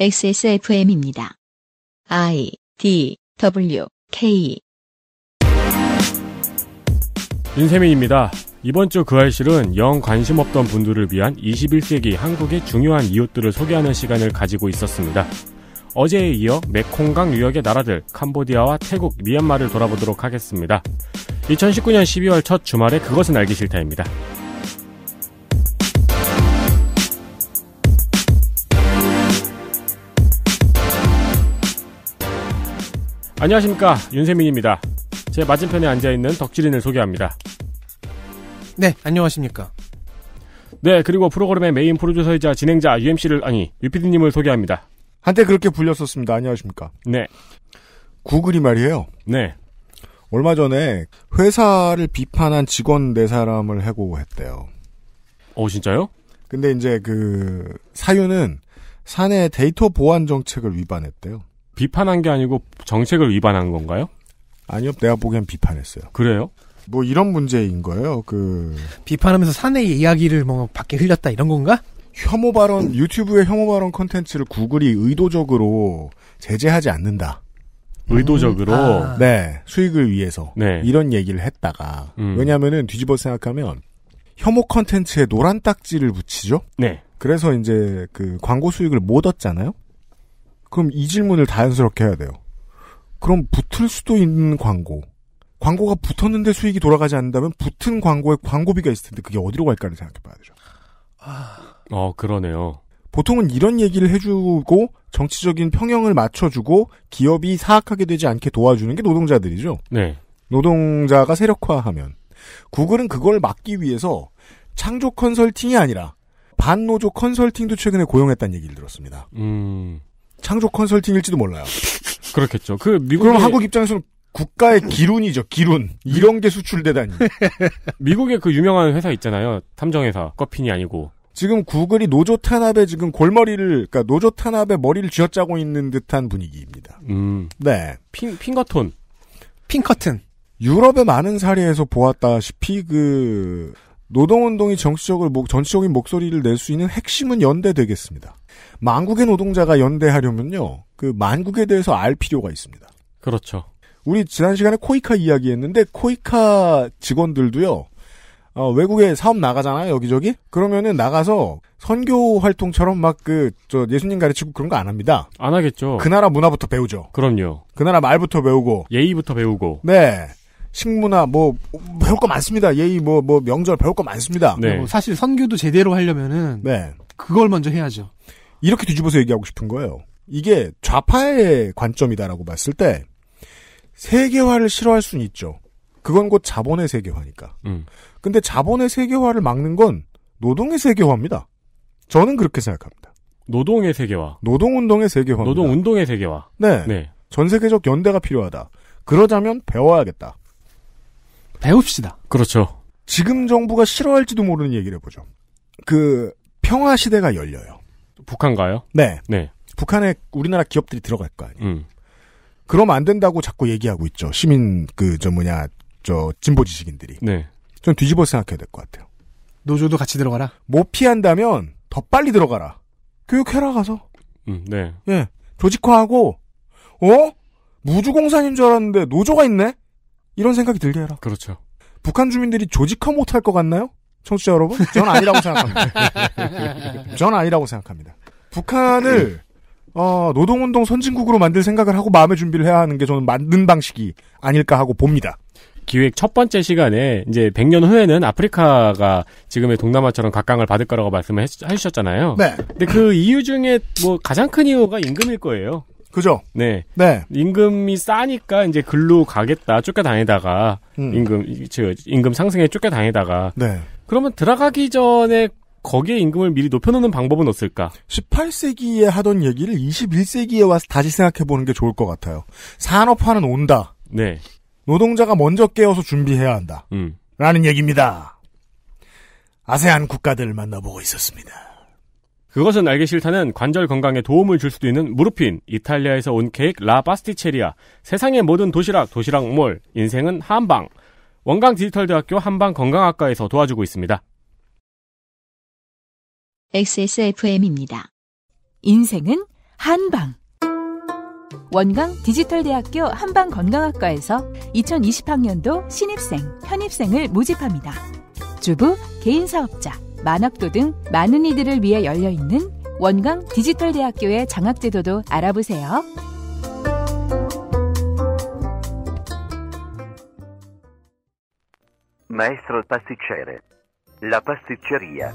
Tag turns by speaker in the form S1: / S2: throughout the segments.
S1: XSFM입니다. I D W K
S2: 윤세민입니다. 이번 주 그 알실은 영 관심 없던 분들을 위한 21세기 한국의 중요한 이웃들을 소개하는 시간을 가지고 있었습니다. 어제에 이어 메콩강 유역의 나라들 캄보디아와 태국, 미얀마를 돌아보도록 하겠습니다. 2019년 12월 첫 주말에 그것은 알기 싫다입니다. 안녕하십니까 윤세민입니다. 제 맞은편에 앉아있는 덕질인을 소개합니다.
S3: 네, 안녕하십니까.
S2: 네, 그리고 프로그램의 메인 프로듀서이자 진행자 UMC를 아니 유피디님을 소개합니다.
S4: 한때 그렇게 불렸었습니다. 안녕하십니까.
S2: 네,
S4: 구글이 말이에요.
S2: 네,
S4: 얼마 전에 회사를 비판한 직원 네 사람을 해고했대요.
S2: 어 진짜요?
S4: 근데 이제 그 사유는 사내 데이터 보안 정책을 위반했대요.
S2: 비판한 게 아니고 정책을 위반한 건가요?
S4: 아니요, 내가 보기엔 비판했어요.
S2: 그래요?
S4: 뭐 이런 문제인 거예요. 그
S3: 비판하면서 사내 이야기를 뭐 밖에 흘렸다 이런 건가?
S4: 혐오 발언 유튜브의 혐오 발언 컨텐츠를 구글이 의도적으로 제재하지 않는다.
S2: 의도적으로.
S3: 아.
S4: 네, 수익을 위해서
S2: 네.
S4: 이런 얘기를 했다가
S2: 음.
S4: 왜냐하면은 뒤집어 생각하면 혐오 컨텐츠에 노란 딱지를 붙이죠.
S2: 네.
S4: 그래서 이제 그 광고 수익을 못 얻잖아요? 그럼 이 질문을 자연스럽게 해야 돼요. 그럼 붙을 수도 있는 광고. 광고가 붙었는데 수익이 돌아가지 않는다면 붙은 광고에 광고비가 있을 텐데 그게 어디로 갈까를 생각해 봐야 되죠.
S2: 어 그러네요.
S4: 보통은 이런 얘기를 해주고 정치적인 평형을 맞춰주고 기업이 사악하게 되지 않게 도와주는 게 노동자들이죠.
S2: 네.
S4: 노동자가 세력화하면. 구글은 그걸 막기 위해서 창조 컨설팅이 아니라 반노조 컨설팅도 최근에 고용했다는 얘기를 들었습니다.
S2: 음
S4: 창조 컨설팅일지도 몰라요.
S2: 그렇겠죠. 그 미국
S4: 그럼 한국 입장에서는 국가의 기룬이죠, 기룬. 이런 게 수출되다니.
S2: 미국의 그 유명한 회사 있잖아요. 탐정회사 커핀이 아니고.
S4: 지금 구글이 노조 탄압에 지금 골머리를, 그러니까 노조 탄압에 머리를 쥐어짜고 있는 듯한 분위기입니다.
S2: 음
S4: 네.
S2: 핑, 핑거톤.
S3: 핑커튼.
S4: 유럽의 많은 사례에서 보았다시피 그 노동운동이 정치적으로 목- 정치적인 목소리를 낼 수 있는 핵심은 연대 되겠습니다. 만국의 노동자가 연대하려면요, 그 만국에 대해서 알 필요가 있습니다.
S2: 그렇죠.
S4: 우리 지난 시간에 코이카 이야기했는데 코이카 직원들도요. 어, 외국에 사업 나가잖아요 여기저기 그러면은 나가서 선교 활동처럼 막 그 저 예수님 가르치고 그런 거 안 합니다.
S2: 안 하겠죠.
S4: 그 나라 문화부터 배우죠.
S2: 그럼요.
S4: 그 나라 말부터 배우고
S2: 예의부터 배우고.
S4: 네 식문화 뭐 배울 거 많습니다. 예의 뭐 뭐 명절 배울 거 많습니다.
S2: 네.
S3: 뭐 사실 선교도 제대로 하려면은
S4: 네.
S3: 그걸 먼저 해야죠.
S4: 이렇게 뒤집어서 얘기하고 싶은 거예요. 이게 좌파의 관점이다라고 봤을 때 세계화를 싫어할 수는 있죠. 그건 곧 자본의 세계화니까.
S2: 음.
S4: 근데 자본의 세계화를 막는 건 노동의 세계화입니다. 저는 그렇게 생각합니다.
S2: 노동의 세계화.
S4: 노동운동의 세계화입니다.
S2: 노동 운동의 세계화.
S4: 네.
S2: 네.
S4: 전 세계적 연대가 필요하다. 그러자면 배워야겠다.
S3: 배웁시다.
S2: 그렇죠.
S4: 지금 정부가 싫어할지도 모르는 얘기를 해보죠. 그 평화 시대가 열려요.
S2: 북한가요?
S4: 네.
S2: 네.
S4: 북한에 우리나라 기업들이 들어갈 거 아니에요.
S2: 음.
S4: 그럼 안 된다고 자꾸 얘기하고 있죠. 시민 그 저 뭐냐 저 진보 지식인들이.
S2: 네.
S4: 전 뒤집어 생각해야 될 것 같아요.
S3: 노조도 같이 들어가라.
S4: 못 피한다면 더 빨리 들어가라. 교육해라 가서.
S2: 음, 네.
S4: 예. 조직화하고 어? 무주공산인 줄 알았는데 노조가 있네. 이런 생각이 들게 해라.
S2: 그렇죠.
S4: 북한 주민들이 조직화 못할 것 같나요? 청취자 여러분? 전 아니라고 생각합니다. 전 아니라고 생각합니다. 북한을 어, 노동운동 선진국으로 만들 생각을 하고 마음의 준비를 해야 하는 게 저는 맞는 방식이 아닐까 하고 봅니다.
S2: 기획 첫 번째 시간에 이제 100년 후에는 아프리카가 지금의 동남아처럼 각광을 받을 거라고 말씀을 해- 해주셨잖아요.
S4: 네.
S2: 근데 그 이유 중에 뭐 가장 큰 이유가 임금일 거예요.
S4: 그죠?
S2: 네.
S4: 네.
S2: 임금이 싸니까 이제 글로 가겠다 쫓겨다니다가
S4: 음.
S2: 임금 이- 저 임금 상승에 쫓겨다니다가
S4: 네.
S2: 그러면 들어가기 전에 거기에 임금을 미리 높여놓는 방법은 없을까?
S4: 18세기에 하던 얘기를 21세기에 와서 다시 생각해보는 게 좋을 것 같아요. 산업화는 온다.
S2: 네.
S4: 노동자가 먼저 깨어서 준비해야 한다.
S2: 음.
S4: 라는 얘기입니다. 아세안 국가들을 만나보고 있었습니다.
S2: 그것은 알기 싫다는 관절 건강에 도움을 줄 수도 있는 무르핀, 이탈리아에서 온 케이크 라 파스티체리아, 세상의 모든 도시락, 도시락몰, 인생은 한방, 원광 디지털대학교 한방 건강학과에서 도와주고 있습니다.
S1: XSFM입니다. 인생은
S5: 한방. 원광 디지털대학교 한방건강학과에서 2020학년도 신입생, 편입생을 모집합니다. 주부, 개인사업자, 만학도 등 많은 이들을 위해 열려 있는 원광 디지털 대학교의 장학 제도도 알아보세요.
S6: Maestro pasticcere. La pasticceria.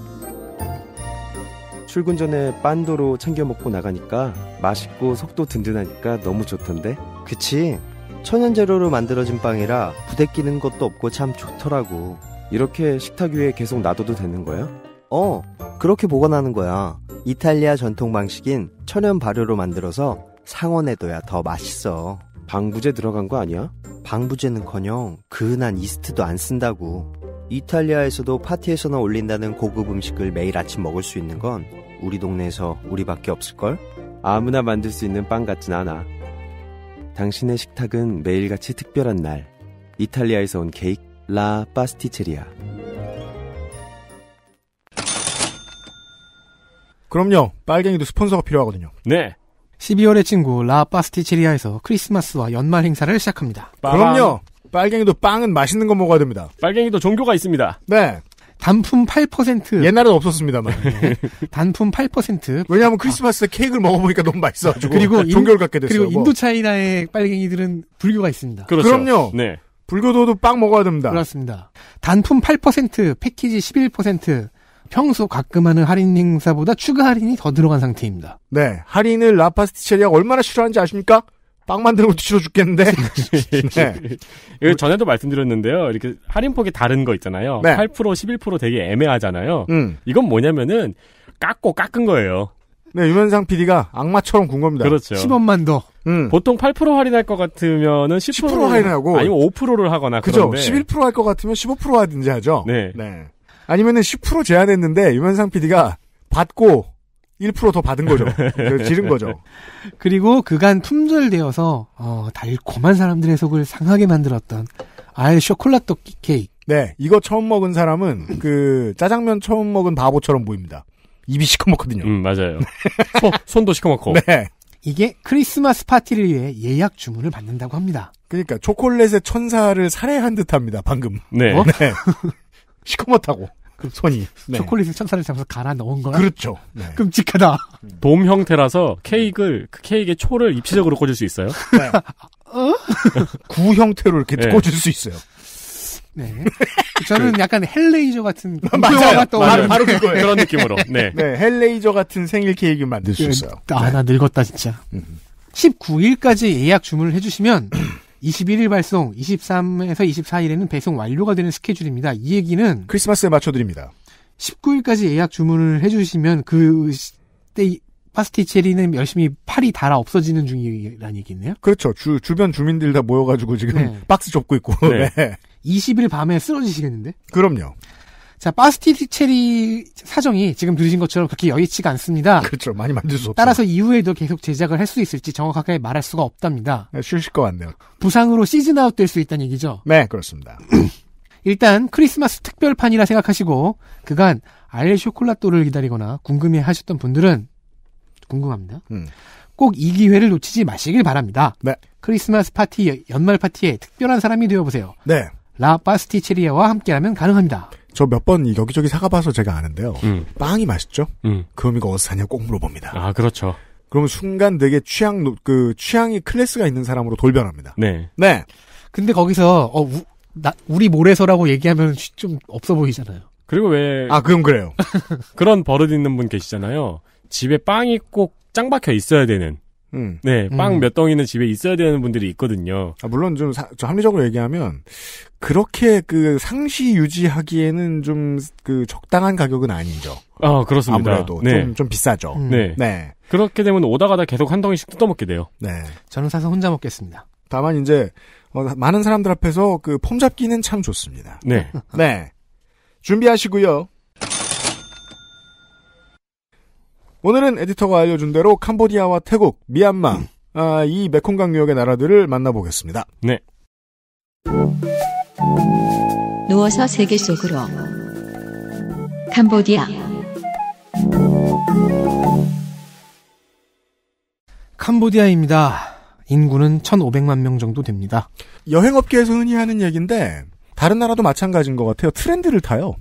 S7: 출근 전에 빤도로 챙겨 먹고 나가니까 맛있고 속도 든든하니까 너무 좋던데.
S8: 그치. 천연 재료로 만들어진 빵이라 부대끼는 것도 없고 참 좋더라고.
S7: 이렇게 식탁 위에 계속 놔둬도 되는 거야?
S8: 어, 그렇게 보관하는 거야. 이탈리아 전통 방식인 천연 발효로 만들어서 상온에둬야 더 맛있어.
S7: 방부제 들어간 거 아니야?
S8: 방부제는커녕 그은한 이스트도 안 쓴다고. 이탈리아에서도 파티에서나 올린다는 고급 음식을 매일 아침 먹을 수 있는 건 우리 동네에서 우리밖에 없을걸?
S7: 아무나 만들 수 있는 빵 같진 않아. 당신의 식탁은 매일같이 특별한 날. 이탈리아에서 온 케이크 라 파스티체리아.
S4: 그럼요. 빨갱이도 스폰서가 필요하거든요.
S2: 네.
S3: 12월의 친구 라 파스티체리아에서 크리스마스와 연말 행사를 시작합니다.
S2: 빠밤.
S4: 그럼요. 빨갱이도 빵은 맛있는 거 먹어야 됩니다.
S2: 빨갱이도 종교가 있습니다.
S4: 네.
S3: 단품 8%
S4: 옛날엔 없었습니다만.
S3: 단품 8%
S4: 왜냐하면 크리스마스에 케이크를 먹어보니까 너무 맛있어가지고.
S3: 그리고 인-
S4: 종교를 갖게 됐어요.
S3: 그리고
S4: 뭐.
S3: 인도 차이나의 빨갱이들은 불교가 있습니다.
S2: 그렇죠.
S4: 그럼요.
S2: 네.
S4: 불교도도 빵 먹어야 됩니다.
S3: 그렇습니다. 단품 8%, 패키지 11%, 평소 가끔 하는 할인 행사보다 추가 할인이 더 들어간 상태입니다.
S4: 네. 할인을 라파스티체리아가 얼마나 싫어하는지 아십니까? 빵 만드는 것도 싫어 죽겠는데. 네.
S2: 이거 전에도 말씀드렸는데요. 이렇게 할인폭이 다른 거 있잖아요.
S4: 네.
S2: 8% 11% 되게 애매하잖아요.
S4: 음.
S2: 이건 뭐냐면은 깎고 깎은 거예요.
S4: 네, 유면상 PD가 악마처럼 군 겁니다.
S2: 그렇죠.
S3: 10원만 더.
S4: 음.
S2: 보통 8% 할인할 것 같으면은 10%,
S4: 10% 할인하고.
S2: 아니면 5%를 하거나
S4: 그죠?
S2: 그런데
S4: 11%할 것 같으면 15% 하든지 하죠.
S2: 네.
S4: 아니면은 10% 제한했는데 유면상 PD가 받고 1%더 받은 거죠. 지른 거죠.
S3: 그리고 그간 품절되어서 어, 달콤한 사람들의 속을 상하게 만들었던 알 쇼콜라 떡 케이크.
S4: 네, 이거 처음 먹은 사람은 그 짜장면 처음 먹은 바보처럼 보입니다. 입이 시커멓거든요.
S2: 음, 맞아요. 손, 손도 시커멓고.
S4: 네.
S3: 이게 크리스마스 파티를 위해 예약 주문을 받는다고 합니다.
S4: 그러니까 초콜릿의 천사를 살해한 듯합니다. 방금.
S2: 네.
S3: 어?
S4: 네. 시커멓다고. 그 손이. 네.
S3: 초콜릿을 천사를 잡아서 갈아 넣은 거야.
S4: 그렇죠. 네.
S3: 끔찍하다.
S2: 돔 형태라서 케이크를 그 케이크에 초를 입체적으로 꽂을 수 있어요.
S4: 구 형태로 이렇게
S2: 네.
S4: 꽂을 수 있어요.
S3: 네. 저는 약간 헬레이저 같은
S4: 맞아요.
S3: 떠오르는
S4: 바로 그거예요.
S2: 그런 느낌으로. 네.
S4: 네, 헬레이저 같은 생일 케이크 만들 수 있어요.
S3: 아, 나 늙었다, 진짜. 19일까지 예약 주문을 해주시면 21일 발송, 23에서 24일에는 배송 완료가 되는 스케줄입니다. 이 얘기는
S4: 크리스마스에 맞춰드립니다.
S3: 19일까지 예약 주문을 해주시면 그때이 파스티체리는 열심히 팔이 달아 없어지는 중이라는 얘기네요.
S4: 그렇죠. 주, 주변 주민들 다 모여가지고 지금
S3: 네.
S4: 박스 접고 있고.
S2: 네.
S4: 네.
S3: 20일 밤에 쓰러지시겠는데?
S4: 그럼요.
S3: 자, 파스티체리 사정이 지금 들으신 것처럼 그렇게 여의치가 않습니다.
S4: 그렇죠. 많이 만들 수 없어요.
S3: 따라서 이후에도 계속 제작을 할 수 있을지 정확하게 말할 수가 없답니다.
S4: 네, 쉬실 것 같네요.
S3: 부상으로 시즌 아웃 될 수 있다는 얘기죠.
S4: 네, 그렇습니다.
S3: 일단 크리스마스 특별판이라 생각하시고 그간 알 쇼콜라또를 기다리거나 궁금해 하셨던 분들은 궁금합니다.
S4: 음.
S3: 꼭이 기회를 놓치지 마시길 바랍니다.
S4: 네.
S3: 크리스마스 파티 연말 파티에 특별한 사람이 되어보세요.
S4: 네.
S3: 라 파스티체리아와 함께하면 가능합니다.
S4: 저 몇 번 여기저기 사가봐서 제가 아는데요.
S2: 음.
S4: 빵이 맛있죠?
S2: 음.
S4: 그럼 이거 어디서 사냐 꼭 물어봅니다.
S2: 아, 그렇죠.
S4: 그러면 순간 되게 취향, 노- 그, 취향이 클래스가 있는 사람으로 돌변합니다.
S2: 네.
S4: 네.
S3: 근데 거기서 어, 우, 나- 우리 몰에서라고 얘기하면 좀 없어 보이잖아요.
S2: 그리고 왜
S4: 아, 그럼 그래요.
S2: 그런 버릇 있는 분 계시잖아요. 집에 빵이 꼭 짱 박혀 있어야 되는.
S4: 음.
S2: 네, 빵
S3: 음.
S2: 몇 덩이는 집에 있어야 되는 분들이 있거든요.
S4: 아, 물론 좀, 사- 좀 합리적으로 얘기하면, 그렇게 그 상시 유지하기에는 좀 그 적당한 가격은 아니죠.
S2: 아, 그렇습니다.
S4: 아무래도.
S2: 네.
S4: 좀, 좀 비싸죠.
S3: 음.
S2: 네.
S4: 네.
S2: 그렇게 되면 오다 가다 계속 한 덩이씩 뜯어먹게 돼요.
S4: 네.
S3: 저는 사서 혼자 먹겠습니다.
S4: 다만 이제, 어, 많은 사람들 앞에서 그 폼 잡기는 참 좋습니다.
S2: 네.
S4: 네. 준비하시고요. 오늘은 에디터가 알려준 대로 캄보디아와 태국, 미얀마, 아, 이 메콩강 유역의 나라들을 만나보겠습니다.
S2: 네.
S1: 누워서 세계 속으로 캄보디아
S3: 캄보디아입니다. 인구는 1,500만 명 정도 됩니다.
S4: 여행업계에서 흔히 하는 얘기인데 다른 나라도 마찬가지인 것 같아요. 트렌드를 타요.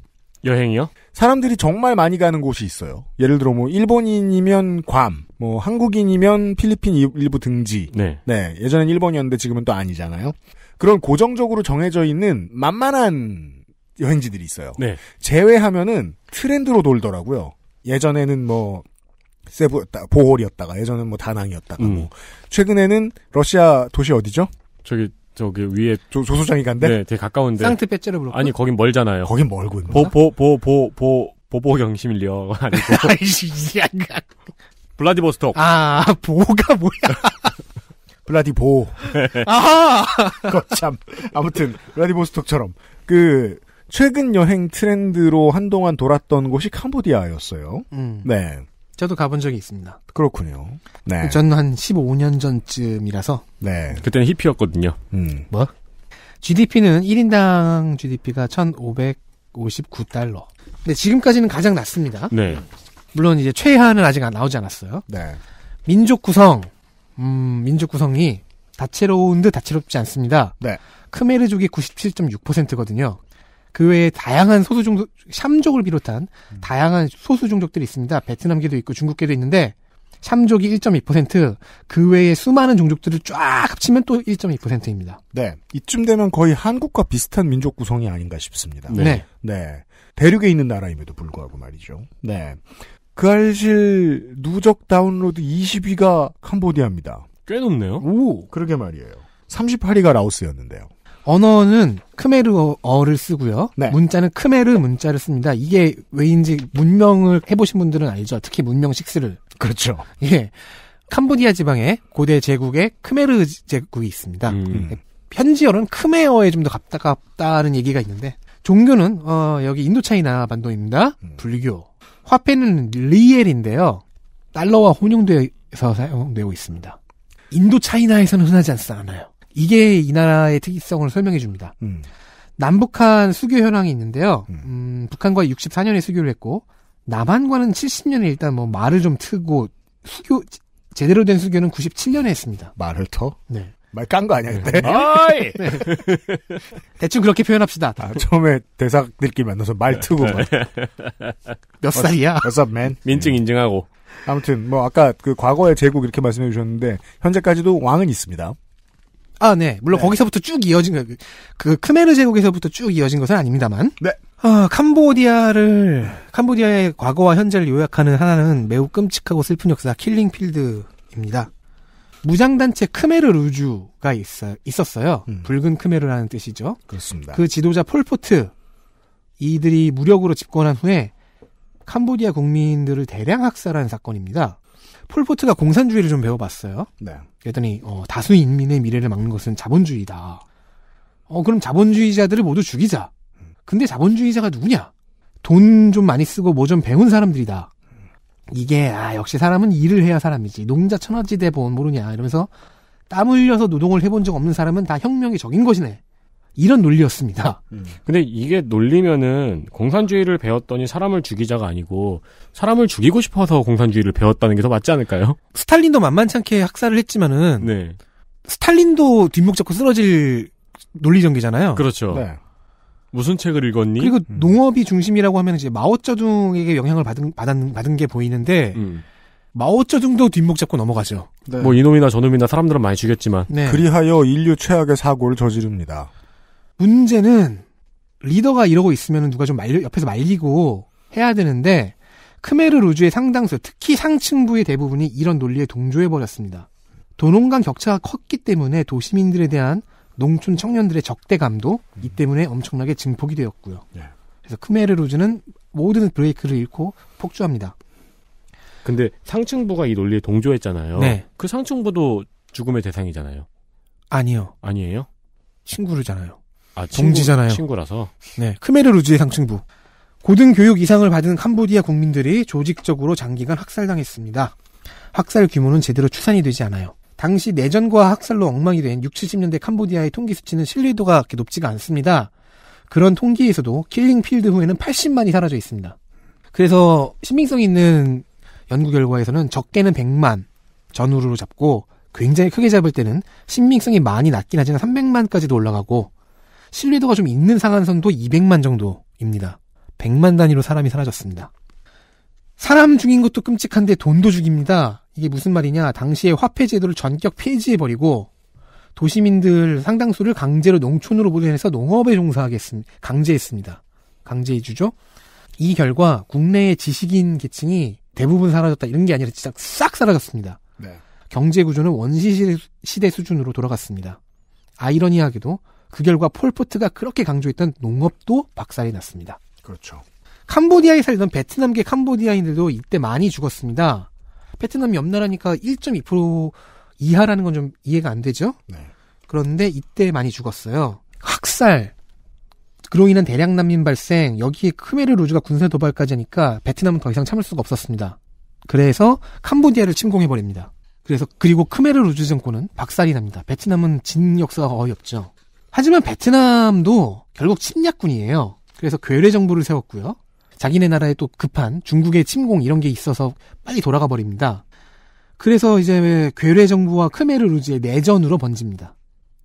S2: 여행이요?
S4: 사람들이 정말 많이 가는 곳이 있어요. 예를 들어 뭐 일본인이면 괌, 뭐 한국인이면 필리핀 일- 일부 등지.
S2: 네.
S4: 네, 예전엔 일본이었는데 지금은 또 아니잖아요. 그런 고정적으로 정해져 있는 만만한 여행지들이 있어요.
S2: 네.
S4: 제외하면은 트렌드로 돌더라고요. 예전에는 뭐 세부 따- 보홀이었다가 예전엔 뭐 다낭이었다가
S2: 음.
S4: 뭐 최근에는 러시아 도시 어디죠?
S2: 저기 저기 위에
S4: 조, 조소장이 간대?
S2: 네, 되게 가까운데.
S3: 상트페째로
S2: 아니 거긴 멀잖아요.
S4: 거긴 멀군.
S2: 보보보보보 보보경심일려 아니고
S3: 아이씨, 야,
S2: 블라디보스톡.
S3: 아, 보가 뭐야.
S4: 블라디보.
S3: 아!
S4: 거참. 아무튼 블라디보스톡처럼 그 최근 여행 트렌드로 한동안 돌았던 곳이 캄보디아였어요.
S3: 음,
S4: 네.
S3: 저도 가본 적이 있습니다.
S4: 그렇군요. 네.
S3: 저는 한 15년 전쯤이라서
S4: 네.
S2: 그때는 히피였거든요.
S4: 음.
S3: GDP는 1인당 GDP가 1,559달러. 근데 지금까지는 가장 낮습니다.
S2: 네.
S3: 물론 이제 최하는 아직 안 나오지 않았어요.
S4: 네.
S3: 민족 구성, 음, 민족 구성이 다채로운 듯 다채롭지 않습니다.
S4: 네.
S3: 크메르족이 97.6%거든요. 그 외에 다양한 소수 종족, 샴족을 비롯한 다양한 소수 종족들이 있습니다. 베트남계도 있고 중국계도 있는데 샴족이 1.2%, 그 외에 수많은 종족들을 쫙 합치면 또 1.2%입니다.
S4: 네. 이쯤 되면 거의 한국과 비슷한 민족 구성이 아닌가 싶습니다.
S2: 네.
S3: 네.
S4: 네. 대륙에 있는 나라임에도 불구하고 말이죠. 네. 그 알실 누적 다운로드 20위가 캄보디아입니다.
S2: 꽤 높네요.
S3: 오!
S4: 그러게 말이에요. 38위가 라오스였는데요.
S3: 언어는 크메르어를 쓰고요.
S4: 네.
S3: 문자는 크메르 문자를 씁니다. 이게 왜인지 문명을 해보신 분들은 알죠. 특히 문명 6를.
S4: 그렇죠.
S3: 예. 캄보디아 지방에 고대 제국에 크메르 제국이 있습니다.
S2: 음.
S3: 현지어는 크메어에 좀 더 가깝다는 얘기가 있는데 종교는 어, 여기 인도차이나 반도입니다.
S4: 음.
S3: 불교. 화폐는 리엘인데요. 달러와 혼용돼서 사용되고 있습니다. 인도차이나에서는 흔하지 않아요. 이게 이 나라의 특이성을 설명해 줍니다.
S4: 음.
S3: 남북한 수교 현황이 있는데요.
S4: 음.
S3: 음, 북한과 64년에 수교를 했고 남한과는 70년에 일단 뭐 말을 좀 트고 수교 제대로 된 수교는 97년에 했습니다.
S4: 말을 터?
S3: 네.
S4: 말 깐 거 아니야, 그때?
S2: 아이!
S3: 대충 그렇게 표현합시다.
S4: 아, 처음에 대사들끼리 만나서 말 트고 막.
S3: 몇 살이야?
S4: What's up, man?
S2: 민증 인증하고.
S4: 아무튼 뭐 아까 그 과거의 제국 이렇게 말씀해 주셨는데 현재까지도 왕은 있습니다.
S3: 아, 네. 물론
S4: 네.
S3: 거기서부터 쭉 이어진 거, 그 크메르 제국에서부터 쭉 이어진 것은 아닙니다만.
S4: 네.
S3: 아, 캄보디아를 캄보디아의 과거와 현재를 요약하는 하나는 매우 끔찍하고 슬픈 역사 킬링 필드입니다. 무장단체 크메르 루주가 있어, 있었어요.
S4: 음.
S3: 붉은 크메르라는 뜻이죠.
S4: 그렇습니다.
S3: 그 지도자 폴포트 이들이 무력으로 집권한 후에 캄보디아 국민들을 대량 학살한 사건입니다. 폴포트가 공산주의를 좀 배워봤어요.
S4: 네.
S3: 그랬더니 어, 다수 인민의 미래를 막는 것은 자본주의다. 어 그럼 자본주의자들을 모두 죽이자. 근데 자본주의자가 누구냐? 돈 좀 많이 쓰고 뭐 좀 배운 사람들이다. 이게 아 역시 사람은 일을 해야 사람이지. 농자 천하지대 본 모르냐 이러면서 땀 흘려서 노동을 해본 적 없는 사람은 다 혁명의 적인 것이네. 이런 논리였습니다.
S2: 근데 이게 논리면은 공산주의를 배웠더니 사람을 죽이자가 아니고 사람을 죽이고 싶어서 공산주의를 배웠다는 게 더 맞지 않을까요?
S3: 스탈린도 만만찮게 학살을 했지만은
S2: 네.
S3: 스탈린도 뒷목 잡고 쓰러질 논리 전개잖아요.
S2: 그렇죠.
S4: 네.
S2: 무슨 책을 읽었니?
S3: 그리고
S4: 음.
S3: 농업이 중심이라고 하면 이제 마오쩌둥에게 영향을 받은 받은, 받은 게 보이는데
S2: 음.
S3: 마오쩌둥도 뒷목 잡고 넘어가죠.
S4: 네.
S2: 뭐 이놈이나 저놈이나 사람들은 많이 죽였지만
S3: 네.
S4: 그리하여 인류 최악의 사고를 저지릅니다.
S3: 문제는 리더가 이러고 있으면 누가 좀 말려 옆에서 말리고 해야 되는데 크메르 루주의 상당수, 특히 상층부의 대부분이 이런 논리에 동조해 버렸습니다. 도농 간 격차가 컸기 때문에 도시민들에 대한 농촌 청년들의 적대감도 이 때문에 엄청나게 증폭이 되었고요.
S4: 예.
S3: 그래서 크메르 루즈는 모든 브레이크를 잃고 폭주합니다.
S2: 근데 상층부가 이 논리에 동조했잖아요.
S3: 네.
S2: 그 상층부도 죽음의 대상이잖아요.
S3: 아니요.
S2: 아니에요?
S3: 친구르잖아요.
S2: 아,
S3: 동지잖아요.
S2: 친구 라서.
S3: 네, 크메르 루즈의 상층부. 고등교육 이상을 받은 캄보디아 국민들이 조직적으로 장기간 학살당했습니다. 학살 규모는 제대로 추산이 되지 않아요. 당시 내전과 학살로 엉망이 된 6, 70년대 캄보디아의 통계 수치는 신뢰도가 그렇게 높지가 않습니다. 그런 통계에서도 킬링 필드 후에는 80만이 사라져 있습니다. 그래서 신빙성 있는 연구 결과에서는 적게는 100만, 전후로 잡고 굉장히 크게 잡을 때는 신빙성이 많이 낮긴 하지만 300만까지도 올라가고 신뢰도가 좀 있는 상한선도 200만 정도입니다. 100만 단위로 사람이 사라졌습니다. 사람 죽인 것도 끔찍한데 돈도 죽입니다. 이게 무슨 말이냐? 당시에 화폐 제도를 전격 폐지해버리고 도시민들 상당수를 강제로 농촌으로 보내서 농업에 종사하겠습니다. 강제했습니다. 강제해주죠. 이 결과 국내의 지식인 계층이 대부분 사라졌다 이런 게 아니라 진짜 싹 사라졌습니다.
S4: 네.
S3: 경제 구조는 원시 시대 수준으로 돌아갔습니다. 아이러니하게도 그 결과 폴포트가 그렇게 강조했던 농업도 박살이 났습니다.
S4: 그렇죠.
S3: 캄보디아에 살던 베트남계 캄보디아인들도 이때 많이 죽었습니다. 베트남이 옆나라니까 1.2% 이하라는 건 좀 이해가 안 되죠?
S4: 네.
S3: 그런데 이때 많이 죽었어요. 학살, 그로 인한 대량 난민 발생, 여기에 크메르 루즈가 군사 도발까지 하니까 베트남은 더 이상 참을 수가 없었습니다. 그래서 캄보디아를 침공해버립니다. 그래서 그리고 크메르 루즈 정권은 박살이 납니다. 베트남은 진 역사가 거의 없죠. 하지만 베트남도 결국 침략군이에요. 그래서 괴뢰 정부를 세웠고요. 자기네 나라에 또 급한 중국의 침공 이런 게 있어서 빨리 돌아가 버립니다. 그래서 이제 괴뢰 정부와 크메르 루즈의 내전으로 번집니다.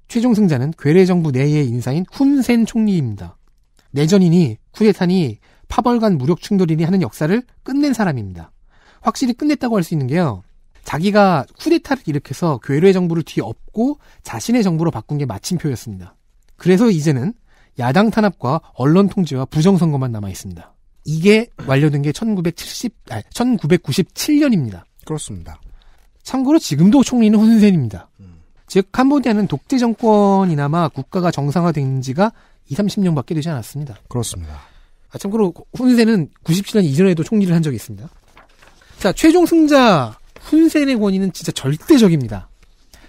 S3: 최종 승자는 괴뢰 정부 내의 인사인 훈센 총리입니다. 내전이니 쿠데타니 파벌 간 무력 충돌이니 하는 역사를 끝낸 사람입니다. 확실히 끝냈다고 할 수 있는 게요. 자기가 쿠데타를 일으켜서 괴뢰 정부를 뒤엎고 자신의 정부로 바꾼 게 마침표였습니다. 그래서 이제는 야당 탄압과 언론 통제와 부정선거만 남아 있습니다. 이게 완료된 게 1970, 아니, 1997년입니다.
S4: 그렇습니다.
S3: 참고로 지금도 총리는 훈센입니다. 즉 캄보디아는 독재 정권이나마 국가가 정상화된 지가 2, 30년밖에 되지 않았습니다.
S4: 그렇습니다.
S3: 아, 참고로 훈센은 97년 이전에도 총리를 한 적이 있습니다. 자, 최종 승자 훈센의 권위는 진짜 절대적입니다.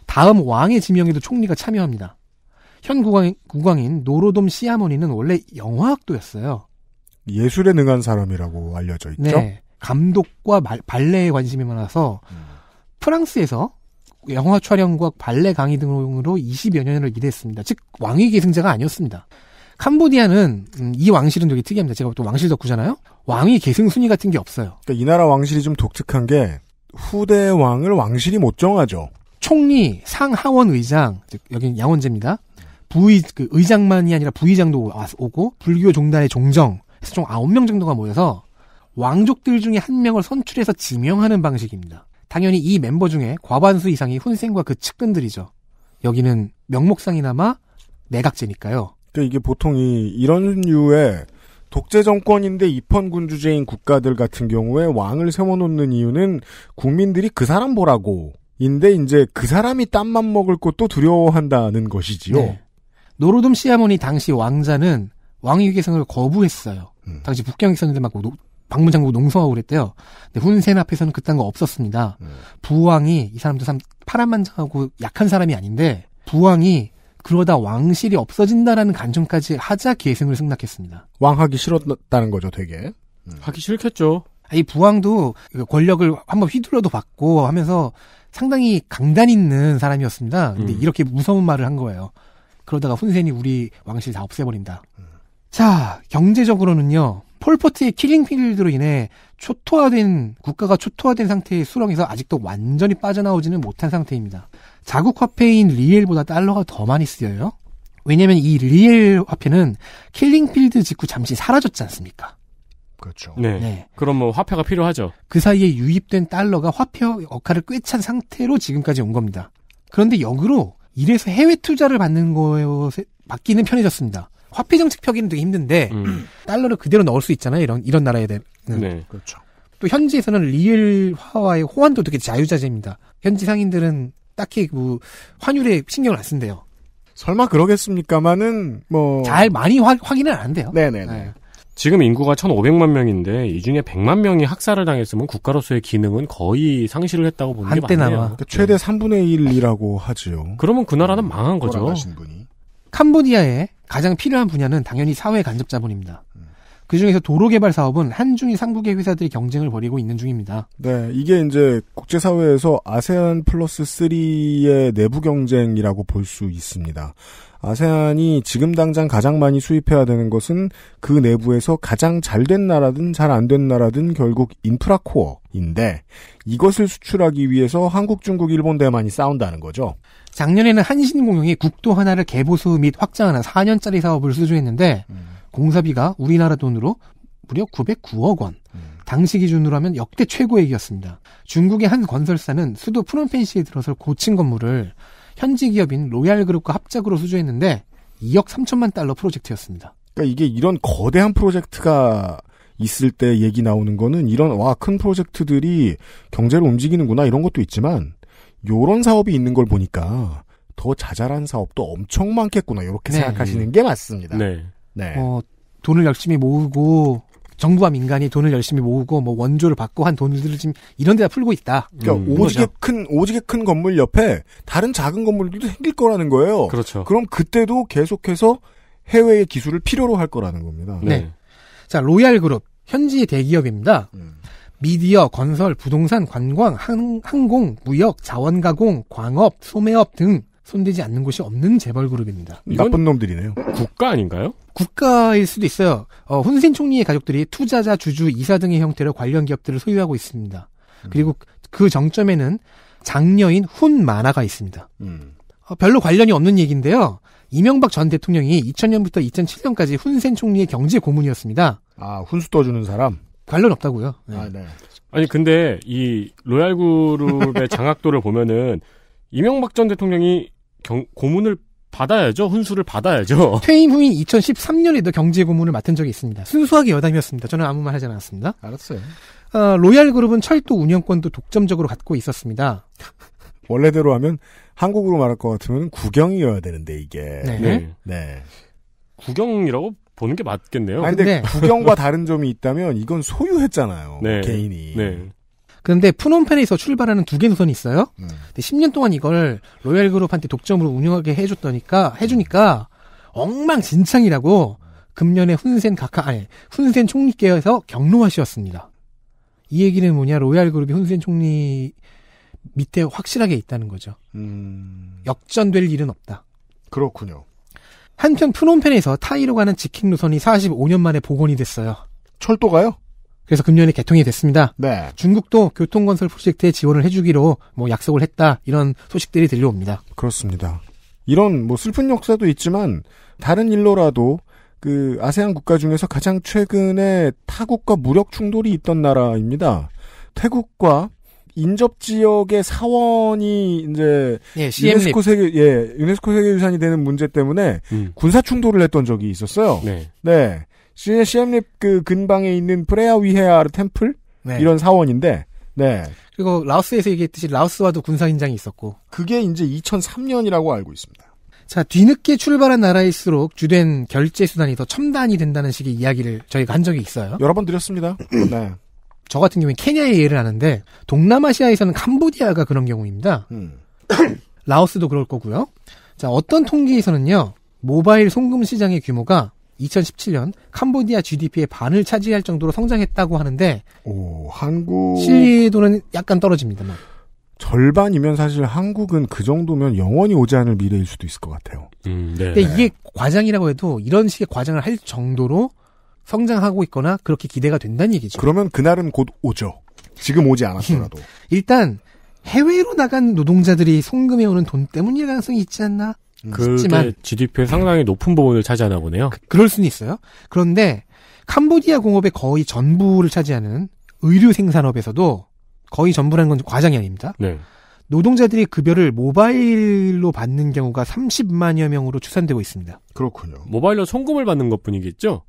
S3: 다음 왕의 지명에도 총리가 참여합니다. 현 국왕, 국왕인 노로돔 시아모니는 원래 영화학도였어요.
S4: 예술에 능한 사람이라고 알려져 있죠.
S3: 네. 감독과 말- 발레에 관심이 많아서 프랑스에서 영화 촬영과 발레 강의 등으로 20여 년을 일했습니다. 즉 왕위 계승자가 아니었습니다. 캄보디아는 음, 이 왕실은 되게 특이합니다. 제가 또 왕실 덕후잖아요. 왕위 계승 순위 같은 게 없어요.
S4: 그러니까 이 나라 왕실이 좀 독특한 게 후대 왕을 왕실이 못 정하죠.
S3: 총리, 상하원 의장, 즉 여기는 양원제입니다. 부의 그 의장만이 아니라 부의장도 와- 오고 불교 종단의 종정 해서 총 9명 정도가 모여서 왕족들 중에 한 명을 선출해서 지명하는 방식입니다. 당연히 이 멤버 중에 과반수 이상이 훈센과 그 측근들이죠. 여기는 명목상이나마 내각제니까요.
S4: 그러니까 이게 보통 이 이런 류의 독재 정권인데 입헌군주제인 국가들 같은 경우에 왕을 세워놓는 이유는 국민들이 그 사람 보라고. 인데 이제 그 사람이 딴맘 먹을 것도 두려워한다는 것이지요.
S3: 네. 노로돔 시하모니 당시 왕자는 왕위 계승을 거부했어요.
S4: 음.
S3: 당시 북경에 있었는데 막 노- 방문 잠그고 농성하고 그랬대요. 근데 훈센 앞에서는 그딴 거 없었습니다.
S4: 음.
S3: 부왕이 이 사람도 참 파란만장하고 약한 사람이 아닌데 부왕이 그러다 왕실이 없어진다라는 간청까지 하자 계승을 승낙했습니다.
S4: 왕하기 싫었다는 거죠, 되게.
S2: 하기 싫겠죠.
S3: 이 부왕도 그 권력을 한번 휘둘러도 받고 하면서 상당히 강단 있는 사람이었습니다. 근데
S2: 음.
S3: 이렇게 무서운 말을 한 거예요. 그러다가 훈센이 우리 왕실 다 없애버린다. 자, 경제적으로는요. 폴포트의 킬링필드로 인해 초토화된 국가가 초토화된 상태의 수렁에서 아직도 완전히 빠져나오지는 못한 상태입니다. 자국 화폐인 리엘보다 달러가 더 많이 쓰여요. 왜냐면 이 리엘 화폐는 킬링필드 직후 잠시 사라졌지 않습니까?
S4: 그렇죠.
S2: 네.
S3: 네.
S2: 그럼 뭐 화폐가 필요하죠.
S3: 그 사이에 유입된 달러가 화폐 역할을 꿰찬 상태로 지금까지 온 겁니다. 그런데 역으로 이래서 해외 투자를 받는 것에 맡기는 편해졌습니다. 화폐 정책 펴기는 되게 힘든데
S2: 음.
S3: 달러를 그대로 넣을 수 있잖아요. 이런 이런 나라에 대해.
S2: 네.
S4: 그렇죠.
S3: 또 현지에서는 리엘화와의 호환도 되게 자유자재입니다. 현지 상인들은 딱히 뭐 환율에 신경을 안 쓴대요.
S4: 설마 그러겠습니까마는 뭐
S3: 잘 많이 확, 확인을 안 한대요.
S4: 네네.
S3: 네.
S2: 지금 인구가 1,500만 명인데 이 중에 100만 명이 학살을 당했으면 국가로서의 기능은 거의 상실을 했다고 보는 게. 맞네요.
S4: 그러니까 최대 3분의 1이라고 하지요.
S2: 그러면 그 나라는 망한 거죠.
S3: 캄보디아에 가장 필요한 분야는 당연히 사회 간접 자본입니다. 그중에서 도로 개발 사업은 한중일 상부계 회사들이 경쟁을 벌이고 있는 중입니다.
S4: 네, 이게 이제 국제사회에서 아세안 플러스 3의 내부 경쟁이라고 볼 수 있습니다. 아세안이 지금 당장 가장 많이 수입해야 되는 것은 그 내부에서 가장 잘 된 나라든 잘 안 된 나라든 결국 인프라 코어인데 이것을 수출하기 위해서 한국, 중국, 일본, 대만이 싸운다는 거죠.
S3: 작년에는 한신공영이 국도 하나를 개보수 및 확장하는 4년짜리 사업을 수주했는데 공사비가 우리나라 돈으로 무려 909억 원. 당시 기준으로 하면 역대 최고액이었습니다. 중국의 한 건설사는 수도 프놈펜시에 들어서 고친 건물을 현지 기업인 로얄그룹과 합작으로 수주했는데 2억 3천만 달러 프로젝트였습니다.
S4: 그러니까 이게 이런 거대한 프로젝트가 있을 때 얘기 나오는 거는 이런 와 큰 프로젝트들이 경제를 움직이는구나 이런 것도 있지만 요런 사업이 있는 걸 보니까 더 자잘한 사업도 엄청 많겠구나 이렇게
S3: 네.
S4: 생각하시는 게 맞습니다.
S2: 네.
S4: 네.
S3: 어, 돈을 열심히 모으고 정부와 민간이 돈을 열심히 모으고 뭐 원조를 받고 한 돈들을 지금 이런 데다 풀고 있다.
S4: 그러니까
S2: 음,
S4: 오지게
S3: 그거죠.
S4: 큰 오지게 큰 건물 옆에 다른 작은 건물들도 생길 거라는 거예요.
S2: 그렇죠.
S4: 그럼 그때도 계속해서 해외의 기술을 필요로 할 거라는 겁니다.
S3: 네. 자, 로얄 그룹 현지 대기업입니다.
S4: 음.
S3: 미디어, 건설, 부동산, 관광, 항, 항공, 무역, 자원가공, 광업, 소매업 등 손대지 않는 곳이 없는 재벌 그룹입니다.
S4: 나쁜 놈들이네요.
S2: 국가 아닌가요?
S3: 국가일 수도 있어요. 어, 훈센 총리의 가족들이 투자자, 주주, 이사 등의 형태로 관련 기업들을 소유하고 있습니다. 그리고 그 정점에는 장녀인 훈 만화가 있습니다.
S4: 음.
S3: 어, 별로 관련이 없는 얘기인데요. 이명박 전 대통령이 2000년부터 2007년까지 훈센 총리의 경제 고문이었습니다.
S4: 아 훈수 떠주는 사람.
S3: 관련 없다고요. 네.
S4: 아 네.
S2: 아니 근데 이 로얄 그룹의 장악도를 보면은 이명박 전 대통령이 경- 고문을 받아야죠. 훈수를 받아야죠.
S3: 퇴임 후인 2013년에도 경제 고문을 맡은 적이 있습니다. 순수하게 여담이었습니다. 저는 아무 말 하지 않았습니다.
S4: 알았어요.
S3: 어, 로얄그룹은 철도 운영권도 독점적으로 갖고 있었습니다.
S4: 원래대로 하면 한국으로 말할 것 같으면 구경이어야 되는데 이게.
S3: 네.
S2: 네.
S4: 네.
S2: 구경이라고 보는 게 맞겠네요.
S4: 아니 근데
S3: 근데-
S4: 구경과 다른 점이 있다면 이건 소유했잖아요.
S2: 네.
S4: 개인이.
S2: 네.
S3: 그런데 푸놈펜에서 출발하는 두 개 노선이 있어요.
S4: 음.
S3: 근데 10년 동안 이걸 로얄 그룹한테 독점으로 운영하게 해줬다니까 해주니까 엉망진창이라고 금년에 훈센 각하 아니 훈센 총리께서 경로하시었습니다. 이 얘기는 뭐냐 로얄 그룹이 훈센 총리 밑에 확실하게 있다는 거죠.
S4: 음.
S3: 역전될 일은 없다.
S4: 그렇군요.
S3: 한편 푸놈펜에서 타이로 가는 직행 노선이 45년 만에 복원이 됐어요.
S4: 철도가요?
S3: 그래서 금년에 개통이 됐습니다.
S4: 네.
S3: 중국도 교통건설 프로젝트에 지원을 해주기로 뭐 약속을 했다 이런 소식들이 들려옵니다.
S4: 그렇습니다. 이런 뭐 슬픈 역사도 있지만 다른 일로라도 그 아세안 국가 중에서 가장 최근에 타국과 무력 충돌이 있던 나라입니다. 태국과 인접 지역의 사원이 이제
S3: 예.
S4: 유네스코 세계 예 유네스코 세계유산이 되는 문제 때문에
S2: 음.
S4: 군사 충돌을 했던 적이 있었어요.
S2: 네.
S4: 네. 시- 시엠립 그 근방에 있는 프레아 위헤아르 템플
S3: 네.
S4: 이런 사원인데 네.
S3: 그리고 라오스에서 얘기했듯이 라오스와도 군사인장이 있었고
S4: 그게 이제 2003년이라고 알고 있습니다.
S3: 자 뒤늦게 출발한 나라일수록 주된 결제 수단이 더 첨단이 된다는 식의 이야기를 저희가 한 적이 있어요.
S4: 여러 번 드렸습니다. 네.
S3: 저 같은 경우에 케냐의 예를 하는데 동남아시아에서는 캄보디아가 그런 경우입니다.
S4: 음.
S3: 라오스도 그럴 거고요. 자 어떤 통계에서는요 모바일 송금 시장의 규모가 2017년 캄보디아 GDP의 반을 차지할 정도로 성장했다고 하는데
S4: 오, 한국
S3: 신뢰도는 약간 떨어집니다만.
S4: 절반이면 사실 한국은 그 정도면 영원히 오지 않을 미래일 수도 있을 것 같아요.
S2: 음, 네.
S3: 근데 이게 과장이라고 해도 이런 식의 과장을 할 정도로 성장하고 있거나 그렇게 기대가 된다는 얘기죠.
S4: 그러면 그날은 곧 오죠. 지금 오지 않았더라도.
S3: 일단 해외로 나간 노동자들이 송금해 오는 돈 때문일 가능성이 있지 않나?
S2: 그게 GDP의 상당히 높은 부분을 차지하나 보네요.
S3: 그 럴 수는 있어요. 그런데 캄보디아 공업의 거의 전부를 차지하는 의류 생산업에서도 거의 전부라는 건 과장이 아닙니다.
S2: 네.
S3: 노동자들이 급여를 모바일로 받는 경우가 30만여 명으로 추산되고 있습니다.
S4: 그렇군요.
S2: 모바일로 송금을 받는 것 뿐이겠죠?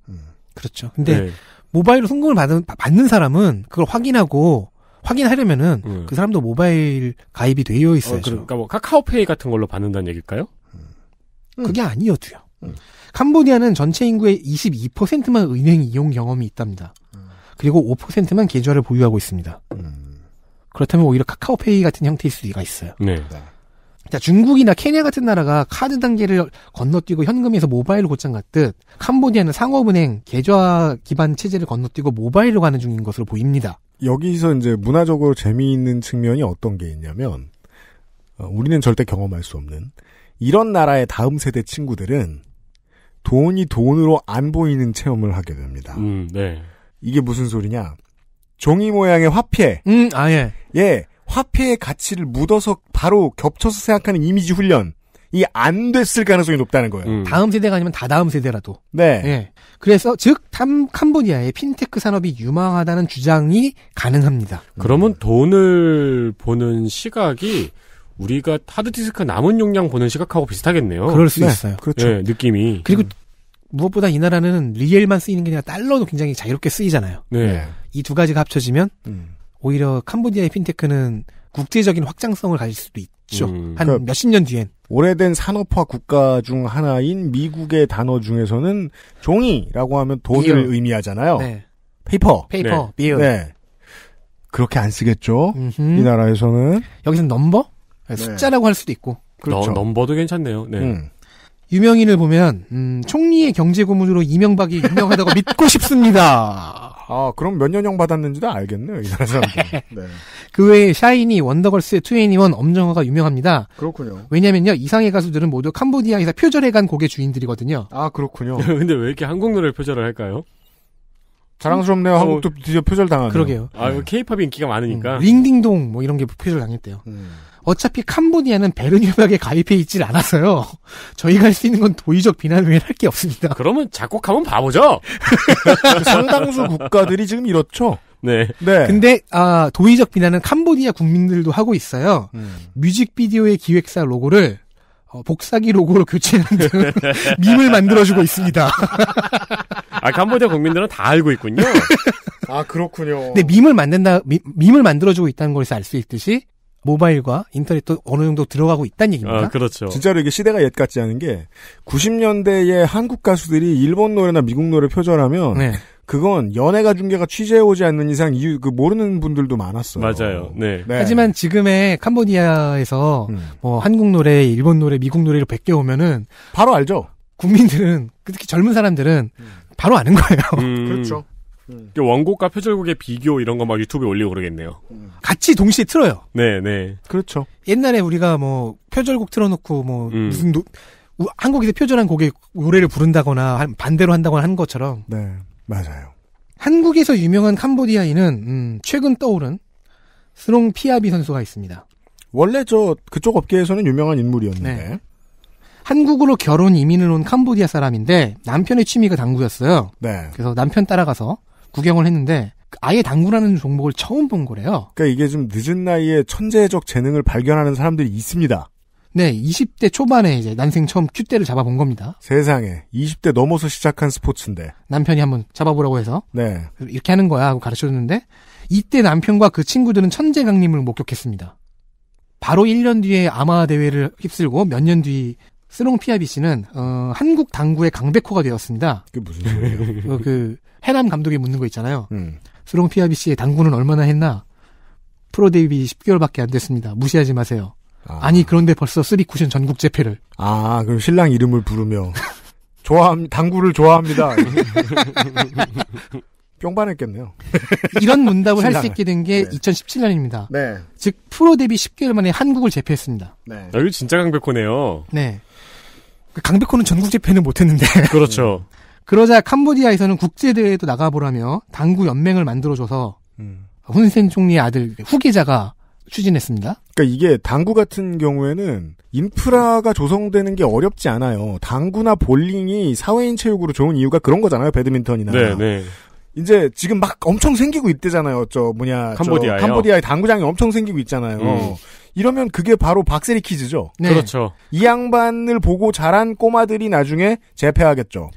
S3: 그렇죠. 근데
S2: 네.
S3: 모바일로 송금을 받은, 받는 사람은 그걸 확인하고 확인하려면은
S2: 음.
S3: 그 사람도 모바일 가입이 되어
S2: 어,
S3: 있어야죠.
S2: 그러니까 뭐 카카오페이 같은 걸로 받는다는 얘기일까요?
S3: 그게 아니어도요. 캄보디아는 전체 인구의 22%만 은행 이용 경험이 있답니다. 그리고 5%만 계좌를 보유하고 있습니다.
S4: 음.
S3: 그렇다면 오히려 카카오페이 같은 형태일 수가 있어요.
S2: 네.
S3: 자, 중국이나 케냐 같은 나라가 카드 단계를 건너뛰고 현금에서 모바일로 곧장 갔듯 캄보디아는 상업은행 계좌 기반 체제를 건너뛰고 모바일로 가는 중인 것으로 보입니다.
S4: 여기서 이제 문화적으로 재미있는 측면이 어떤 게 있냐면 어, 우리는 절대 경험할 수 없는 이런 나라의 다음 세대 친구들은 돈이 돈으로 안 보이는 체험을 하게 됩니다.
S2: 음, 네.
S4: 이게 무슨 소리냐? 종이 모양의 화폐,
S3: 음, 아, 예.
S4: 예, 화폐의 가치를 묻어서 바로 겹쳐서 생각하는 이미지 훈련. 이 안 됐을 가능성이 높다는 거예요.
S2: 음.
S3: 다음 세대가 아니면 다 다음 세대라도.
S4: 네.
S3: 예. 그래서 즉 탐, 캄보디아의 핀테크 산업이 유망하다는 주장이 가능합니다.
S2: 그러면 돈을 보는 시각이 우리가 하드디스크 남은 용량 보는 시각하고 비슷하겠네요.
S3: 그럴 수
S4: 네,
S3: 있어요.
S4: 그렇죠.
S2: 예, 느낌이.
S3: 그리고 무엇보다 이 나라는 리엘만 쓰이는 게 아니라 달러도 굉장히 자유롭게 쓰이잖아요.
S2: 네.
S3: 이 두 가지가 합쳐지면
S4: 음.
S3: 오히려 캄보디아의 핀테크는 국제적인 확장성을 가질 수도 있죠.
S2: 음.
S3: 한
S4: 그-
S3: 몇십 년 뒤엔.
S4: 오래된 산업화 국가 중 하나인 미국의 단어 중에서는 종이라고 하면 돈을
S3: 비어.
S4: 의미하잖아요.
S3: 네.
S4: 페이퍼.
S3: 페이퍼, 비어.
S4: 네. 그렇게 안 쓰겠죠.
S3: 음흠.
S4: 이 나라에서는.
S3: 여기서 Number?
S4: 네.
S3: 숫자라고 할 수도 있고.
S4: 그렇죠.
S2: 너, 넘버도 괜찮네요. 네.
S4: 음.
S3: 유명인을 보면 음, 총리의 경제 고문으로 이명박이 유명하다고 믿고 싶습니다.
S4: 아, 그럼 몇 년형 받았는지도 알겠네요, 이 나라 사람들. 네.
S3: 그 외에 샤이니, 원더걸스의 투애니원, 엄정화가 유명합니다.
S4: 그렇군요.
S3: 왜냐면요, 이상의 가수들은 모두 캄보디아에서 표절해 간 곡의 주인들이거든요.
S4: 아, 그렇군요.
S2: 근데 왜 이렇게 한국 노래를 표절을 할까요?
S4: 자랑스럽네요.
S2: 어,
S4: 한국도 드디어 표절 당하네요.
S3: 그러게요.
S2: 아, 이거 케이팝이 인기가 많으니까.
S3: 음, 링딩동 뭐 이런 게 표절 당했대요.
S4: 음.
S3: 어차피 캄보디아는 베른 협약에 가입해 있질 않아서요. 저희가 할 수 있는 건 도의적 비난 외에 할 게 없습니다.
S2: 그러면 작곡하면 바보죠?
S4: 그 상당수 국가들이 지금 이렇죠.
S2: 네.
S4: 네.
S3: 근데 아 도의적 비난은 캄보디아 국민들도 하고 있어요.
S4: 음.
S3: 뮤직비디오의 기획사 로고를 어, 복사기 로고로 교체하는 등 밈을 만들어주고 있습니다.
S2: 아, 캄보디아 국민들은 다 알고 있군요.
S4: 아, 그렇군요.
S3: 근데 밈을 만든다, 미- 밈을 만들어주고 있다는 걸서 알수 있듯이 모바일과 인터넷도 어느 정도 들어가고 있다는 얘기입니다.
S2: 아, 그렇죠.
S4: 진짜로 이게 시대가 옛 같지 않은 게 90년대에 한국 가수들이 일본 노래나 미국 노래 표절하면
S3: 네.
S4: 그건 연예가 중계가 취재해 오지 않는 이상 이유 그 모르는 분들도 많았어요.
S2: 맞아요. 네.
S4: 네.
S3: 하지만 지금의 캄보디아에서
S4: 음.
S3: 뭐 한국 노래, 일본 노래, 미국 노래를 베껴 오면은
S4: 바로 알죠.
S3: 국민들은 특히 젊은 사람들은 바로 아는 거예요.
S2: 음,
S4: 그렇죠.
S2: 이게 원곡과 표절곡의 비교 이런 거 막 유튜브에 올리고 그러겠네요.
S3: 같이 동시에 틀어요.
S2: 네, 네.
S4: 그렇죠.
S3: 옛날에 우리가 뭐 표절곡 틀어놓고 뭐
S2: 음.
S3: 무슨 노- 우- 한국에서 표절한 곡의 노래를 부른다거나 한- 반대로 한다거나 하는 것처럼
S4: 네. 맞아요.
S3: 한국에서 유명한 캄보디아인은 음, 최근 떠오른 스롱 피아비 선수가 있습니다.
S4: 원래 저 그쪽 업계에서는 유명한 인물이었는데.
S3: 네. 한국으로 결혼 이민을 온 캄보디아 사람인데 남편의 취미가 당구였어요.
S4: 네.
S3: 그래서 남편 따라가서 구경을 했는데 아예 당구라는 종목을 처음 본 거래요.
S4: 그러니까 이게 좀 늦은 나이에 천재적 재능을 발견하는 사람들이 있습니다.
S3: 네, 20대 초반에 이제 난생 처음 큐대를 잡아본 겁니다.
S4: 세상에 20대 넘어서 시작한 스포츠인데.
S3: 남편이 한번 잡아보라고 해서
S4: 네.
S3: 이렇게 하는 거야 하고 가르쳐줬는데 이때 남편과 그 친구들은 천재 강림을 목격했습니다. 바로 1년 뒤에 아마 대회를 휩쓸고 몇 년 뒤 스롱 피아비 씨는 어, 한국 당구의 강백호가 되었습니다.
S4: 그게 무슨 소리예요?
S3: 어, 그 해남 감독이 묻는 거 있잖아요.
S4: 음.
S3: 스롱 피아비 씨의 당구는 얼마나 했나? 프로 데뷔 10개월밖에 안 됐습니다. 무시하지 마세요.
S4: 아.
S3: 아니 그런데 벌써 쓰리 쿠션 전국 제패를
S4: 아, 그럼 신랑 이름을 부르며 좋아함 당구를 좋아합니다. 뿅 반했겠네요.
S3: 이런 문답을 할 수. 있게 된게
S4: 네.
S3: 2017년입니다.
S4: 네.
S3: 즉 프로 데뷔 10개월 만에 한국을 제패했습니다.
S4: 네.
S2: 아, 이거 진짜 강백호네요.
S3: 네. 그 강백호는 전국 재패는 못했는데
S2: 그렇죠.
S3: 그러자 캄보디아에서는 국제 대회에도 나가보라며 당구 연맹을 만들어줘서
S4: 음.
S3: 훈센 총리의 아들 후계자가 추진했습니다.
S4: 그러니까 이게 당구 같은 경우에는 인프라가 조성되는 게 어렵지 않아요. 당구나 볼링이 사회인 체육으로 좋은 이유가 그런 거잖아요. 배드민턴이나.
S2: 네, 네.
S4: 이제 지금 막 엄청 생기고 있대잖아요. 저 뭐냐. 저
S2: 캄보디아요?
S4: 캄보디아에 당구장이 엄청 생기고 있잖아요.
S2: 음.
S4: 이러면 그게 바로 박세리 키즈죠.
S3: 네.
S2: 그렇죠.
S4: 이 양반을 보고 자란 꼬마들이 나중에 재패하겠죠.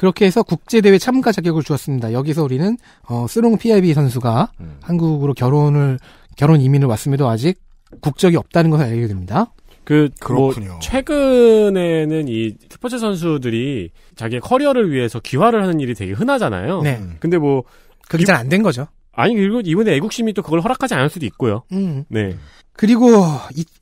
S3: 그렇게 해서 국제 대회 참가 자격을 주었습니다. 여기서 우리는 어, 스롱 피아비 선수가
S4: 음.
S3: 한국으로 결혼을 결혼 이민을 왔음에도 아직 국적이 없다는 것을 알게 됩니다.
S2: 그, 뭐,
S4: 그렇군요.
S2: 최근에는 이 스포츠 선수들이 자기의 커리어를 위해서 귀화를 하는 일이 되게 흔하잖아요.
S3: 네.
S4: 음.
S2: 근데 뭐,
S3: 그게 잘 안 된 거죠.
S2: 아니, 그리고 이번에 애국심이 또 그걸 허락하지 않을 수도 있고요.
S3: 음.
S2: 네.
S3: 그리고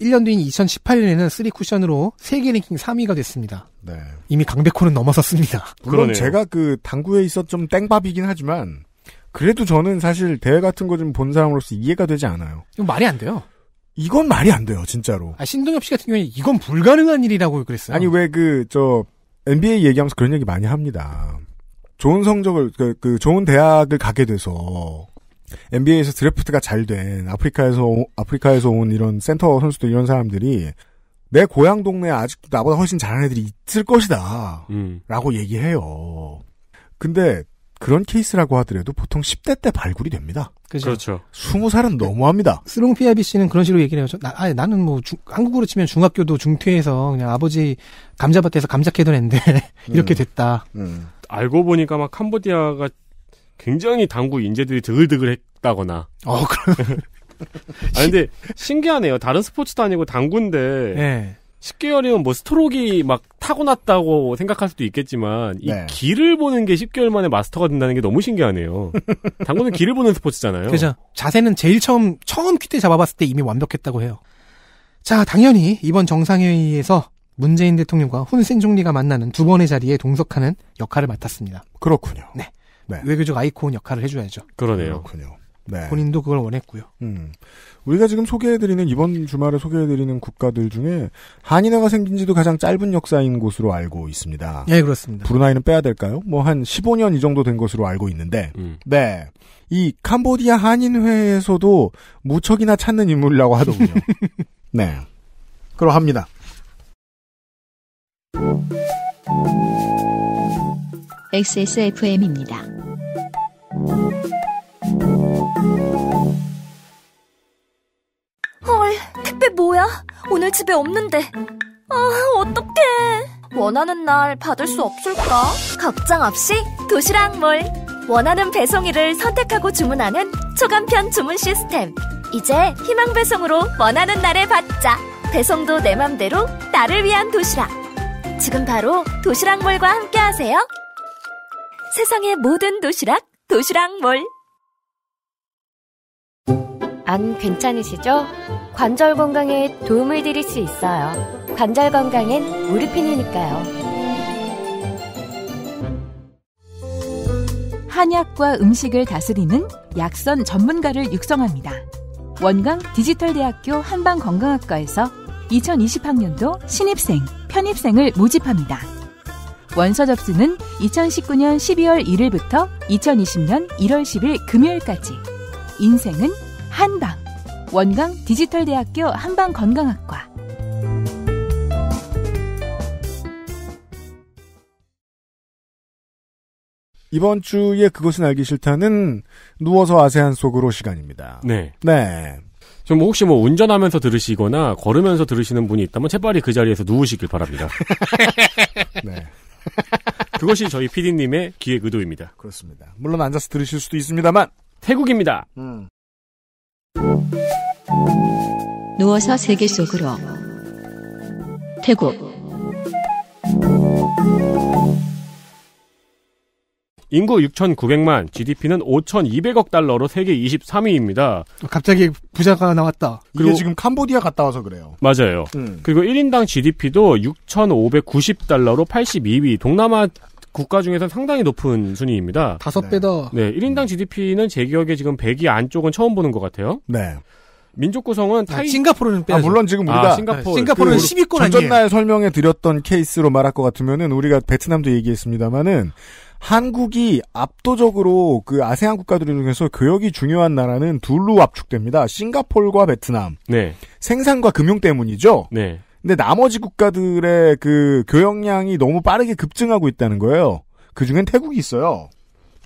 S3: 1년 뒤인 2018년에는 3 쿠션으로 세계 랭킹 3위가 됐습니다.
S4: 네.
S3: 이미 강백호는 넘어섰습니다.
S4: 물론
S2: 그러네요.
S4: 제가 그 당구에 있어 좀 땡밥이긴 하지만 그래도 저는 사실 대회 같은 거 좀 본 사람으로서 이해가 되지 않아요.
S3: 이건 말이 안 돼요.
S4: 이건 말이 안 돼요, 진짜로.
S3: 아, 신동엽 씨 같은 경우에 이건 불가능한 일이라고 그랬어요.
S4: 아니 왜 그 저 NBA 얘기하면서 그런 얘기 많이 합니다. 좋은 성적을 그, 그 좋은 대학을 가게 돼서 NBA에서 드래프트가 잘 된 아프리카에서 오- 아프리카에서 온 이런 센터 선수들 이런 사람들이 내 고향 동네에 아직도 나보다 훨씬 잘하는 애들이 있을 것이다.
S2: 음.
S4: 라고 얘기해요. 근데 그런 케이스라고 하더라도 보통 10대 때 발굴이 됩니다.
S3: 그죠?
S2: 그렇죠.
S4: 20살은 너무합니다.
S3: 스롱 피아비 씨는 그런 식으로 얘기를 해요. 저- 나, 아니, 나는 뭐 중- 한국으로 치면 중학교도 중퇴해서 그냥 아버지 감자밭에서 감자 캐던 애인데 이렇게 됐다.
S4: 음.
S2: 알고 보니까 막 캄보디아가 굉장히 당구 인재들이 드글드글 했다거나.
S3: 어, 그럼.
S2: 아 근데 신기하네요. 다른 스포츠도 아니고 당구인데
S3: 예.
S2: 10개월이면 뭐 스트로크가 막 타고났다고 생각할 수도 있겠지만 이
S4: 네.
S2: 길을 보는 게 10개월 만에 마스터가 된다는 게 너무 신기하네요. 당구는 길을 보는 스포츠잖아요.
S3: 그죠. 자세는 제일 처음, 처음 퀴트 잡아봤을 때 이미 완벽했다고 해요. 자, 당연히 이번 정상회의에서 문재인 대통령과 훈센 총리가 만나는 두 번의 자리에 동석하는 역할을 맡았습니다.
S4: 그렇군요.
S3: 네.
S4: 네.
S3: 외교적 아이콘 역할을 해줘야죠.
S2: 그러네요.
S4: 그렇군요. 네.
S3: 본인도 그걸 원했고요.
S4: 음. 우리가 지금 소개해드리는 이번 주말에 소개해드리는 국가들 중에 한인회가 생긴지도 가장 짧은 역사인 곳으로 알고 있습니다.
S3: 예, 그렇습니다.
S4: 브루나이는 빼야 될까요? 뭐 한 15년 이 정도 된 것으로 알고 있는데,
S2: 음.
S4: 네. 이 캄보디아 한인회에서도 무척이나 찾는 인물이라고 하더군요. 네. 그러합니다.
S1: XSFM입니다.
S9: 헐, 택배 뭐야? 오늘 집에 없는데. 아, 어떡해. 원하는 날 받을 수 없을까? 걱정 없이 도시락몰. 원하는 배송일을 선택하고 주문하는 초간편 주문 시스템. 이제 희망 배송으로 원하는 날에 받자. 배송도 내 맘대로 나를 위한 도시락. 지금 바로 도시락몰과 함께 하세요. 세상의 모든 도시락, 도시락몰.
S10: 안 괜찮으시죠? 관절 건강에 도움을 드릴 수 있어요. 관절 건강엔 무르핀이니까요.
S5: 한약과 음식을 다스리는 약선 전문가를 육성합니다. 원광 디지털대학교 한방건강학과에서 2020학년도 신입생, 편입생을 모집합니다. 원서 접수는 2019년 12월 1일부터 2020년 1월 10일 금요일까지. 인생은 한방. 원광 디지털대학교 한방건강학과.
S4: 이번 주에 그것은 알기 싫다는 누워서 아세안 속으로 시간입니다.
S2: 네.
S4: 네.
S2: 좀 혹시 뭐 운전하면서 들으시거나 걸으면서 들으시는 분이 있다면 제발이 그 자리에서 누우시길 바랍니다.
S4: 네.
S2: 그것이 저희 PD님의 기획 의도입니다.
S4: 그렇습니다. 물론 앉아서 들으실 수도 있습니다만.
S2: 태국입니다.
S4: 음.
S1: 누워서 세계 속으로. 태국.
S2: 인구 6,900만, GDP는 5,200억 달러로 세계 23위입니다.
S3: 갑자기 부자가 나왔다.
S4: 이게
S2: 그리고-
S4: 지금 캄보디아 갔다 와서 그래요.
S2: 맞아요.
S4: 음.
S2: 그리고 1인당 GDP도 6,590달러로 82위. 동남아 국가 중에서 상당히 높은 순위입니다.
S3: 다섯
S4: 네.
S3: 배다.
S2: 네, 1인당 GDP는 제 기억에 지금 100위 안쪽은 처음 보는 것 같아요.
S4: 네.
S2: 민족 구성은
S3: 아,
S2: 타이,
S3: 싱가포르는
S4: 아,
S3: 빼야죠.
S4: 물론 지금
S2: 아,
S4: 우리가
S2: 싱가포르.
S3: 싱가포르는
S4: 그
S3: 10위권 아니에요.
S4: 전전날 설명해 드렸던 케이스로 말할 것 같으면은 우리가 베트남도 얘기했습니다마는 한국이 압도적으로 그 아세안 국가들 중에서 교역이 중요한 나라는 둘로 압축됩니다. 싱가폴과 베트남.
S2: 네,
S4: 생산과 금융 때문이죠.
S2: 네.
S4: 근데 나머지 국가들의 그 교역량이 너무 빠르게 급증하고 있다는 거예요. 그 중엔 태국이 있어요.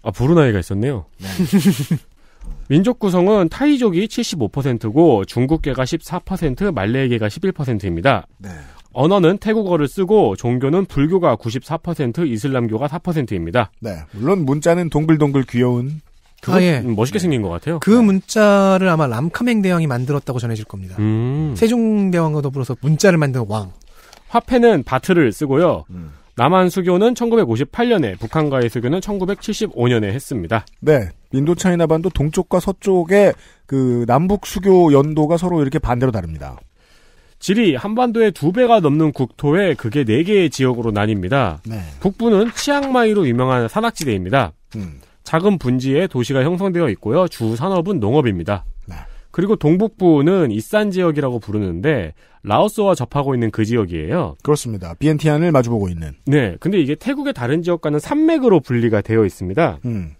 S2: 아, 브루나이가 있었네요. 민족 구성은 타이족이 75%고 중국계가 14%, 말레이계가 11%입니다.
S4: 네.
S2: 언어는 태국어를 쓰고 종교는 불교가 94%, 이슬람교가 4%입니다.
S4: 네. 물론 문자는 동글동글 귀여운
S2: 그거
S3: 아, 예.
S2: 음, 멋있게 생긴 것 같아요.
S3: 그 문자를 아마 람카맹 대왕이 만들었다고 전해질 겁니다.
S2: 음.
S3: 세종 대왕과 더불어서 문자를 만든 왕.
S2: 화폐는 바트를 쓰고요.
S4: 음.
S2: 남한 수교는 1958년에, 북한과의 수교는 1975년에 했습니다.
S4: 네. 인도 차이나 반도 동쪽과 서쪽의 그 남북 수교 연도가 서로 이렇게 반대로 다릅니다.
S2: 질이 한반도의 두 배가 넘는 국토에 그게 네 개의 지역으로 나뉩니다.
S4: 네.
S2: 북부는 치앙마이로 유명한 산악지대입니다.
S4: 음.
S2: 작은 분지에 도시가 형성되어 있고요. 주 산업은 농업입니다.
S4: 네.
S2: 그리고 동북부는 이산 지역이라고 부르는데 라오스와 접하고 있는 그 지역이에요.
S4: 그렇습니다. 비엔티안을 마주보고 있는.
S2: 네, 근데 이게 태국의 다른 지역과는 산맥으로 분리가 되어 있습니다.
S4: 음.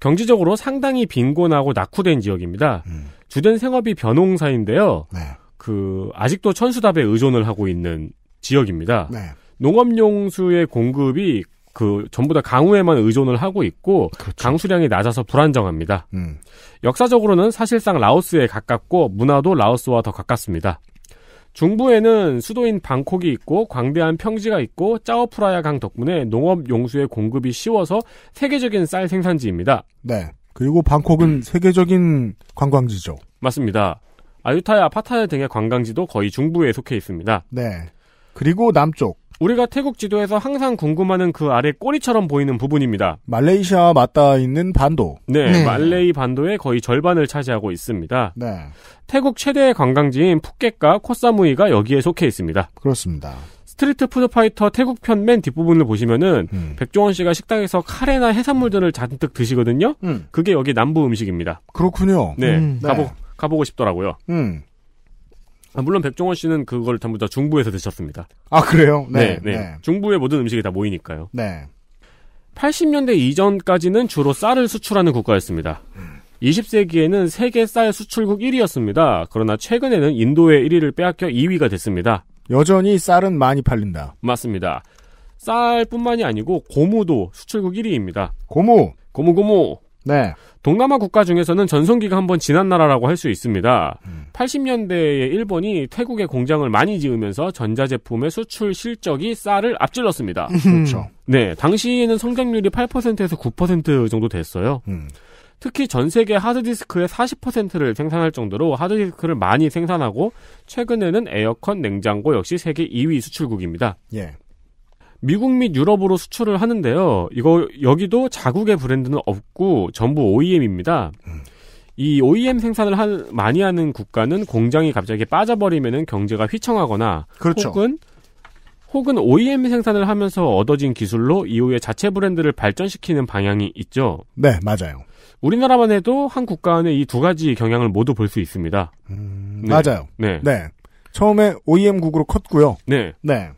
S2: 경제적으로 상당히 빈곤하고 낙후된 지역입니다.
S4: 음.
S2: 주된 생업이 벼농사인데요.
S4: 네.
S2: 그 아직도 천수답에 의존을 하고 있는 지역입니다.
S4: 네.
S2: 농업용수의 공급이 그 전부 다 강우에만 의존을 하고 있고
S4: 그렇죠.
S2: 강수량이 낮아서 불안정합니다.
S4: 음.
S2: 역사적으로는 사실상 라오스에 가깝고 문화도 라오스와 더 가깝습니다. 중부에는 수도인 방콕이 있고 광대한 평지가 있고 짜오프라야 강 덕분에 농업 용수의 공급이 쉬워서 세계적인 쌀 생산지입니다.
S4: 네. 그리고 방콕은 세계적인 관광지죠.
S2: 맞습니다. 아유타야, 파타야 등의 관광지도 거의 중부에 속해 있습니다.
S4: 네. 그리고 남쪽
S2: 우리가 태국 지도에서 항상 궁금하는 그 아래 꼬리처럼 보이는 부분입니다.
S4: 말레이시아와 맞닿아 있는 반도.
S2: 네,
S3: 네.
S2: 말레이 반도의 거의 절반을 차지하고 있습니다.
S4: 네.
S2: 태국 최대의 관광지인 푸켓과 코사무이가 여기에 속해 있습니다.
S4: 그렇습니다.
S2: 스트리트 푸드 파이터 태국 편 맨 뒷부분을 보시면은
S4: 음.
S2: 백종원 씨가 식당에서 카레나 해산물 들을 잔뜩 드시거든요.
S4: 음.
S2: 그게 여기 남부 음식입니다.
S4: 그렇군요.
S2: 네,
S3: 음.
S2: 가보
S4: 네.
S2: 가보고 싶더라고요.
S4: 음.
S2: 아, 물론 백종원 씨는 그걸 전부 다 중부에서 드셨습니다.
S4: 아, 그래요? 네.
S2: 네,
S4: 네.
S2: 중부의 모든 음식이 다 모이니까요.
S4: 네.
S2: 80년대 이전까지는 주로 쌀을 수출하는 국가였습니다. 20세기에는 세계 쌀 수출국 1위였습니다. 그러나 최근에는 인도의 1위를 빼앗겨 2위가 됐습니다.
S4: 여전히 쌀은 많이 팔린다.
S2: 맞습니다. 쌀뿐만이 아니고 고무도 수출국 1위입니다.
S4: 고무.
S2: 고무 고무.
S4: 네.
S2: 동남아 국가 중에서는 전성기가 한번 지난 나라라고 할 수 있습니다. 80년대에 일본이 태국에 공장을 많이 지으면서 전자제품의 수출 실적이 쌀을 앞질렀습니다.
S4: 그렇죠.
S2: 네, 당시에는 성장률이 8%에서 9% 정도 됐어요.
S4: 음.
S2: 특히 전 세계 하드디스크의 40%를 생산할 정도로 하드디스크를 많이 생산하고 최근에는 에어컨, 냉장고 역시 세계 2위 수출국입니다.
S4: 예.
S2: 미국 및 유럽으로 수출을 하는데요. 이거 여기도 자국의 브랜드는 없고 전부 OEM입니다. 이 OEM 생산을 한- 많이 하는 국가는 공장이 갑자기 빠져버리면은 경제가 휘청하거나
S4: 그렇죠.
S2: 혹은 혹은 OEM 생산을 하면서 얻어진 기술로 이후에 자체 브랜드를 발전시키는 방향이 있죠.
S4: 네, 맞아요.
S2: 우리나라만 해도 한 국가 안에 이 두 가지 경향을 모두 볼 수 있습니다.
S4: 음,
S2: 네.
S4: 맞아요.
S2: 네.
S4: 네. 처음에 OEM국으로 컸고요.
S2: 네.
S4: 네.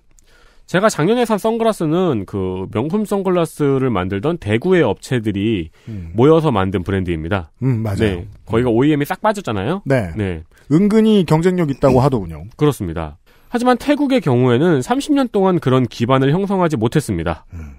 S2: 제가 작년에 산 선글라스는 그 명품 선글라스를 만들던 대구의 업체들이
S4: 음,
S2: 모여서 만든 브랜드입니다.
S4: 음, 맞아요.
S2: 네. 거기가 OEM이 싹 빠졌잖아요.
S4: 네.
S2: 네.
S4: 은근히 경쟁력 있다고 하더군요.
S2: 그렇습니다. 하지만 태국의 경우에는 30년 동안 그런 기반을 형성하지 못했습니다.
S4: 음.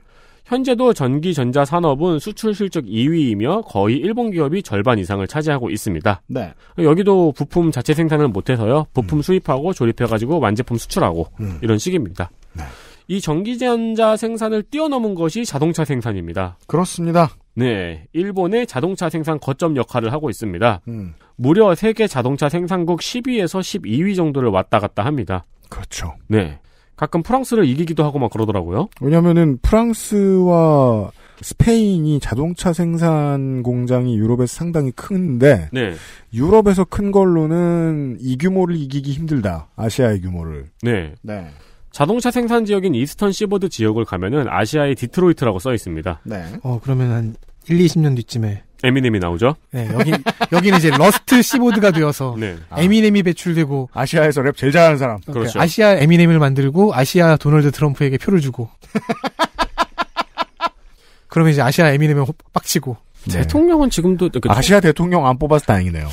S2: 현재도 전기 전자 산업은 수출 실적 2위이며 거의 일본 기업이 절반 이상을 차지하고 있습니다.
S4: 네.
S2: 여기도 부품 자체 생산을 못해서요. 부품 수입하고 조립해가지고 완제품 수출하고
S4: 음.
S2: 이런 식입니다.
S4: 네.
S2: 이 전기전자 생산을 뛰어넘은 것이 자동차 생산입니다.
S4: 그렇습니다.
S2: 네, 일본의 자동차 생산 거점 역할을 하고 있습니다.
S4: 음.
S2: 무려 세계 자동차 생산국 10위에서 12위 정도를 왔다 갔다 합니다.
S4: 그렇죠.
S2: 네. 가끔 프랑스를 이기기도 하고 막 그러더라고요.
S4: 왜냐면은 프랑스와 스페인이 자동차 생산 공장이 유럽에서 상당히 큰데
S2: 네.
S4: 유럽에서 큰 걸로는 이 규모를 이기기 힘들다. 아시아의 규모를.
S2: 네.
S4: 네.
S2: 자동차 생산 지역인 Eastern Seaboard 지역을 가면은 아시아의 디트로이트라고 써 있습니다.
S4: 네.
S3: 어, 그러면 한 1, 20년 뒤쯤에
S2: 에미넴이 나오죠?
S3: 네, 여기 여기는 이제 Rust Seaboard가 되어서
S2: 네.
S3: 에미넴이 배출되고
S4: 아시아에서 랩 제일 잘하는 사람.
S2: 그렇죠.
S3: 아시아 에미넴을 만들고 아시아 도널드 트럼프에게 표를 주고 그러면 이제 아시아 에미넴은 호- 빡치고
S4: 네.
S2: 대통령은 지금도 그
S4: 아시아 대통령 안 뽑아서 다행이네요.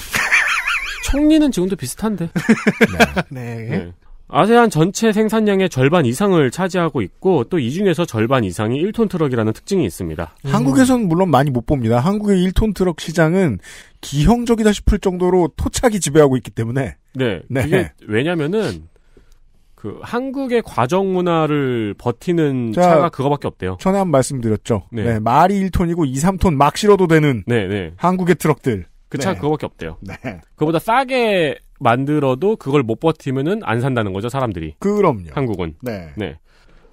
S2: 총리는 지금도 비슷한데.
S3: 네.
S2: 네. 아세안 전체 생산량의 절반 이상을 차지하고 있고 또 이 중에서 절반 이상이 1톤 트럭이라는 특징이 있습니다.
S4: 한국에서는 물론 많이 못 봅니다. 한국의 1톤 트럭 시장은 기형적이다 싶을 정도로 토착이 지배하고 있기 때문에.
S2: 네.
S4: 네.
S2: 왜냐면은 그 한국의 과적 문화를 버티는
S4: 자,
S2: 차, 가 그거밖에 없대요.
S4: 전에 한 말씀드렸죠.
S2: 네.
S4: 네. 말이 1톤이고 2, 3톤 막 실어도 되는
S2: 네, 네.
S4: 한국의 트럭들.
S2: 그쵸
S4: 네.
S2: 그거밖에 없대요.
S4: 네.
S2: 그보다 싸게 만들어도 그걸 못 버티면은 안 산다는 거죠, 사람들이.
S4: 그럼요.
S2: 한국은.
S4: 네.
S2: 네.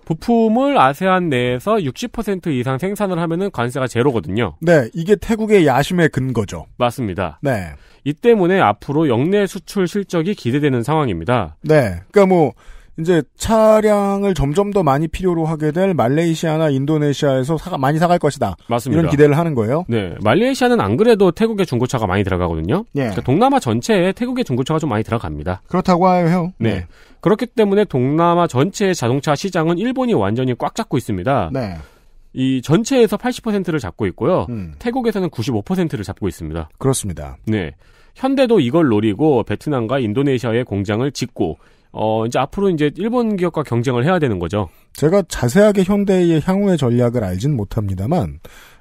S2: 부품을 아세안 내에서 60% 이상 생산을 하면은 관세가 제로거든요.
S4: 네, 이게 태국의 야심의 근거죠.
S2: 맞습니다.
S4: 네.
S2: 이 때문에 앞으로 역내 수출 실적이 기대되는 상황입니다.
S4: 네. 그러니까 뭐 이제 차량을 점점 더 많이 필요로 하게 될 말레이시아나 인도네시아에서 사가, 많이 사갈 것이다.
S2: 맞습니다.
S4: 이런 기대를 하는 거예요.
S2: 네, 말레이시아는 안 그래도 태국의 중고차가 많이 들어가거든요.
S4: 예.
S2: 그러니까 동남아 전체에 태국의 중고차가 좀 많이 들어갑니다.
S4: 그렇다고 해요.
S2: 네. 그렇기 때문에 동남아 전체의 자동차 시장은 일본이 완전히 꽉 잡고 있습니다.
S4: 네.
S2: 이 전체에서 80%를 잡고 있고요.
S4: 음,
S2: 태국에서는 95%를 잡고 있습니다.
S4: 그렇습니다.
S2: 네. 현대도 이걸 노리고 베트남과 인도네시아의 공장을 짓고 어 이제 앞으로 이제 일본 기업과 경쟁을 해야 되는 거죠.
S4: 제가 자세하게 현대의 향후의 전략을 알진 못합니다만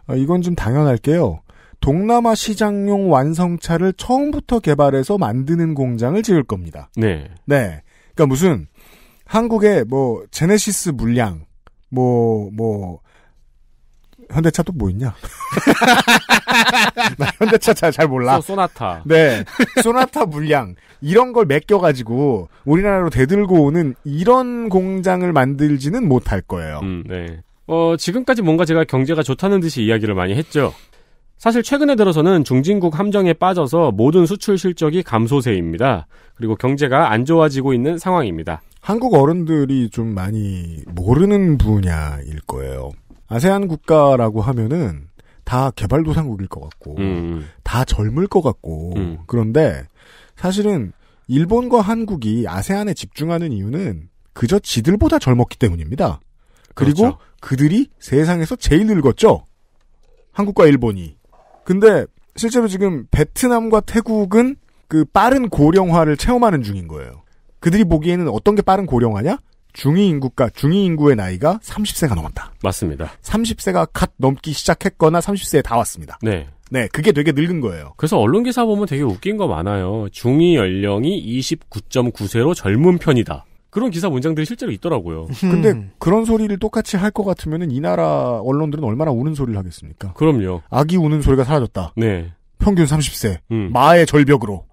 S4: 어, 이건 좀 당연할게요. 동남아 시장용 완성차를 처음부터 개발해서 만드는 공장을 지을 겁니다.
S2: 네.
S4: 네. 그러니까 무슨 한국의 뭐 제네시스 물량 뭐 뭐 현대차 또 뭐 있냐? 나 현대차 잘, 잘 몰라.
S2: 소, 소나타.
S4: 네. 소나타 물량 이런 걸 맡겨 가지고 우리나라로 대들고 오는 이런 공장을 만들지는 못할 거예요.
S2: 음, 네. 어, 지금까지 뭔가 제가 경제가 좋다는 듯이 이야기를 많이 했죠. 사실 최근에 들어서는 중진국 함정에 빠져서 모든 수출 실적이 감소세입니다. 그리고 경제가 안 좋아지고 있는 상황입니다.
S4: 한국 어른들이 좀 많이 모르는 분야일 거예요. 아세안 국가라고 하면은 다 개발도상국일 것 같고
S2: 음,
S4: 다 젊을 것 같고
S2: 음.
S4: 그런데 사실은 일본과 한국이 아세안에 집중하는 이유는 그저 지들보다 젊었기 때문입니다. 그리고
S2: 그렇죠.
S4: 그들이 세상에서 제일 늙었죠. 한국과 일본이. 근데 실제로 지금 베트남과 태국은 그 빠른 고령화를 체험하는 중인 거예요. 그들이 보기에는 어떤 게 빠른 고령화냐? 중위 인구가 중위 인구의 나이가 30세가 넘었다.
S2: 맞습니다.
S4: 30세가 갓 넘기 시작했거나 30세에 다 왔습니다.
S2: 네.
S4: 네, 그게 되게 늙은 거예요.
S2: 그래서 언론 기사 보면 되게 웃긴 거 많아요. 중위 연령이 29.9세로 젊은 편이다. 그런 기사 문장들이 실제로 있더라고요.
S4: 근데
S3: 음.
S4: 그런 소리를 똑같이 할 것 같으면은 이 나라 언론들은 얼마나 우는 소리를 하겠습니까?
S2: 그럼요.
S4: 아기 우는 소리가 사라졌다.
S2: 네.
S4: 평균 30세.
S2: 음.
S4: 마의 절벽으로.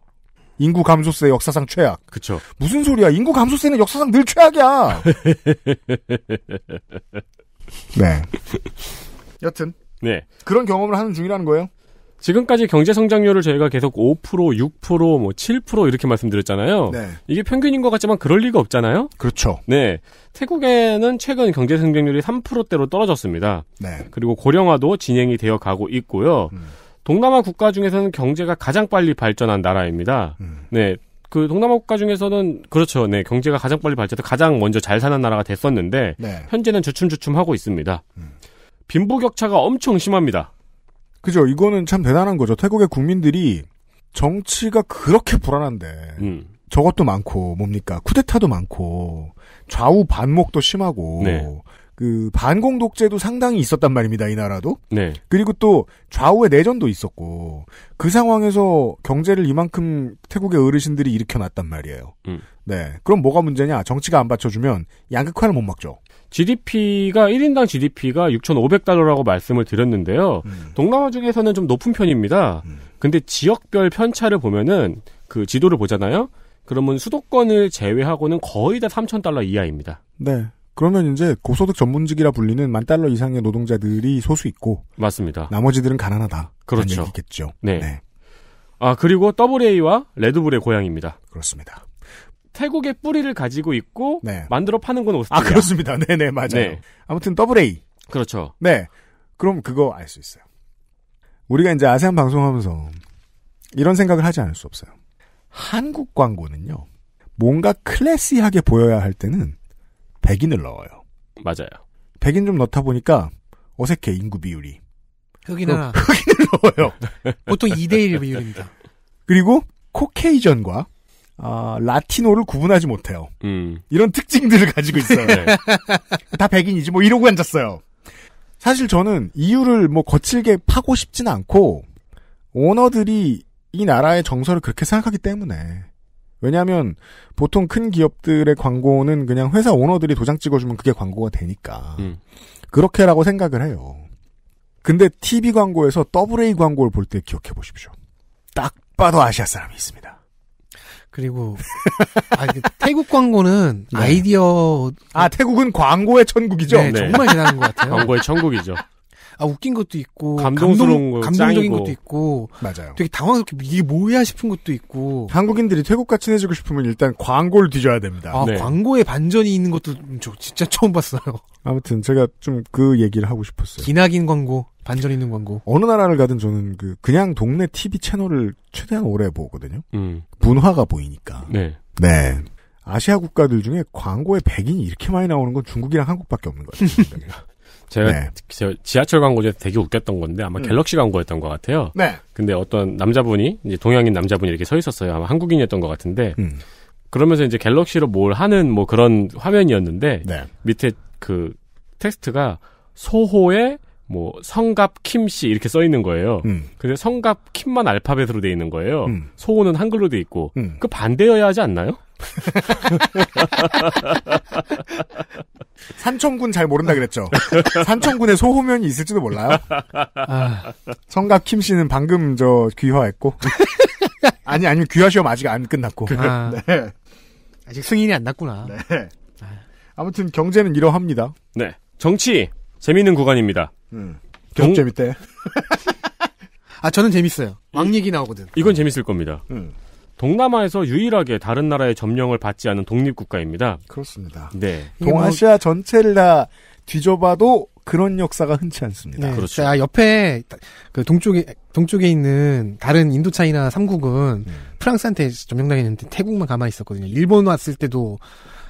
S4: 인구 감소세 역사상 최악.
S2: 그쵸.
S4: 무슨 소리야? 인구 감소세는 역사상 늘 최악이야. 네. 여튼
S2: 네.
S4: 그런 경험을 하는 중이라는 거예요.
S2: 지금까지 경제 성장률을 저희가 계속 5%, 6%, 뭐 7% 이렇게 말씀드렸잖아요.
S4: 네.
S2: 이게 평균인 것 같지만 그럴 리가 없잖아요.
S4: 그렇죠.
S2: 네. 태국에는 최근 경제 성장률이 3%대로 떨어졌습니다.
S4: 네.
S2: 그리고 고령화도 진행이 되어 가고 있고요.
S4: 음.
S2: 동남아 국가 중에서는 경제가 가장 빨리 발전한 나라입니다.
S4: 음.
S2: 네. 그 동남아 국가 중에서는 그렇죠. 네. 경제가 가장 빨리 발전해서 가장 먼저 잘 사는 나라가 됐었는데
S4: 네.
S2: 현재는 주춤주춤 하고 있습니다.
S4: 음.
S2: 빈부격차가 엄청 심합니다.
S4: 그죠. 이거는 참 대단한 거죠. 태국의 국민들이 정치가 그렇게 불안한데
S2: 음.
S4: 저것도 많고 뭡니까 쿠데타도 많고 좌우 반목도 심하고
S2: 네.
S4: 그 반공 독재도 상당히 있었단 말입니다 이 나라도
S2: 네.
S4: 그리고 또 좌우의 내전도 있었고 그 상황에서 경제를 이만큼 태국의 어르신들이 일으켜놨단 말이에요.
S2: 음.
S4: 네 그럼 뭐가 문제냐 정치가 안 받쳐주면 양극화를 못 막죠.
S2: GDP가 1인당 GDP가 6,500달러라고 말씀을 드렸는데요.
S4: 음.
S2: 동남아 중에서는 좀 높은 편입니다.
S4: 음.
S2: 근데 지역별 편차를 보면은 그 지도를 보잖아요. 그러면 수도권을 제외하고는 거의 다 3,000달러 이하입니다.
S4: 네 그러면 이제 고소득 전문직이라 불리는 만 달러 이상의 노동자들이 소수 있고
S2: 맞습니다.
S4: 나머지들은 가난하다.
S2: 그렇죠.
S4: 얘기겠죠.
S2: 네. 아, 그리고 WA와 레드불의 고향입니다.
S4: 그렇습니다.
S2: 태국의 뿌리를 가지고 있고
S4: 네.
S2: 만들어 파는 건 오스트리아.
S4: 아 그렇습니다. 네네 맞아요.
S2: 네.
S4: 아무튼 더블 A.
S2: 그렇죠.
S4: 네. 그럼 그거 알 수 있어요. 우리가 이제 아세안 방송하면서 이런 생각을 하지 않을 수 없어요. 한국 광고는요. 뭔가 클래시하게 보여야 할 때는 백인을 넣어요.
S2: 맞아요.
S4: 백인 좀 넣다 보니까 어색해 인구 비율이.
S3: 흑인은
S4: 넣어요.
S3: 보통 2대1 비율입니다.
S4: 그리고 코케이전과 아, 라티노를 구분하지 못해요.
S2: 음.
S4: 이런 특징들을 가지고 있어요.
S2: 네.
S4: 다 백인이지 뭐 이러고 앉았어요. 사실 저는 이유를 뭐 거칠게 파고 싶진 않고 오너들이 이 나라의 정서를 그렇게 생각하기 때문에 왜냐하면 보통 큰 기업들의 광고는 그냥 회사 오너들이 도장 찍어주면 그게 광고가 되니까
S2: 음.
S4: 그렇게라고 생각을 해요. 근데 TV 광고에서 더블 A 광고를 볼 때 기억해 보십시오. 딱 봐도 아시아 사람이 있습니다.
S3: 그리고 아, 그 태국 광고는
S4: 네.
S3: 아이디어
S4: 아 태국은 광고의 천국이죠.
S3: 네, 정말 대단한 것 같아요.
S2: 광고의 천국이죠.
S3: 아 웃긴 것도 있고
S2: 감동스러운 거,
S3: 감동, 감동적인
S2: 짱이고.
S3: 것도 있고
S4: 맞아요.
S3: 되게 당황스럽게 이게 뭐야 싶은 것도 있고
S4: 한국인들이 태국과 친해지고 싶으면 일단 광고를 뒤져야 됩니다.
S3: 아
S2: 네.
S3: 광고에 반전이 있는 것도 저 진짜 처음 봤어요.
S4: 아무튼 제가 좀 그 얘기를 하고 싶었어요.
S3: 기나긴 광고 반전 있는 광고.
S4: 어느 나라를 가든 저는 그 그냥 동네 TV 채널을 최대한 오래 보거든요.
S2: 음,
S4: 문화가 보이니까.
S2: 네.
S4: 네. 아시아 국가들 중에 광고에 백인이 이렇게 많이 나오는 건 중국이랑 한국밖에 없는 것 같아요.
S2: 제가
S4: 네.
S2: 저 지하철 광고 중에 되게 웃겼던 건데 아마
S4: 음.
S2: 갤럭시 광고였던 것 같아요.
S4: 네.
S2: 근데 어떤 남자분이 이제 동양인 남자분이 이렇게 서 있었어요. 아마 한국인이었던 것 같은데
S4: 음.
S2: 그러면서 이제 갤럭시로 뭘 하는 뭐 그런 화면이었는데
S4: 네.
S2: 밑에 그 텍스트가 소호의 뭐 성갑 킴 씨 이렇게 써 있는 거예요.
S4: 음.
S2: 근데 성갑 킴만 알파벳으로 돼 있는 거예요.
S4: 음.
S2: 소호는 한글로 돼 있고
S4: 음.
S2: 그 반대여야 하지 않나요?
S4: 산청군 잘 모른다 그랬죠. 산청군에 소호면이 있을지도 몰라요.
S3: 아,
S4: 성갑 킴 씨는 방금 저 귀화했고. 아니 아니면 귀화 시험 아직 안 끝났고.
S3: 아.
S4: 네.
S3: 아직 승인이 안 났구나.
S4: 네. 아무튼 경제는 이러합니다.
S2: 네. 정치 재미있는 구간입니다.
S4: 음. 계속
S2: 동-
S4: 재밌대.
S3: 아 저는 재밌어요. 왕 얘기 나오거든.
S2: 이건 재밌을 겁니다.
S4: 음.
S2: 동남아에서 유일하게 다른 나라의 점령을 받지 않은 독립국가입니다.
S4: 그렇습니다.
S2: 네.
S3: 뭐-
S4: 동아시아 전체를 다 뒤져봐도 그런 역사가 흔치 않습니다.
S3: 네,
S2: 그렇죠.
S3: 자, 옆에 그 동쪽에 동쪽에 있는 다른 인도 차이나 삼국은
S4: 음.
S3: 프랑스한테 점령당했는데 태국만 가만히 있었거든요. 일본 왔을 때도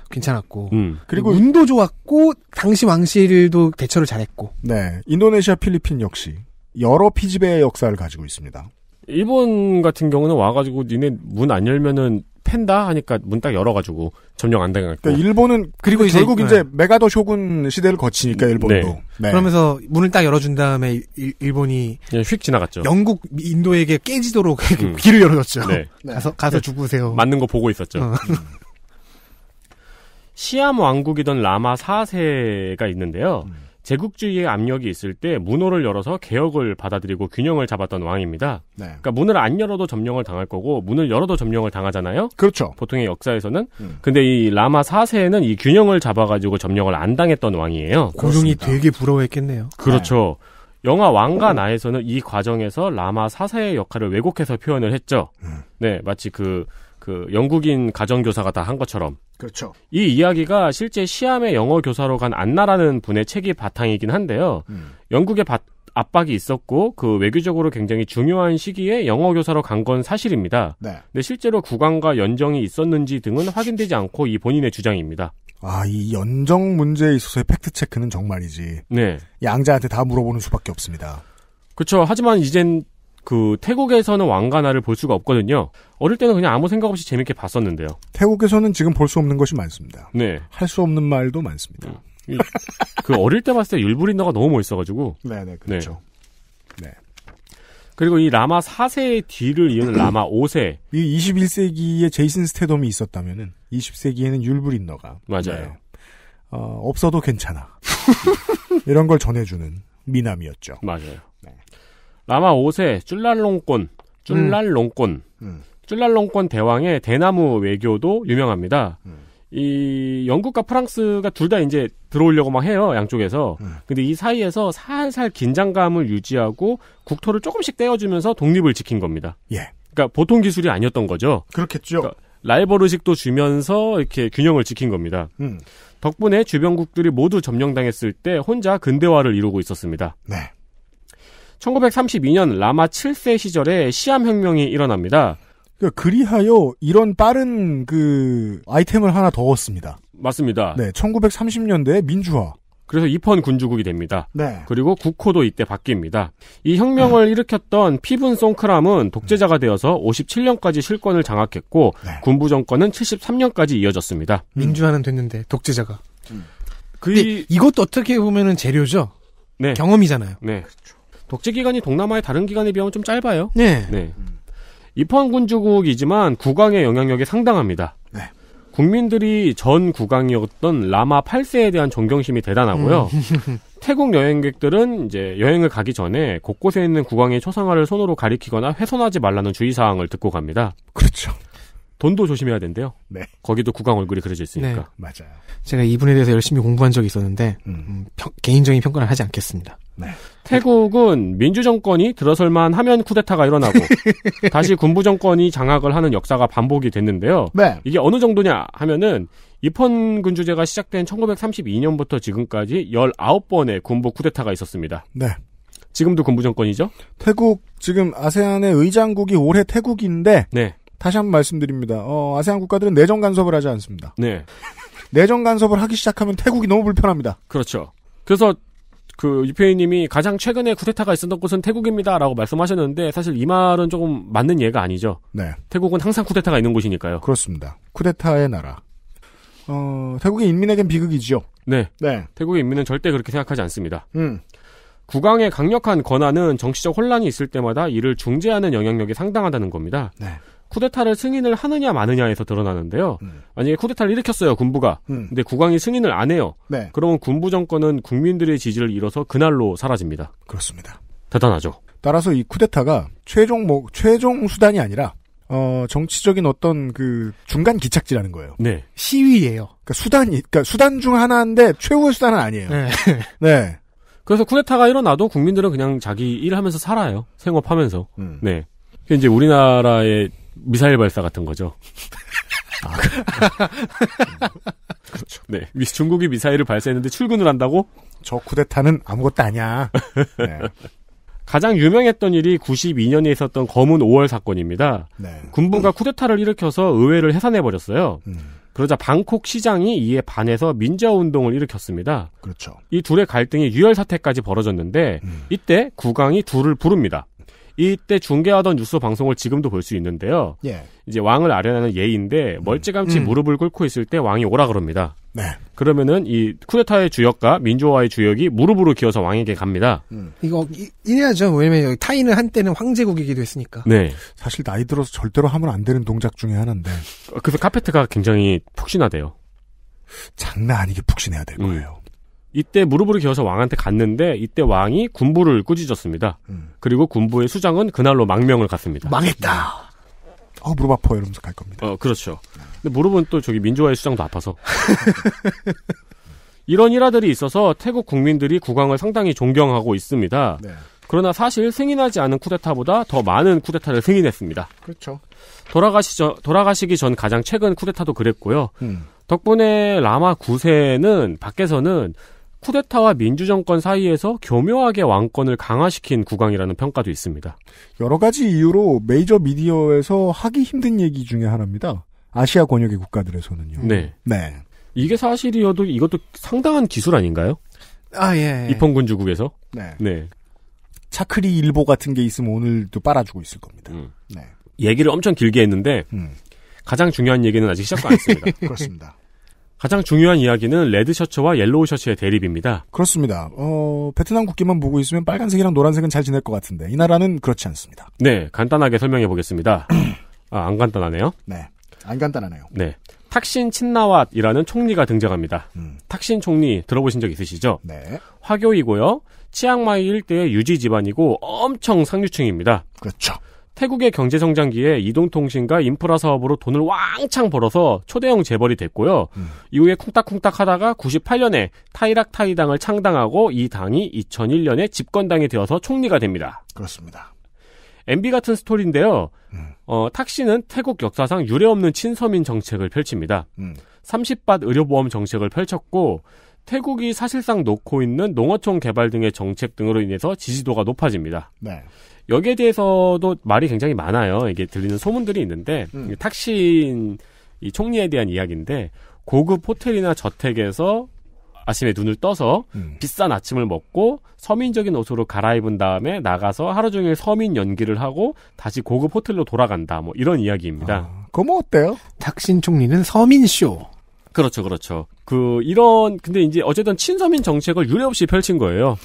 S3: 괜찮았고
S2: 음.
S4: 그리고
S3: 운도 좋았고 당시 왕실도 대처를 잘했고
S4: 네 인도네시아, 필리핀 역시 여러 피지배의 역사를 가지고 있습니다.
S2: 일본 같은 경우는 와가지고 니네 문 안 열면은 팬다 하니까 문 딱 열어가지고 점령 안 당했고.
S4: 그러니까 일본은 그리고
S3: 이제-
S4: 결국
S3: 네.
S4: 이제 메가더 쇼군 시대를 거치니까 일본도.
S2: 네.
S4: 네.
S3: 그러면서 문을 딱 열어준 다음에 일, 일본이
S2: 그냥 휙 지나갔죠.
S3: 영국 인도에게 깨지도록
S2: 음.
S3: 길을 열어줬죠.
S2: 네.
S3: 가서 가서 죽으세요.
S2: 맞는 거 보고 있었죠.
S3: 어.
S2: 시암 왕국이던 라마 4세가 있는데요.
S4: 음.
S2: 제국주의의 압력이 있을 때 문호를 열어서 개혁을 받아들이고 균형을 잡았던 왕입니다.
S4: 네.
S2: 그러니까 문을 안 열어도 점령을 당할 거고 문을 열어도 점령을 당하잖아요.
S4: 그렇죠.
S2: 보통의 역사에서는.
S4: 음.
S2: 근데 이 라마 4세는 이 균형을 잡아가지고 점령을 안 당했던 왕이에요.
S3: 고종이. 되게 부러워했겠네요.
S2: 그렇죠. 영화 왕과 나에서는 이 과정에서 라마 4세의 역할을 왜곡해서 표현을 했죠.
S4: 음.
S2: 네, 마치 그, 그 영국인 가정교사가 다 한 것처럼.
S4: 그렇죠.
S2: 이 이야기가 실제 시암의 영어 교사로 간 안나라는 분의 책이 바탕이긴 한데요.
S4: 음.
S2: 영국의 바- 압박이 있었고 그 외교적으로 굉장히 중요한 시기에 영어 교사로 간 건 사실입니다.
S4: 네.
S2: 근데 실제로 국왕과 연정이 있었는지 등은 확인되지 않고 이 본인의 주장입니다.
S4: 아, 이 연정 문제에 있어서의 팩트 체크는 정말이지.
S2: 네.
S4: 양자한테 다 물어보는 수밖에 없습니다.
S2: 그렇죠. 하지만 이젠 그 태국에서는 왕가나를 볼 수가 없거든요. 어릴 때는 그냥 아무 생각 없이 재밌게 봤었는데요.
S4: 태국에서는 지금 볼 수 없는 것이 많습니다.
S2: 네.
S4: 할 수 없는 말도 많습니다.
S2: 이- 그 어릴 때 봤을 때 율브린더가 너무 멋있어가지고.
S4: 네네, 그렇죠.
S2: 그리고 이 라마 4세의 뒤를 이은 라마 5세.
S4: 이 21세기에 제이슨 스테덤이 있었다면은 20세기에는 율브린너가
S2: 맞아요.
S4: 네. 어, 없어도 괜찮아. 이런 걸 전해주는 미남이었죠.
S2: 맞아요.
S4: 네.
S2: 라마 5세 쫄랄롱권. 쫄랄롱권.
S4: 음.
S2: 쫄랄롱권 대왕의 대나무 외교도 유명합니다.
S4: 음.
S2: 이 영국과 프랑스가 둘 다 이제 들어오려고 막 해요 양쪽에서.
S4: 음.
S2: 근데 이 사이에서 살살 긴장감을 유지하고 국토를 조금씩 떼어주면서 독립을 지킨 겁니다.
S4: 예.
S2: 그러니까 보통 기술이 아니었던 거죠.
S4: 그렇겠죠.
S2: 그러니까 라이벌 의식도 주면서 이렇게 균형을 지킨 겁니다.
S4: 음.
S2: 덕분에 주변국들이 모두 점령당했을 때 혼자 근대화를 이루고 있었습니다.
S4: 네.
S2: 1932년 라마 7세 시절에 시암 혁명이 일어납니다.
S4: 그러니까 그리하여 이런 빠른 그 아이템을 하나 더 얻습니다.
S2: 맞습니다.
S4: 네, 1930년대에 민주화.
S2: 그래서 입헌 군주국이 됩니다.
S4: 네.
S2: 그리고 국호도 이때 바뀝니다. 이 혁명을 일으켰던 피분 송크람은 독재자가 되어서 57년까지 실권을 장악했고
S4: 네.
S2: 군부 정권은 73년까지 이어졌습니다.
S3: 민주화는 됐는데 독재자가.
S2: 그
S3: 근데 이것도 어떻게 보면은 재료죠.
S2: 네.
S3: 경험이잖아요.
S2: 네. 독재 기간이 동남아의 다른 기간에 비하면 좀 짧아요.
S3: 네.
S2: 네. 입헌 군주국이지만 국왕의 영향력이 상당합니다.
S4: 네.
S2: 국민들이 전 국왕이었던 라마 8세에 대한 존경심이 대단하고요. 태국 여행객들은 이제 여행을 가기 전에 곳곳에 있는 국왕의 초상화를 손으로 가리키거나 훼손하지 말라는 주의사항을 듣고 갑니다.
S4: 그렇죠.
S2: 돈도 조심해야 된대요.
S4: 네.
S2: 거기도 국왕 얼굴이 그려져 있으니까.
S3: 네.
S4: 맞아요.
S3: 제가 이분에 대해서 열심히 공부한 적이 있었는데 음, 평- 개인적인 평가를 하지 않겠습니다.
S2: 태국은 민주 정권이 들어설만 하면 쿠데타가 일어나고 다시 군부 정권이 장악을 하는 역사가 반복이 됐는데요.
S4: 네.
S2: 이게 어느 정도냐 하면은 입헌 군주제가 시작된 1932년부터 지금까지 19번의 군부 쿠데타가 있었습니다.
S4: 네.
S2: 지금도 군부 정권이죠?
S4: 태국 지금 아세안의 의장국이 올해 태국인데
S2: 네.
S4: 다시 한번 말씀드립니다. 어, 아세안 국가들은 내정 간섭을 하지 않습니다.
S2: 네.
S4: 내정 간섭을 하기 시작하면 태국이 너무 불편합니다.
S2: 그렇죠. 그래서 그 유페이님이 가장 최근에 쿠데타가 있었던 곳은 태국입니다라고 말씀하셨는데 사실 이 말은 조금 맞는 예가 아니죠.
S4: 네.
S2: 태국은 항상 쿠데타가 있는 곳이니까요.
S4: 그렇습니다. 쿠데타의 나라. 어, 태국의 인민에겐 비극이지요.
S2: 네.
S4: 네.
S2: 태국의 인민은 절대 그렇게 생각하지 않습니다.
S4: 음.
S2: 국왕의 강력한 권한은 정치적 혼란이 있을 때마다 이를 중재하는 영향력이 상당하다는 겁니다.
S4: 네.
S2: 쿠데타를 승인을 하느냐 마느냐에서 드러나는데요. 만약에 쿠데타를 일으켰어요, 군부가.
S4: 음.
S2: 근데 국왕이 승인을 안 해요.
S4: 네.
S2: 그러면 군부 정권은 국민들의 지지를 잃어서 그날로 사라집니다.
S4: 그렇습니다.
S2: 대단하죠.
S4: 따라서 이 쿠데타가 최종 뭐 최종 수단이 아니라 어, 정치적인 어떤 그 중간 기착지라는 거예요.
S2: 네.
S3: 시위예요.
S4: 그러니까 수단이 그러니까 수단 중 하나인데 최후의 수단은 아니에요.
S3: 네.
S4: 네.
S2: 그래서 쿠데타가 일어나도 국민들은 그냥 자기 일하면서 살아요. 생업하면서.
S4: 음.
S2: 네. 이제 우리나라의 미사일 발사 같은 거죠. 그렇죠. 네. 미- 중국이 미사일을 발사했는데 출근을 한다고?
S4: 저 쿠데타는 아무것도 아니야. 네.
S2: 가장 유명했던 일이 92년에 있었던 검은 5월 사건입니다.
S4: 네.
S2: 군부가 쿠데타를 일으켜서 의회를 해산해버렸어요.
S4: 음.
S2: 그러자 방콕 시장이 이에 반해서 민주화 운동을 일으켰습니다.
S4: 그렇죠.
S2: 이 둘의 갈등이 유혈 사태까지 벌어졌는데
S4: 음.
S2: 이때 국왕이 둘을 부릅니다. 이때 중계하던 뉴스 방송을 지금도 볼 수 있는데요.
S4: 예.
S2: 이제 왕을 아련하는 예인데 멀찌감치
S3: 음.
S2: 무릎을 꿇고 있을 때 왕이 오라 그럽니다.
S4: 네.
S2: 그러면은 이 쿠데타의 주역과 민주화의 주역이 무릎으로 기어서 왕에게 갑니다.
S3: 이거 이- 이래야죠. 왜냐면 여기 타이는 한때는 황제국이기도 했으니까.
S2: 네.
S4: 사실 나이 들어서 절대로 하면 안 되는 동작 중에 하나인데
S2: 그래서 카페트가 굉장히 푹신하대요.
S4: 장난 아니게 푹신해야 될
S2: 음.
S4: 거예요.
S2: 이때 무릎으로 기어서 왕한테 갔는데 이때 왕이 군부를 꾸짖었습니다.
S4: 음.
S2: 그리고 군부의 수장은 그날로 망명을 갔습니다.
S3: 망했다.
S4: 어 무릎 아파 이러면서 갈 겁니다.
S2: 어, 그렇죠. 근데 무릎은 또 저기 민주화의 수장도 아파서. 이런 일화들이 있어서 태국 국민들이 국왕을 상당히 존경하고 있습니다.
S4: 네.
S2: 그러나 사실 승인하지 않은 쿠데타보다 더 많은 쿠데타를 승인했습니다.
S4: 그렇죠.
S2: 돌아가시 전, 돌아가시기 전 가장 최근 쿠데타도 그랬고요.
S4: 음.
S2: 덕분에 라마 9세는 밖에서는 쿠데타와 민주정권 사이에서 교묘하게 왕권을 강화시킨 국왕이라는 평가도 있습니다.
S4: 여러 가지 이유로 메이저 미디어에서 하기 힘든 얘기 중에 하나입니다. 아시아 권역의 국가들에서는요.
S2: 네.
S4: 네.
S2: 이게 사실이어도 이것도 상당한 기술 아닌가요?
S3: 아 예.
S2: 입헌군주국에서?
S4: 네.
S2: 네.
S4: 차크리 일보 같은 게 있으면 오늘도 빨아주고 있을 겁니다.
S2: 음.
S4: 네.
S2: 얘기를 엄청 길게 했는데
S4: 음.
S2: 가장 중요한 얘기는 아직 시작도 안 했습니다.
S4: 그렇습니다.
S2: 가장 중요한 이야기는 레드 셔츠와 옐로우 셔츠의 대립입니다.
S4: 그렇습니다. 어, 베트남 국기만 보고 있으면 빨간색이랑 노란색은 잘 지낼 것 같은데 이 나라는 그렇지 않습니다.
S2: 네, 간단하게 설명해 보겠습니다. 아, 안 간단하네요.
S4: 네. 안 간단하네요.
S2: 네. 탁신 친나왓이라는 총리가 등장합니다.
S4: 음.
S2: 탁신 총리 들어보신 적 있으시죠?
S4: 네.
S2: 화교이고요. 치앙마이 일대의 유지 집안이고 엄청 상류층입니다.
S4: 그렇죠.
S2: 태국의 경제 성장기에 이동통신과 인프라 사업으로 돈을 왕창 벌어서 초대형 재벌이 됐고요.
S4: 음.
S2: 이후에 쿵딱쿵딱 하다가 98년에 타이락 타이당을 창당하고 이 당이 2001년에 집권당이 되어서 총리가 됩니다.
S4: 그렇습니다.
S2: MB 같은 스토리인데요.
S4: 음.
S2: 어, 탁시는 태국 역사상 유례없는 친서민 정책을 펼칩니다.
S4: 음.
S2: 30밭 의료보험 정책을 펼쳤고 태국이 사실상 놓고 있는 농어촌 개발 등의 정책 등으로 인해서 지지도가 높아집니다.
S4: 네.
S2: 여기에 대해서도 말이 굉장히 많아요. 이게 들리는 소문들이 있는데
S4: 음.
S2: 탁신 이 총리에 대한 이야기인데 고급 호텔이나 저택에서 아침에 눈을 떠서
S4: 음.
S2: 비싼 아침을 먹고 서민적인 옷으로 갈아입은 다음에 나가서 하루 종일 서민 연기를 하고 다시 고급 호텔로 돌아간다. 뭐 이런 이야기입니다.
S4: 아, 그거 뭐 어때요?
S3: 탁신 총리는 서민쇼.
S2: 그렇죠, 그렇죠. 그 이런 근데 이제 어쨌든 친서민 정책을 유례 없이 펼친 거예요.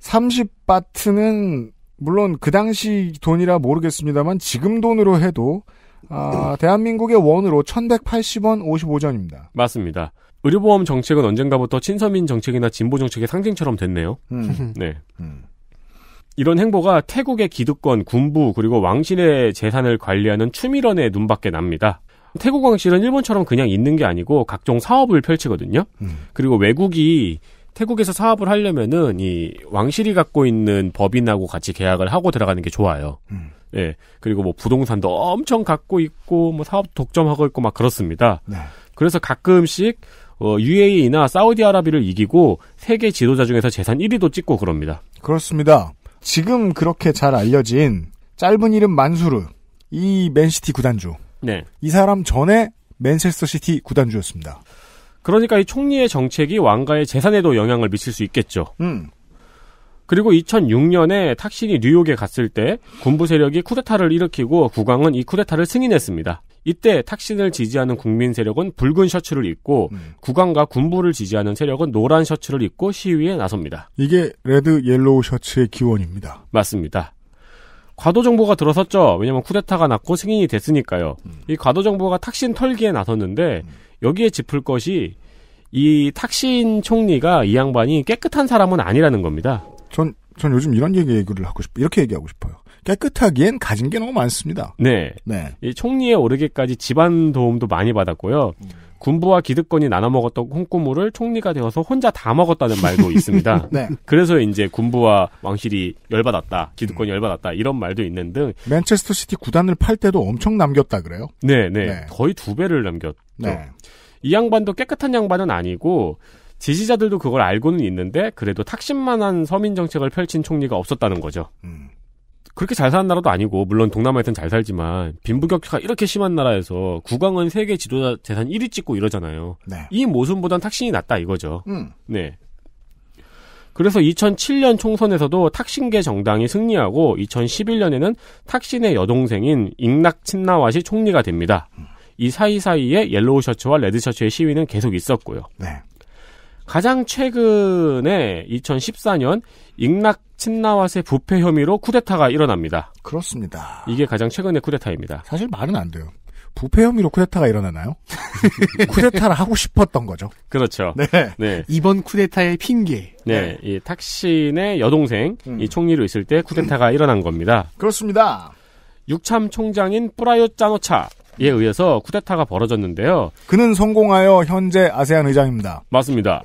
S4: 30바트는 물론 그 당시 돈이라 모르겠습니다만 지금 돈으로 해도 아, 대한민국의 원으로 1180원 55전입니다.
S2: 맞습니다. 의료보험 정책은 언젠가부터 친서민 정책이나 진보 정책의 상징처럼 됐네요.
S4: 음.
S2: 네.
S4: 음.
S2: 이런 행보가 태국의 기득권, 군부, 그리고 왕실의 재산을 관리하는 추미런의 눈밖에 납니다. 태국 왕실은 일본처럼 그냥 있는 게 아니고 각종 사업을 펼치거든요.
S4: 음.
S2: 그리고 외국이 태국에서 사업을 하려면은 이 왕실이 갖고 있는 법인하고 같이 계약을 하고 들어가는 게 좋아요.
S4: 음.
S2: 예. 그리고 뭐 부동산도 엄청 갖고 있고 뭐 사업 독점하고 있고 막 그렇습니다.
S4: 네.
S2: 그래서 가끔씩 어, UAE나 사우디아라비를 이기고 세계 지도자 중에서 재산 1위도 찍고 그럽니다.
S4: 그렇습니다. 지금 그렇게 잘 알려진 짧은 이름 만수르 이 맨시티 구단주
S2: 네.
S4: 이 사람 전에 맨체스터 시티 구단주였습니다.
S2: 그러니까 이 총리의 정책이 왕가의 재산에도 영향을 미칠 수 있겠죠.
S4: 음.
S2: 그리고 2006년에 탁신이 뉴욕에 갔을 때 군부 세력이 쿠데타를 일으키고 국왕은 이 쿠데타를 승인했습니다. 이때 탁신을 지지하는 국민 세력은 붉은 셔츠를 입고 국왕과 군부를 지지하는 세력은 노란 셔츠를 입고 시위에 나섭니다.
S4: 이게 레드 옐로우 셔츠의 기원입니다.
S2: 맞습니다. 과도 정부가 들어섰죠. 왜냐면 쿠데타가 났고 승인이 됐으니까요. 이 과도 정부가 탁신 털기에 나섰는데 여기에 짚을 것이 이 탁신 총리가 이 양반이 깨끗한 사람은 아니라는 겁니다.
S4: 전, 전 요즘 이런 얘기를 하고 싶, 이렇게 얘기하고 싶어요. 깨끗하기엔 가진 게 너무 많습니다.
S2: 네.
S4: 네.
S2: 이 총리에 오르기까지 집안 도움도 많이 받았고요. 군부와 기득권이 나눠 먹었던 콩고물을 총리가 되어서 혼자 다 먹었다는 말도 있습니다.
S4: 네.
S2: 그래서 이제 군부와 왕실이 열받았다, 기득권이 열받았다 이런 말도 있는 등,
S4: 맨체스터 시티 구단을 팔 때도 엄청 남겼다 그래요?
S2: 네, 네,
S4: 네.
S2: 거의 두 배를 남겼죠.
S4: 네.
S2: 이 양반도 깨끗한 양반은 아니고 지지자들도 그걸 알고는 있는데 그래도 탁신만한 서민 정책을 펼친 총리가 없었다는 거죠.
S4: 음.
S2: 그렇게 잘 사는 나라도 아니고 물론 동남아에선 잘 살지만 빈부격차가 이렇게 심한 나라에서 국왕은 세계 지도자 재산 1위 찍고 이러잖아요.
S4: 네.
S2: 이 모순보단 탁신이 낫다 이거죠.
S4: 음.
S2: 네. 그래서 2007년 총선에서도 탁신계 정당이 승리하고 2011년에는 탁신의 여동생인 잉락 친나왓이 총리가 됩니다. 이 사이사이에 옐로우 셔츠와 레드 셔츠의 시위는 계속 있었고요.
S4: 네.
S2: 가장 최근에 2014년 잉락 친나왓의 부패 혐의로 쿠데타가 일어납니다.
S4: 그렇습니다.
S2: 이게 가장 최근의 쿠데타입니다.
S4: 사실 말은 안 돼요. 부패 혐의로 쿠데타가 일어나나요? 쿠데타를 하고 싶었던 거죠.
S2: 그렇죠.
S4: 네.
S2: 네.
S3: 이번 쿠데타의 핑계.
S2: 네, 이 탁신의 여동생,
S4: 음.
S2: 이 총리로 있을 때 쿠데타가 일어난 겁니다.
S4: 그렇습니다.
S2: 육참 총장인 뿌라요 짜노차 에 의해서 쿠데타가 벌어졌는데요.
S4: 그는 성공하여 현재 아세안 의장입니다.
S2: 맞습니다.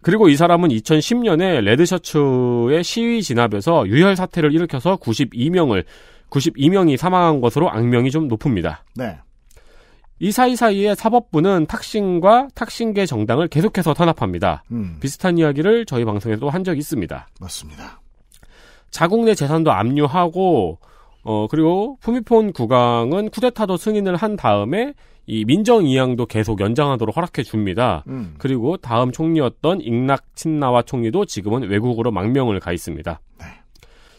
S2: 그리고 이 사람은 2010년에 레드셔츠의 시위 진압에서 유혈 사태를 일으켜서 92명을 92명이 사망한 것으로 악명이 좀 높습니다.
S4: 네.
S2: 이 사이사이에 사법부는 탁신과 탁신계 정당을 계속해서 탄압합니다.
S4: 음.
S2: 비슷한 이야기를 저희 방송에도 한 적이 있습니다.
S4: 맞습니다.
S2: 자국 내 재산도 압류하고 어 그리고 푸미폰 국왕은 쿠데타도 승인을 한 다음에 이 민정 이양도 계속 연장하도록 허락해 줍니다.
S4: 음.
S2: 그리고 다음 총리였던 잉낙 친나와 총리도 지금은 외국으로 망명을 가 있습니다.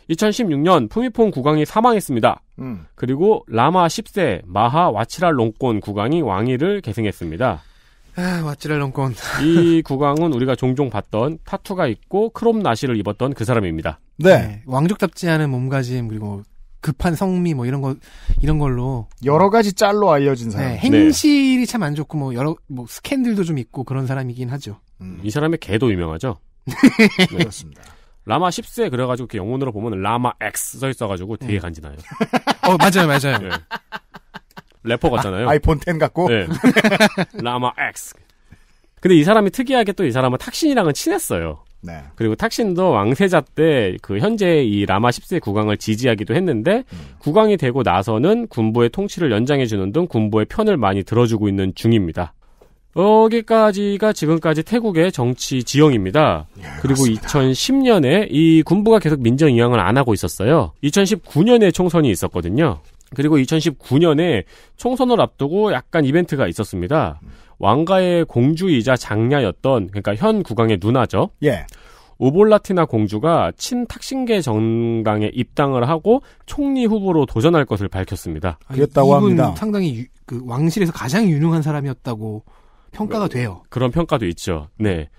S2: 2016년 푸미폰 국왕이 사망했습니다.
S4: 음.
S2: 그리고 라마 10세 마하 와치랄 롱콘 국왕이 왕위를 계승했습니다.
S3: 아, 왓지랄 런권.
S2: 이 국왕은 우리가 종종 봤던 타투가 있고 크롬 나시를 입었던 그 사람입니다.
S4: 네.
S3: 왕족답지 않은 몸가짐 그리고 급한 성미 뭐 이런 거 이런 걸로
S4: 여러 가지 짤로 알려진 사람.
S3: 네, 행실이 참안 좋고 뭐 여러 뭐 스캔들도 좀 있고 그런 사람이긴 하죠.
S2: 이 사람의 개도 유명하죠.
S4: 네. 그렇습니다.
S2: 라마 10세 그래가지고 그 영문으로 보면 라마 X 써 있어가지고 되게 간지나요.
S3: 어 맞아요 맞아요.
S2: 네. 래퍼 같잖아요.
S4: 아이폰 10 갖고.
S2: 네. 라마 X. 근데 이 사람이 특이하게 또 이 사람은 탁신이랑은 친했어요.
S4: 네.
S2: 그리고 탁신도 왕세자 때 그 현재 이 라마 10세 국왕을 지지하기도 했는데 국왕이 되고 나서는 군부의 통치를 연장해 주는 등 군부의 편을 많이 들어주고 있는 중입니다. 여기까지가 지금까지 태국의 정치 지형입니다. 그리고 2010년에 이 군부가 계속 민정 이양을 안 하고 있었어요. 2019년에 총선이 있었거든요. 그리고 2019년에 총선을 앞두고 약간 이벤트가 있었습니다. 왕가의 공주이자 장녀였던 그러니까 현 국왕의 누나죠.
S4: 예.
S2: 오볼라티나 공주가 친탁신계 정당에 입당을 하고 총리 후보로 도전할 것을 밝혔습니다.
S3: 아니,
S4: 그랬다고
S3: 이분
S4: 합니다.
S3: 상당히 유- 그 왕실에서 가장 유능한 사람이었다고 평가가 돼요.
S2: 그런 평가도 있죠. 네.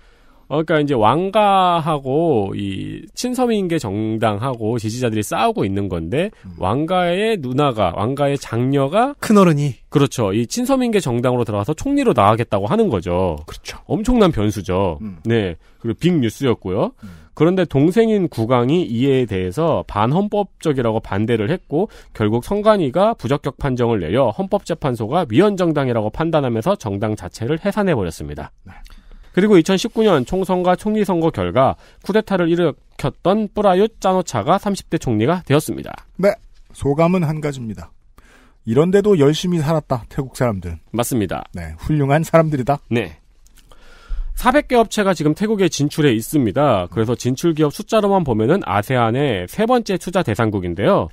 S2: 어, 그러니까 이제 왕가하고 이 친서민계 정당하고 지지자들이 싸우고 있는 건데 왕가의 누나가 왕가의 장녀가
S3: 큰어른이
S2: 그렇죠. 이 친서민계 정당으로 들어가서 총리로 나가겠다고 하는 거죠.
S4: 그렇죠.
S2: 엄청난 변수죠.
S4: 음.
S2: 네. 그리고 빅 뉴스였고요. 그런데 동생인 국왕이 이에 대해서 반헌법적이라고 반대를 했고 결국 성관위가 부적격 판정을 내려 헌법재판소가 위헌정당이라고 판단하면서 정당 자체를 해산해 버렸습니다. 그리고 2019년 총선과 총리 선거 결과 쿠데타를 일으켰던 뿌라윳 짜노차가 30대 총리가 되었습니다.
S4: 네. 소감은 한 가지입니다. 이런데도 열심히 살았다. 태국 사람들.
S2: 맞습니다.
S4: 네. 훌륭한 사람들이다.
S2: 네. 400개 업체가 지금 태국에 진출해 있습니다. 그래서 진출 기업 숫자로만 보면은 아세안의 세 번째 투자 대상국인데요.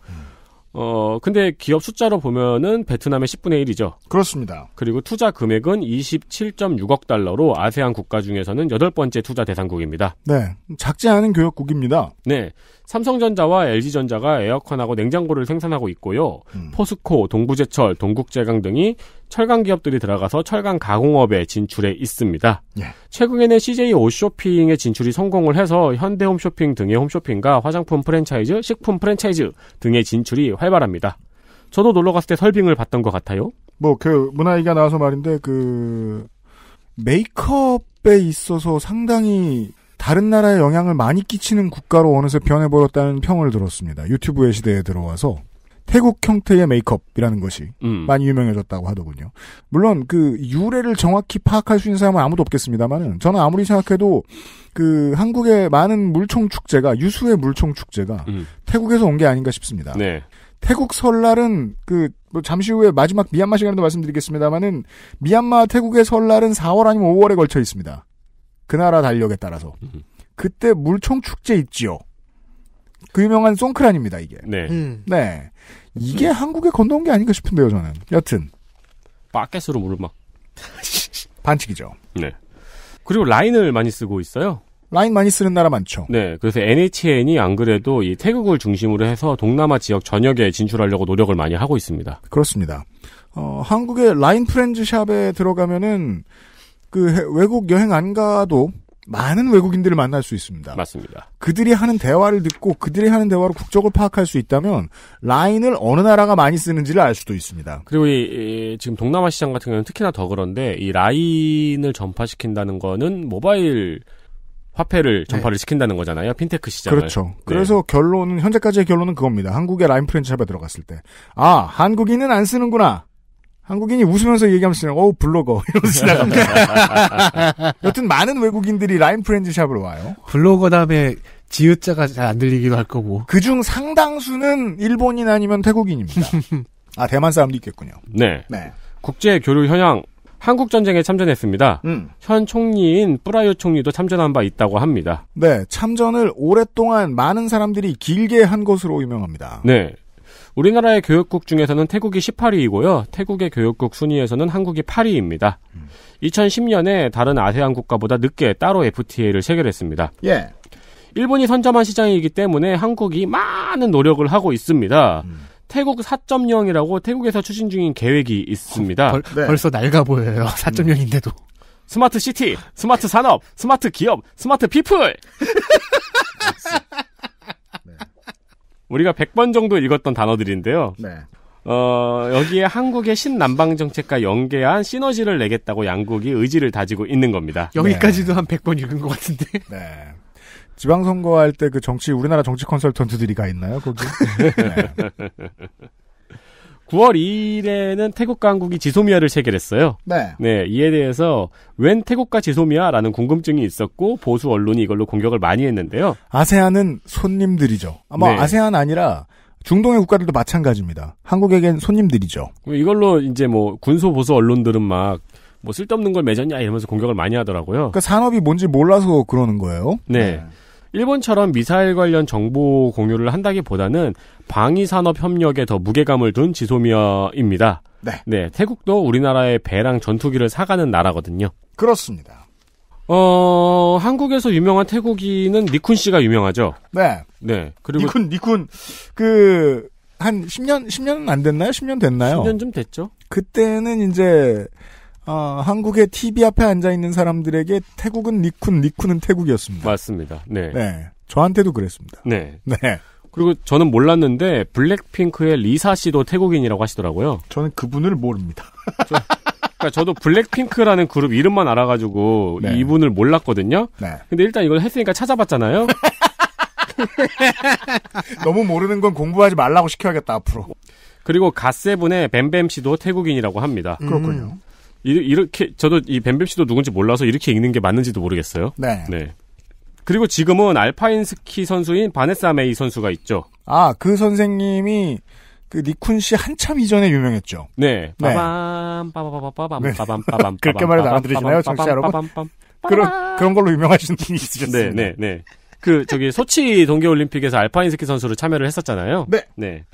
S2: 어, 근데 기업 숫자로 보면은 베트남의 10분의 1이죠.
S4: 그렇습니다.
S2: 그리고 투자 금액은 27.6억 달러로 아세안 국가 중에서는 여덟 번째 투자 대상국입니다.
S4: 네. 작지 않은 교역국입니다.
S2: 네. 삼성전자와 LG전자가 에어컨하고 냉장고를 생산하고 있고요. 포스코, 동부제철, 동국제강 등이 철강 기업들이 들어가서 철강 가공업에 진출해 있습니다.
S4: 예.
S2: 최근에는 CJ 옷쇼핑의 진출이 성공을 해서 현대홈쇼핑 등의 홈쇼핑과 화장품 프랜차이즈, 식품 프랜차이즈 등의 진출이 활발합니다. 저도 놀러 갔을 때 설빙을 봤던 것 같아요.
S4: 뭐, 그, 문화 얘기가 나와서 말인데, 그, 메이크업에 있어서 상당히 다른 나라에 영향을 많이 끼치는 국가로 어느새 변해버렸다는 평을 들었습니다. 유튜브의 시대에 들어와서. 태국 형태의 메이크업이라는 것이
S2: 음.
S4: 많이 유명해졌다고 하더군요. 물론 그 유래를 정확히 파악할 수 있는 사람은 아무도 없겠습니다만은 저는 아무리 생각해도 그 한국의 많은 물총 축제가 유수의 물총 축제가
S2: 음.
S4: 태국에서 온 게 아닌가 싶습니다.
S2: 네.
S4: 태국 설날은 그 뭐 잠시 후에 마지막 미얀마 시간에도 말씀드리겠습니다만은 미얀마 태국의 설날은 4월 아니면 5월에 걸쳐 있습니다. 그 나라 달력에 따라서 그때 물총 축제 있지요. 그 유명한 송크란입니다 이게.
S2: 네.
S3: 음.
S4: 네. 이게 한국에 건너온 게 아닌가 싶은데요 저는. 여튼
S2: 바켓으로 물을 막.
S4: 반칙이죠.
S2: 네. 그리고 라인을 많이 쓰고 있어요.
S4: 라인 많이 쓰는 나라 많죠.
S2: 네, 그래서 NHN이 안 그래도 이 태국을 중심으로 해서 동남아 지역 전역에 진출하려고 노력을 많이 하고 있습니다.
S4: 그렇습니다. 어, 한국의 라인 프렌즈 shop에 들어가면은 그 해- 외국 여행 안 가도 많은 외국인들을 만날 수 있습니다.
S2: 맞습니다.
S4: 그들이 하는 대화를 듣고 그들이 하는 대화로 국적을 파악할 수 있다면 라인을 어느 나라가 많이 쓰는지를 알 수도 있습니다.
S2: 그리고 이, 이 지금 동남아 시장 같은 경우는 특히나 더 그런데 이 라인을 전파시킨다는 거는 모바일 화폐를 전파를 시킨다는 거잖아요. 핀테크 시장을.
S4: 그렇죠.
S2: 네.
S4: 그래서 결론은 현재까지의 결론은 그겁니다. 한국의 라인 샵에 들어갔을 때 아, 한국인은 안 쓰는구나. 한국인이 웃으면서 얘기하면서 어 블로거 이러면서 지나갑니다. 여튼 많은 외국인들이 라인 프렌즈 샵으로 와요.
S3: 블로거 다음에 지읒자가 잘 안 들리기도 할 거고.
S4: 그중 상당수는 일본인 아니면 태국인입니다. 아 대만 사람도 있겠군요.
S2: 네.
S4: 네.
S2: 국제 교류 현황 한국 전쟁에 참전했습니다.
S4: 음.
S2: 현 총리인 뿌라요 총리도 참전한 바 있다고 합니다.
S4: 네, 참전을 오랫동안 많은 사람들이 길게 한 것으로 유명합니다.
S2: 네. 우리나라의 교육국 중에서는 태국이 18위이고요. 태국의 교육국 순위에서는 한국이 8위입니다. 2010년에 다른 아세안 국가보다 늦게 따로 FTA를 체결했습니다.
S4: 예.
S2: 일본이 선점한 시장이기 때문에 한국이 많은 노력을 하고 있습니다. 태국 4.0이라고 태국에서 추진 중인 계획이 있습니다.
S3: 벌,
S4: 네.
S3: 벌써 낡아 보여요. 4.0인데도.
S2: smart city, smart 산업, 스마트 기업, smart people! 우리가 100번 정도 읽었던 단어들인데요.
S4: 네.
S2: 어, 여기에 한국의 신남방 정책과 연계한 시너지를 내겠다고 양국이 의지를 다지고 있는 겁니다.
S3: 여기까지도 한 100번 읽은 것 같은데.
S4: 네. 지방선거 할 때 그 정치 우리나라 정치 컨설턴트들이 가 있나요 거기? 네.
S2: 9월 2일에는 태국과 한국이 지소미아를 체결했어요.
S4: 네.
S2: 네, 이에 대해서 웬 태국과 지소미아라는 궁금증이 있었고 보수 언론이 이걸로 공격을 많이 했는데요.
S4: 아세안은 손님들이죠. 아마
S2: 네.
S4: 아세안 아니라 중동의 국가들도 마찬가지입니다. 한국에겐 손님들이죠.
S2: 이걸로 이제 뭐 군소 보수 언론들은 막 뭐 쓸데없는 걸 맺었냐 이러면서 공격을 많이 하더라고요.
S4: 그러니까 산업이 뭔지 몰라서 그러는 거예요.
S2: 네. 일본처럼 미사일 관련 정보 공유를 한다기보다는 방위 산업 협력에 더 무게감을 둔 지소미아입니다.
S4: 네.
S2: 태국도 우리나라의 배랑 전투기를 사가는 나라거든요.
S4: 그렇습니다.
S2: 어, 한국에서 유명한 태국인은 니쿤 씨가 유명하죠.
S4: 네.
S2: 네. 그리고
S4: 니쿤 니쿤 그 한 10년 10년은 안 됐나요? 10년 됐나요?
S2: 10년쯤 됐죠.
S4: 그때는 이제 어, 한국의 TV 앞에 앉아 있는 사람들에게 태국은 니쿤, 니쿤은 태국이었습니다.
S2: 맞습니다. 네.
S4: 네. 저한테도 그랬습니다.
S2: 네.
S4: 네.
S2: 그리고 저는 몰랐는데 블랙핑크의 리사 씨도 태국인이라고 하시더라고요.
S4: 저는 그분을 모릅니다.
S2: 그러니까 저도 블랙핑크라는 그룹 이름만 알아가지고
S4: 네.
S2: 이분을 몰랐거든요.
S4: 네.
S2: 근데 일단 이걸 했으니까 찾아봤잖아요.
S4: 너무 모르는 건 공부하지 말라고 시켜야겠다, 앞으로.
S2: 그리고 갓세븐의 뱀뱀 씨도 태국인이라고 합니다.
S4: 그렇군요.
S2: 이, 이렇게 저도 이 뱀뱀 씨도 누군지 몰라서 이렇게 읽는 게 맞는지도 모르겠어요.
S4: 네.
S2: 네. 그리고 지금은 알파인 스키 선수인 바네사 메이 선수가 있죠.
S4: 아, 그 선생님이 그 닉쿤 씨 한참 이전에 유명했죠.
S2: 네.
S4: 네.
S2: 빠밤 빠바바바밤
S4: 네.
S2: 빠밤 빠밤
S4: 그렇게 말해도 알아들으시나요, 청취자 여러분?
S2: 빠밤
S4: 그런, 그런 걸로 유명하신 분이 있으셨습니다.
S2: 네, 네, 네. 그 저기 소치 동계 올림픽에서 알파인 스키 선수로 참여를 했었잖아요.
S4: 네.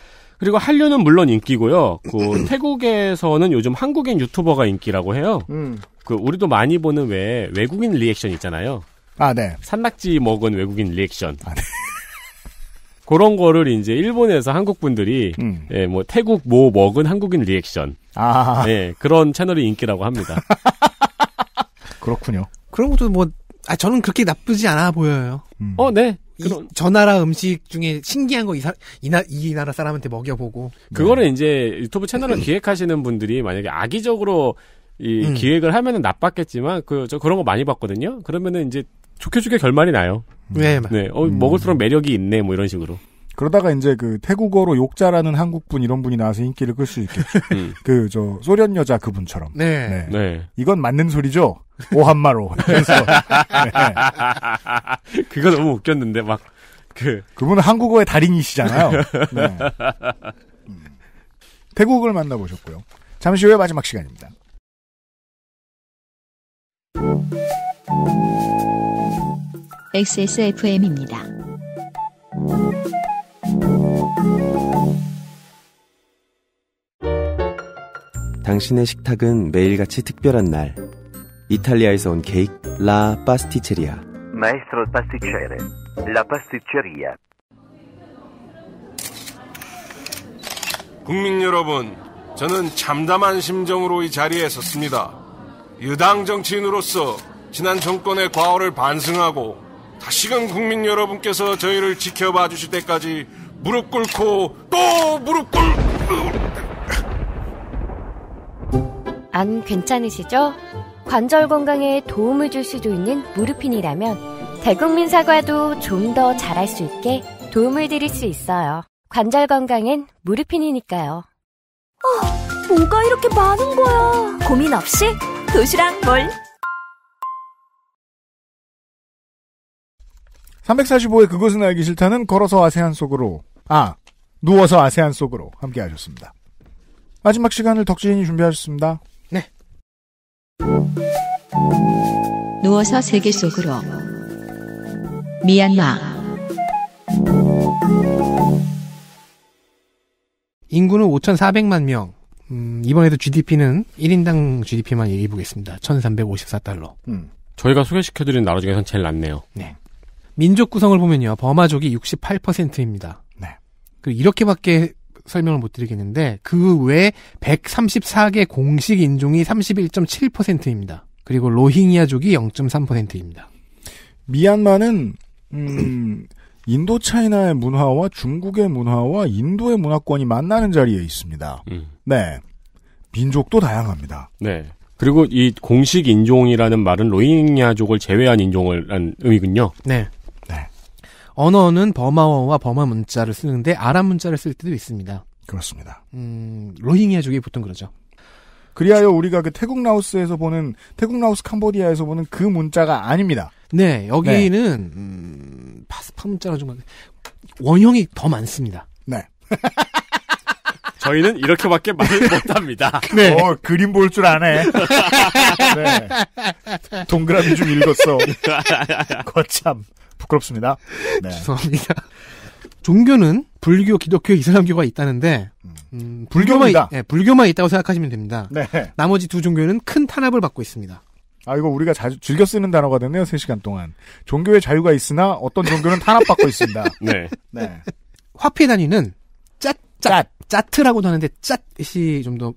S2: 그리고 한류는 물론 인기고요. 그 태국에서는 요즘 한국인 유튜버가 인기라고 해요.
S4: 음.
S2: 그 우리도 많이 보는 왜 외국인 리액션 있잖아요.
S4: 아, 네.
S2: 산낙지 먹은 외국인 리액션. 그런 거를 이제 일본에서 한국 분들이
S4: 음.
S2: 예, 뭐 태국 뭐 먹은 한국인 리액션.
S4: 아,
S2: 예, 그런 채널이 인기라고 합니다.
S4: 그렇군요.
S3: 그런 것도 뭐, 아, 저는 그렇게 나쁘지 않아 보여요.
S4: 음.
S2: 어, 네.
S3: 이,
S2: 그런
S3: 저 나라 음식 중에 신기한 거 이, 사, 이, 나, 이 나라 사람한테 먹여보고.
S2: 그거를 이제 유튜브 채널을 기획하시는 분들이 만약에 악의적으로 이
S3: 음.
S2: 기획을 하면은 나빴겠지만 그 저 그런 거 많이 봤거든요. 그러면은 이제 좋게 좋게 결말이 나요.
S3: 네,
S2: 네, 어, 먹을수록 매력이 있네, 뭐 이런 식으로.
S4: 그러다가 이제 그 태국어로 욕잘하는 한국분 이런 분이 나와서 인기를 끌 수 있겠죠.
S2: 음.
S4: 그저 소련 여자 그분처럼.
S3: 네.
S4: 네.
S2: 네.
S4: 이건 맞는 소리죠. 오한마로. 그래서 네.
S2: 그거 너무 웃겼는데 막 그
S4: 그분은 한국어의 달인이시잖아요. 네. 음. 태국을 만나보셨고요. 잠시 후에 마지막 시간입니다.
S1: XSFM입니다.
S7: 당신의 식탁은 매일같이 특별한 날. 이탈리아에서 온 케이크 라 파스티체리아.
S6: Maestro pasticcere. La pasticceria.
S11: 국민 여러분, 저는 참담한 심정으로 이 자리에 섰습니다. 유당 정치인으로서 지난 정권의 과오를 반성하고 다시금 국민 여러분께서 저희를 지켜봐 주실 때까지 무릎 꿇고 또 무릎 꿇...
S10: 안 괜찮으시죠? 관절 건강에 도움을 줄 수도 있는 무르핀이라면 대국민 사과도 좀 더 잘할 수 있게 도움을 드릴 수 있어요. 관절 건강엔 무르핀이니까요.
S9: 뭐가 이렇게 많은 거야? 고민 없이 도시락 몰.
S4: 345의 그것은 알기 싫다는 걸어서 아세안 속으로 아 누워서 아세안 속으로 함께 하셨습니다. 마지막 시간을 덕진이 준비하셨습니다.
S1: 누워서 세계 속으로 미얀마
S3: 인구는 5,400만 명. 음, 이번에도 GDP는 1인당 GDP만 얘기해 보겠습니다. 1,354달러.
S4: 음.
S2: 저희가 소개시켜드린 나라 중에선 제일 낫네요.
S3: 민족 구성을 보면요. 버마족이 68%입니다.
S4: 네.
S3: 그 이렇게밖에 설명을 못 드리겠는데 그 외 134개 공식 인종이 31.7%입니다. 그리고 로힝야족이 0.3%입니다.
S4: 미얀마는 음, 인도 차이나의 문화와 중국의 문화와 인도의 문화권이 만나는 자리에 있습니다.
S2: 음.
S4: 네. 민족도 다양합니다.
S2: 네. 그리고 이 공식 인종이라는 말은 로힝야족을 제외한 인종을 한 의미군요.
S3: 네.
S4: 네.
S3: 언어는 버마어와 버마 문자를 쓰는데 아랍 문자를 쓸 때도 있습니다.
S4: 그렇습니다.
S3: 음, 로힝야족이 보통 그러죠.
S4: 그리하여 우리가 그 태국 라오스에서 보는 태국 라오스 캄보디아에서 보는 그 문자가 아닙니다.
S3: 네, 여기는 음, 파스파 문자가 좀 원형이 더 많습니다.
S4: 네.
S2: 저희는 이렇게밖에 말을 못합니다.
S4: 네. 어, 그림 볼 줄 아네. 네. 동그라미 좀 읽었어. 거참 부끄럽습니다. 네.
S3: 죄송합니다. 종교는 불교, 기독교, 이슬람교가 있다는데 음, 불교만
S4: 불교입니다.
S3: 있- 예, 불교만 있다고 생각하시면 됩니다.
S4: 네.
S3: 나머지 두 종교는 큰 탄압을 받고 있습니다.
S4: 아, 이거 우리가 자주 즐겨 쓰는 단어가 됐네요, 3시간 동안. 종교의 자유가 있으나 어떤 종교는 탄압받고 있습니다.
S2: 네.
S4: 네.
S3: 화폐 단위는 짜 짜, 짜트라고도 하는데 짜이 좀더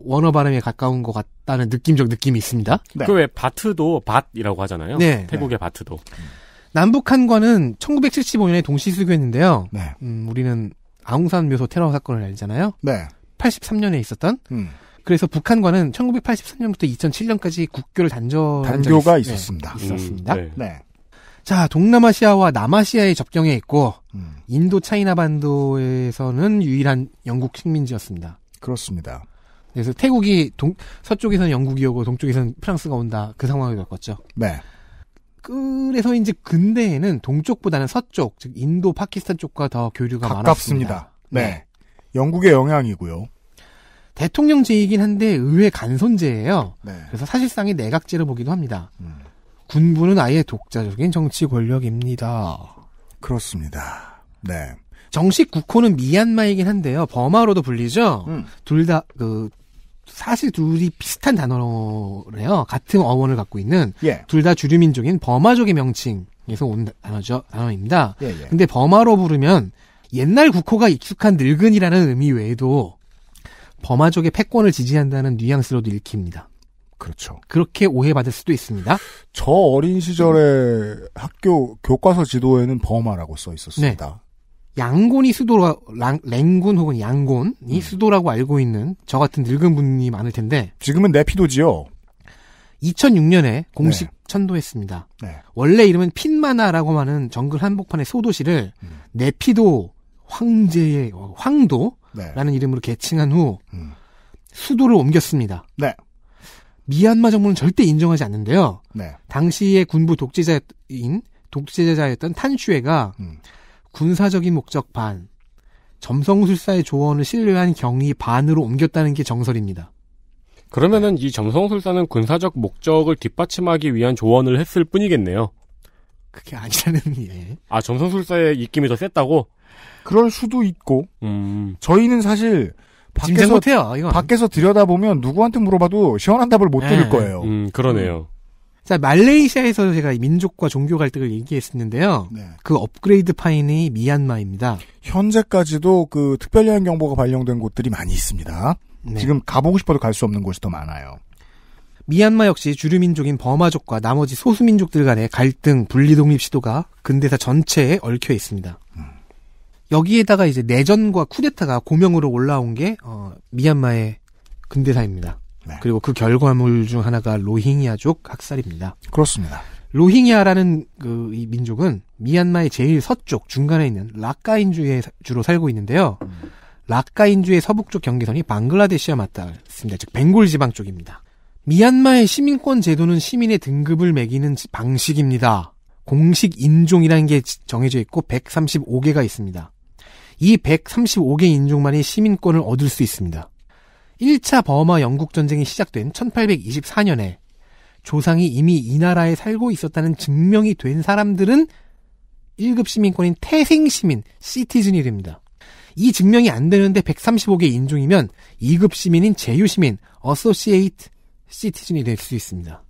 S3: 원어 발음에 가까운 것 같다는 느낌적 느낌이 있습니다.
S2: 그왜 바트도 밭이라고 하잖아요.
S3: 네.
S2: 태국의 바트도.
S3: 남북한과는 1975년에 동시 수교했는데요.
S4: 네.
S3: 음, 우리는 아웅산 묘소 테러 사건을 알잖아요.
S4: 네.
S3: 83년에 있었던.
S4: 음.
S3: 그래서 북한과는 1983년부터 2007년까지 국교를 단절
S4: 단교가 있 었습니다.
S3: 있었습니다.
S2: 네.
S4: 네.
S3: 자, 동남아시아와 남아시아의 접경에 있고
S4: 음.
S3: 인도 차이나 반도에서는 유일한 영국 식민지였습니다.
S4: 그렇습니다.
S3: 그래서 태국이 동, 서쪽에서는 영국이 오고 동쪽에서는 프랑스가 온다. 그 상황을 겪었죠.
S4: 네.
S3: 그래서 이제 근대에는 동쪽보다는 서쪽, 즉 인도, 파키스탄 쪽과 더 교류가
S4: 가깝습니다.
S3: 많았습니다.
S4: 네. 영국의 영향이고요.
S3: 대통령제이긴 한데 의회 간선제예요.
S4: 네.
S3: 그래서 사실상의 내각제로 보기도 합니다.
S4: 음.
S3: 군부는 아예 독자적인 정치 권력입니다.
S4: 그렇습니다. 네.
S3: 정식 국호는 미얀마이긴 한데요. 버마로도 불리죠.
S4: 음.
S3: 둘다 그 사실 둘이 비슷한 단어래요. 같은 어원을 갖고 있는
S4: 예.
S3: 둘다 주류민족인 버마족의 명칭에서 온 단어죠. 단어입니다.
S4: 예, 예.
S3: 근데 버마로 부르면 옛날 국호가 익숙한 늙은이라는 의미 외에도 버마족의 패권을 지지한다는 뉘앙스로도 읽힙니다.
S4: 그렇죠.
S3: 그렇게 오해받을 수도 있습니다.
S4: 저 어린 시절에 학교 교과서 지도에는 버마라고 써 있었습니다.
S3: 양곤이 수도라, 랑, 랭군 혹은 양곤이
S4: 음.
S3: 수도라고 알고 있는 저 같은 늙은 분이 많을 텐데
S4: 지금은 네피도지요.
S3: 2006년에 공식 천도했습니다.
S4: 네.
S3: 원래 이름은 핀마나라고 하는 정글 한복판의 소도시를
S4: 음.
S3: 네피도 황제의 어, 황도라는
S4: 네.
S3: 이름으로 개칭한 후
S4: 음.
S3: 수도를 옮겼습니다.
S4: 네.
S3: 미얀마 정부는 절대 인정하지 않는데요.
S4: 네.
S3: 당시의 군부 독재자인 독재자였던 탄슈에가
S4: 음.
S3: 군사적인 목적 반, 점성술사의 조언을 신뢰한 경위 반으로 옮겼다는 게 정설입니다.
S2: 그러면은 이 점성술사는 군사적 목적을 뒷받침하기 위한 조언을 했을 뿐이겠네요.
S3: 그게 아니라는 예.
S2: 아 점성술사의 입김이 더 셌다고?
S4: 그럴 수도 있고
S2: 음.
S4: 저희는 사실 밖에서
S3: 못해요. 이건.
S4: 밖에서 들여다보면 누구한테 물어봐도 시원한 답을 못 들을
S3: 네.
S4: 거예요.
S2: 음 그러네요.
S3: 자 말레이시아에서 제가 민족과 종교 갈등을 얘기했었는데요.
S4: 네.
S3: 그 업그레이드 파인이 미얀마입니다.
S4: 현재까지도 그 특별여행 경보가 발령된 곳들이 많이 있습니다.
S3: 네.
S4: 지금 가보고 싶어도 갈 수 없는 곳이 더 많아요.
S3: 미얀마 역시 주류민족인 버마족과 나머지 소수민족들 간의 갈등, 분리독립 시도가 근대사 전체에 얽혀 있습니다. 여기에다가 이제 내전과 쿠데타가 고명으로 올라온 게 어, 미얀마의 근대사입니다.
S4: 네.
S3: 그리고 그 결과물 중 하나가 로힝야족 학살입니다.
S4: 그렇습니다.
S3: 로힝야라는 그 이 민족은 미얀마의 제일 서쪽 중간에 있는 라카인주에 사- 주로 살고 있는데요. 라카인주의 서북쪽 경계선이 방글라데시와 맞닿습니다. 즉 벵골 지방 쪽입니다. 미얀마의 시민권 제도는 시민의 등급을 매기는 지- 방식입니다. 공식 인종이라는 게 지- 정해져 있고 135개가 있습니다. 이 135개 인종만이 시민권을 얻을 수 있습니다. 1차 버마 영국 전쟁이 시작된 1824년에 조상이 이미 이 나라에 살고 있었다는 증명이 된 사람들은 1급 시민권인 태생 시민, citizen이 됩니다. 이 증명이 안 되는데 135개 인종이면 2급 시민인 제휴 시민, associate citizen이 될 수 있습니다.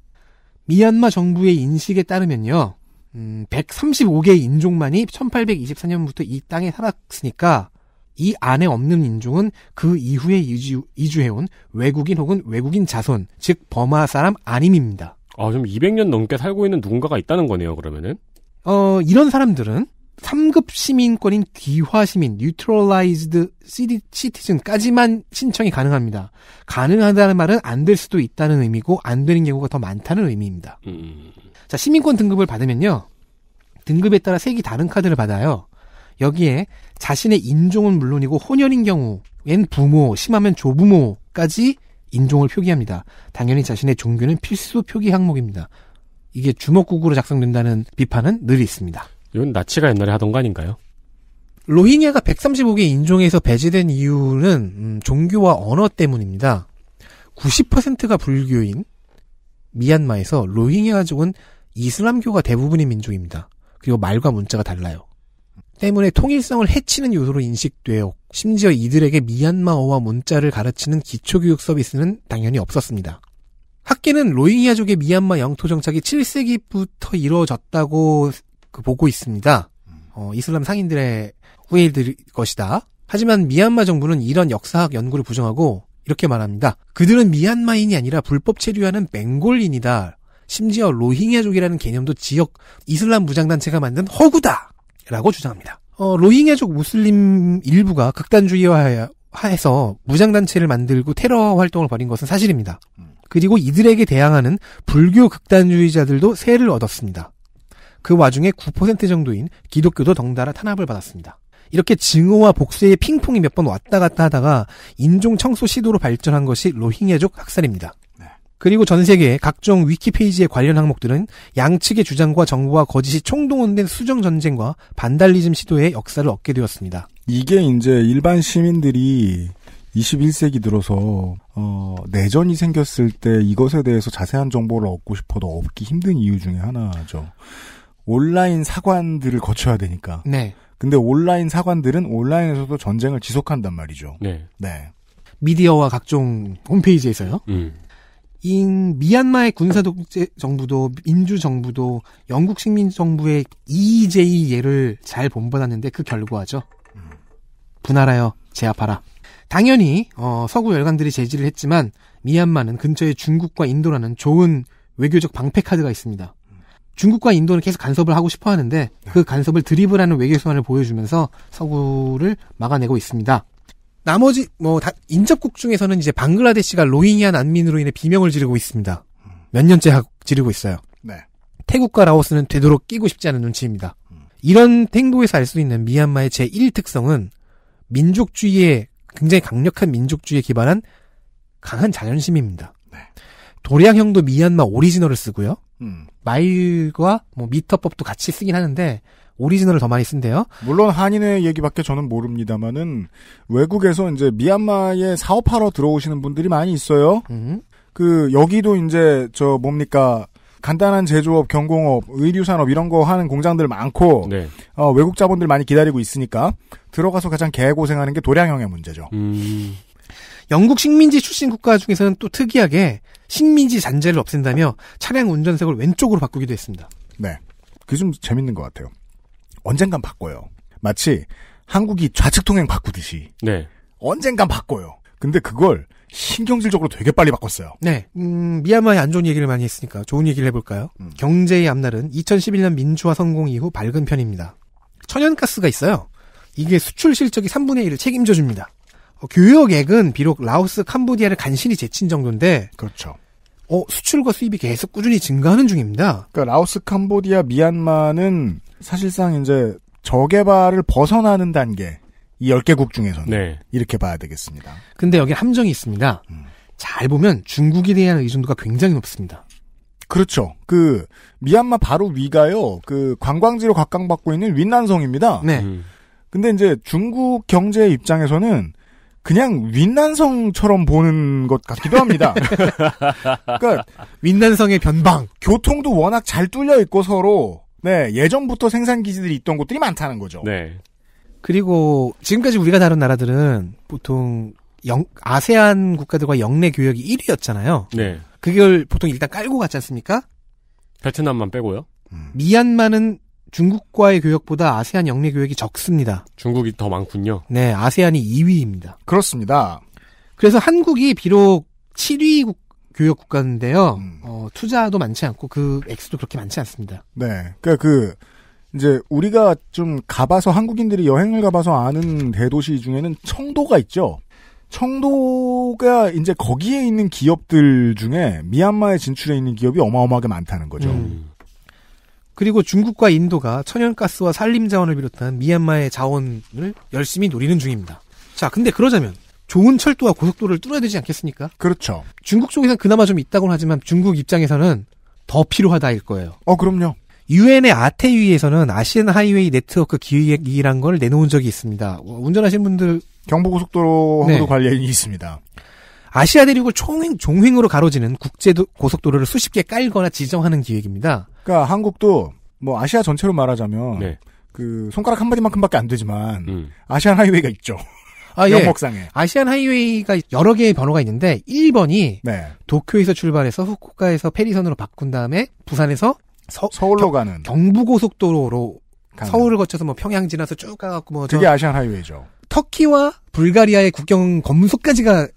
S3: 미얀마 정부의 인식에 따르면요. 음, 135개의 인종만이 1824년부터 이 땅에 살았으니까 이 안에 없는 인종은 그 이후에 이주, 이주해온 외국인 혹은 외국인 자손, 즉 버마 사람 아님입니다.
S2: 아, 좀 200년 넘게 살고 있는 누군가가 있다는 거네요, 그러면은.
S3: 어, 이런 사람들은 3급 시민권인 귀화 시민, neutralized citizen까지만 신청이 가능합니다. 가능하다는 말은 안 될 수도 있다는 의미고 안 되는 경우가 더 많다는 의미입니다.
S2: 음.
S3: 자, 시민권 등급을 받으면요. 등급에 따라 색이 다른 카드를 받아요. 여기에 자신의 인종은 물론이고 혼혈인 경우엔 부모, 심하면 조부모까지 인종을 표기합니다. 당연히 자신의 종교는 필수 표기 항목입니다. 이게 주먹국으로 작성된다는 비판은 늘 있습니다.
S2: 이건 나치가 옛날에 하던 거 아닌가요?
S3: 로힝야가 135개 인종에서 배제된 이유는 음, 종교와 언어 때문입니다. 90%가 불교인 미얀마에서 로힝야족은 이슬람교가 대부분의 민족입니다. 그리고 말과 문자가 달라요. 때문에 통일성을 해치는 요소로 인식되어 심지어 이들에게 미얀마어와 문자를 가르치는 기초교육 서비스는 당연히 없었습니다. 학계는 로힝야족의 미얀마 영토 정착이 7세기부터 이루어졌다고 그 보고 있습니다. 어, 이슬람 상인들의 후예일 것이다. 하지만 미얀마 정부는 이런 역사학 연구를 부정하고 이렇게 말합니다. 그들은 미얀마인이 아니라 불법 체류하는 맹골인이다. 심지어 로힝야족이라는 개념도 지역 이슬람 무장단체가 만든 허구다! 라고 주장합니다. 어, 로힝야족 무슬림 일부가 극단주의화해서 무장단체를 만들고 테러 활동을 벌인 것은 사실입니다. 그리고 이들에게 대항하는 불교 극단주의자들도 세를 얻었습니다. 그 와중에 9% 정도인 기독교도 덩달아 탄압을 받았습니다. 이렇게 증오와 복수의 핑퐁이 몇 번 왔다 갔다 하다가 인종 청소 시도로 발전한 것이 로힝야족 학살입니다. 그리고 전 세계 각종 위키 페이지의 관련 항목들은 양측의 주장과 정부와 거짓이 총동원된 수정 전쟁과 반달리즘 시도의 역사를 얻게 되었습니다.
S4: 이게 이제 일반 시민들이 21세기 들어서 어, 내전이 생겼을 때 이것에 대해서 자세한 정보를 얻고 싶어도 얻기 힘든 이유 중에 하나죠. 온라인 사관들을 거쳐야 되니까.
S3: 네.
S4: 근데 온라인 사관들은 온라인에서도 전쟁을 지속한단 말이죠.
S2: 네.
S4: 네.
S3: 미디어와 각종 홈페이지에서요.
S2: 음.
S3: 인 미얀마의 군사 독재 정부도 민주 정부도 영국 식민 정부의 EJ 예를 잘 본받았는데 그 결과죠. 분할하여 제압하라. 당연히 어, 서구 열강들이 제지를 했지만 미얀마는 근처에 중국과 인도라는 좋은 외교적 방패 카드가 있습니다. 중국과 인도는 계속 간섭을 하고 싶어 하는데 그 간섭을 드리블하는 외교 수완을 보여주면서 서구를 막아내고 있습니다. 나머지 뭐 다- 인접국 중에서는 이제 방글라데시가 로힝야 난민으로 인해 비명을 지르고 있습니다. 몇 년째 하고 지르고 있어요.
S4: 네.
S3: 태국과 라오스는 되도록 끼고 싶지 않은 눈치입니다. 이런 행보에서 알 수 있는 미얀마의 제1 특성은 민족주의에 굉장히 강력한 민족주의에 기반한 강한 자존심입니다. 도량형도 미얀마 오리지널을 쓰고요.
S4: 음.
S3: 마일과 뭐 미터법도 같이 쓰긴 하는데 오리지널을 더 많이 쓴대요.
S4: 물론 한인의 얘기밖에 저는 모릅니다만은 외국에서 이제 미얀마에 사업하러 들어오시는 분들이 많이 있어요.
S3: 음.
S4: 그 여기도 이제 저 뭡니까 간단한 제조업, 경공업, 의류산업 이런 거 하는 공장들 많고
S2: 네.
S4: 어, 외국 자본들 많이 기다리고 있으니까 들어가서 가장 개고생하는 게 도량형의 문제죠.
S2: 음.
S3: 영국 식민지 출신 국가 중에서는 또 특이하게 식민지 잔재를 없앤다며 차량 운전석을 왼쪽으로 바꾸기도 했습니다.
S4: 네. 그게 좀 재밌는 것 같아요. 언젠간 바꿔요. 마치 한국이 좌측 통행 바꾸듯이
S2: 네.
S4: 언젠간 바꿔요. 근데 그걸 신경질적으로 되게 빨리 바꿨어요.
S3: 네, 음, 미얀마의 안 좋은 얘기를 많이 했으니까 좋은 얘기를 해볼까요? 경제의 앞날은 2011년 민주화 성공 이후 밝은 편입니다. 천연가스가 있어요. 이게 수출 실적이 3분의 1을 책임져 줍니다. 어, 교역액은 비록 라오스, 캄보디아를 간신히 제친 정도인데,
S4: 그렇죠.
S3: 어, 수출과 수입이 계속 꾸준히 증가하는 중입니다.
S4: 그러니까 라오스, 캄보디아, 미얀마는 사실상 이제 저개발을 벗어나는 단계 이 10개국 중에서는
S2: 네.
S4: 이렇게 봐야 되겠습니다.
S3: 근데 여기 함정이 있습니다.
S4: 음.
S3: 잘 보면 중국에 대한 의존도가 굉장히 높습니다.
S4: 그렇죠. 그 미얀마 바로 위가요. 그 관광지로 각광받고 있는 윈난성입니다.
S3: 네.
S2: 음.
S4: 근데 이제 중국 경제 입장에서는 그냥 윈난성처럼 보는 것 같기도 합니다. 그러니까
S3: 윈난성의 변방.
S4: 교통도 워낙 잘 뚫려 있고 서로 네 예전부터 생산 기지들이 있던 곳들이 많다는 거죠.
S2: 네.
S3: 그리고 지금까지 우리가 다룬 나라들은 보통 영- 아세안 국가들과 영내 교역이 1위였잖아요.
S2: 네.
S3: 그걸 보통 일단 깔고 갔지 않습니까?
S2: 베트남만 빼고요.
S3: 미얀마는 중국과의 교역보다 아세안 영내 교역이 적습니다.
S2: 중국이 더 많군요.
S3: 네, 아세안이 2위입니다.
S4: 그렇습니다.
S3: 그래서 한국이 비록 7위 국- 교역 국가인데요.
S4: 음.
S3: 어, 투자도 많지 않고 그 액수도 그렇게 많지 않습니다.
S4: 네. 그러니까 그 이제 우리가 좀 가봐서 한국인들이 여행을 가봐서 아는 대도시 중에는 청도가 있죠. 청도가 이제 거기에 있는 기업들 중에 미얀마에 진출해 있는 기업이 어마어마하게 많다는 거죠.
S3: 음. 그리고 중국과 인도가 천연가스와 산림자원을 비롯한 미얀마의 자원을 열심히 노리는 중입니다. 자, 근데 그러자면 좋은 철도와 고속도로를 뚫어야 되지 않겠습니까?
S4: 그렇죠.
S3: 중국 쪽에서는 그나마 좀 있다고는 하지만 중국 입장에서는 더 필요하다일 거예요.
S4: 어, 그럼요.
S3: 유엔의 아태위에서는 아시안 하이웨이 네트워크 기획이란 걸 내놓은 적이 있습니다. 어, 운전하신 분들
S4: 경부고속도로하고도
S3: 네.
S4: 관련이 있습니다.
S3: 아시아 대륙을 총횡, 종횡으로 가로지는 국제 도- 고속도로를 수십 개 깔거나 지정하는 기획입니다.
S4: 그러니까 한국도 뭐 아시아 전체로 말하자면
S2: 네.
S4: 그 손가락 한 마디만큼밖에 안 되지만
S2: 음.
S4: 아시안 하이웨이가 있죠.
S3: 아, 예.
S4: 영목상에.
S3: 아시안 하이웨이가 여러 개의 번호가 있는데 1번이
S4: 네.
S3: 도쿄에서 출발해서 후쿠오카에서 페리선으로 바꾼 다음에 부산에서 서,
S4: 서울로 가는
S3: 경부고속도로로
S4: 가는.
S3: 서울을 거쳐서 뭐 평양 지나서 쭉 가갖고 뭐저
S4: 그게 아시안 하이웨이죠.
S3: 터키와 불가리아의 국경 검소까지가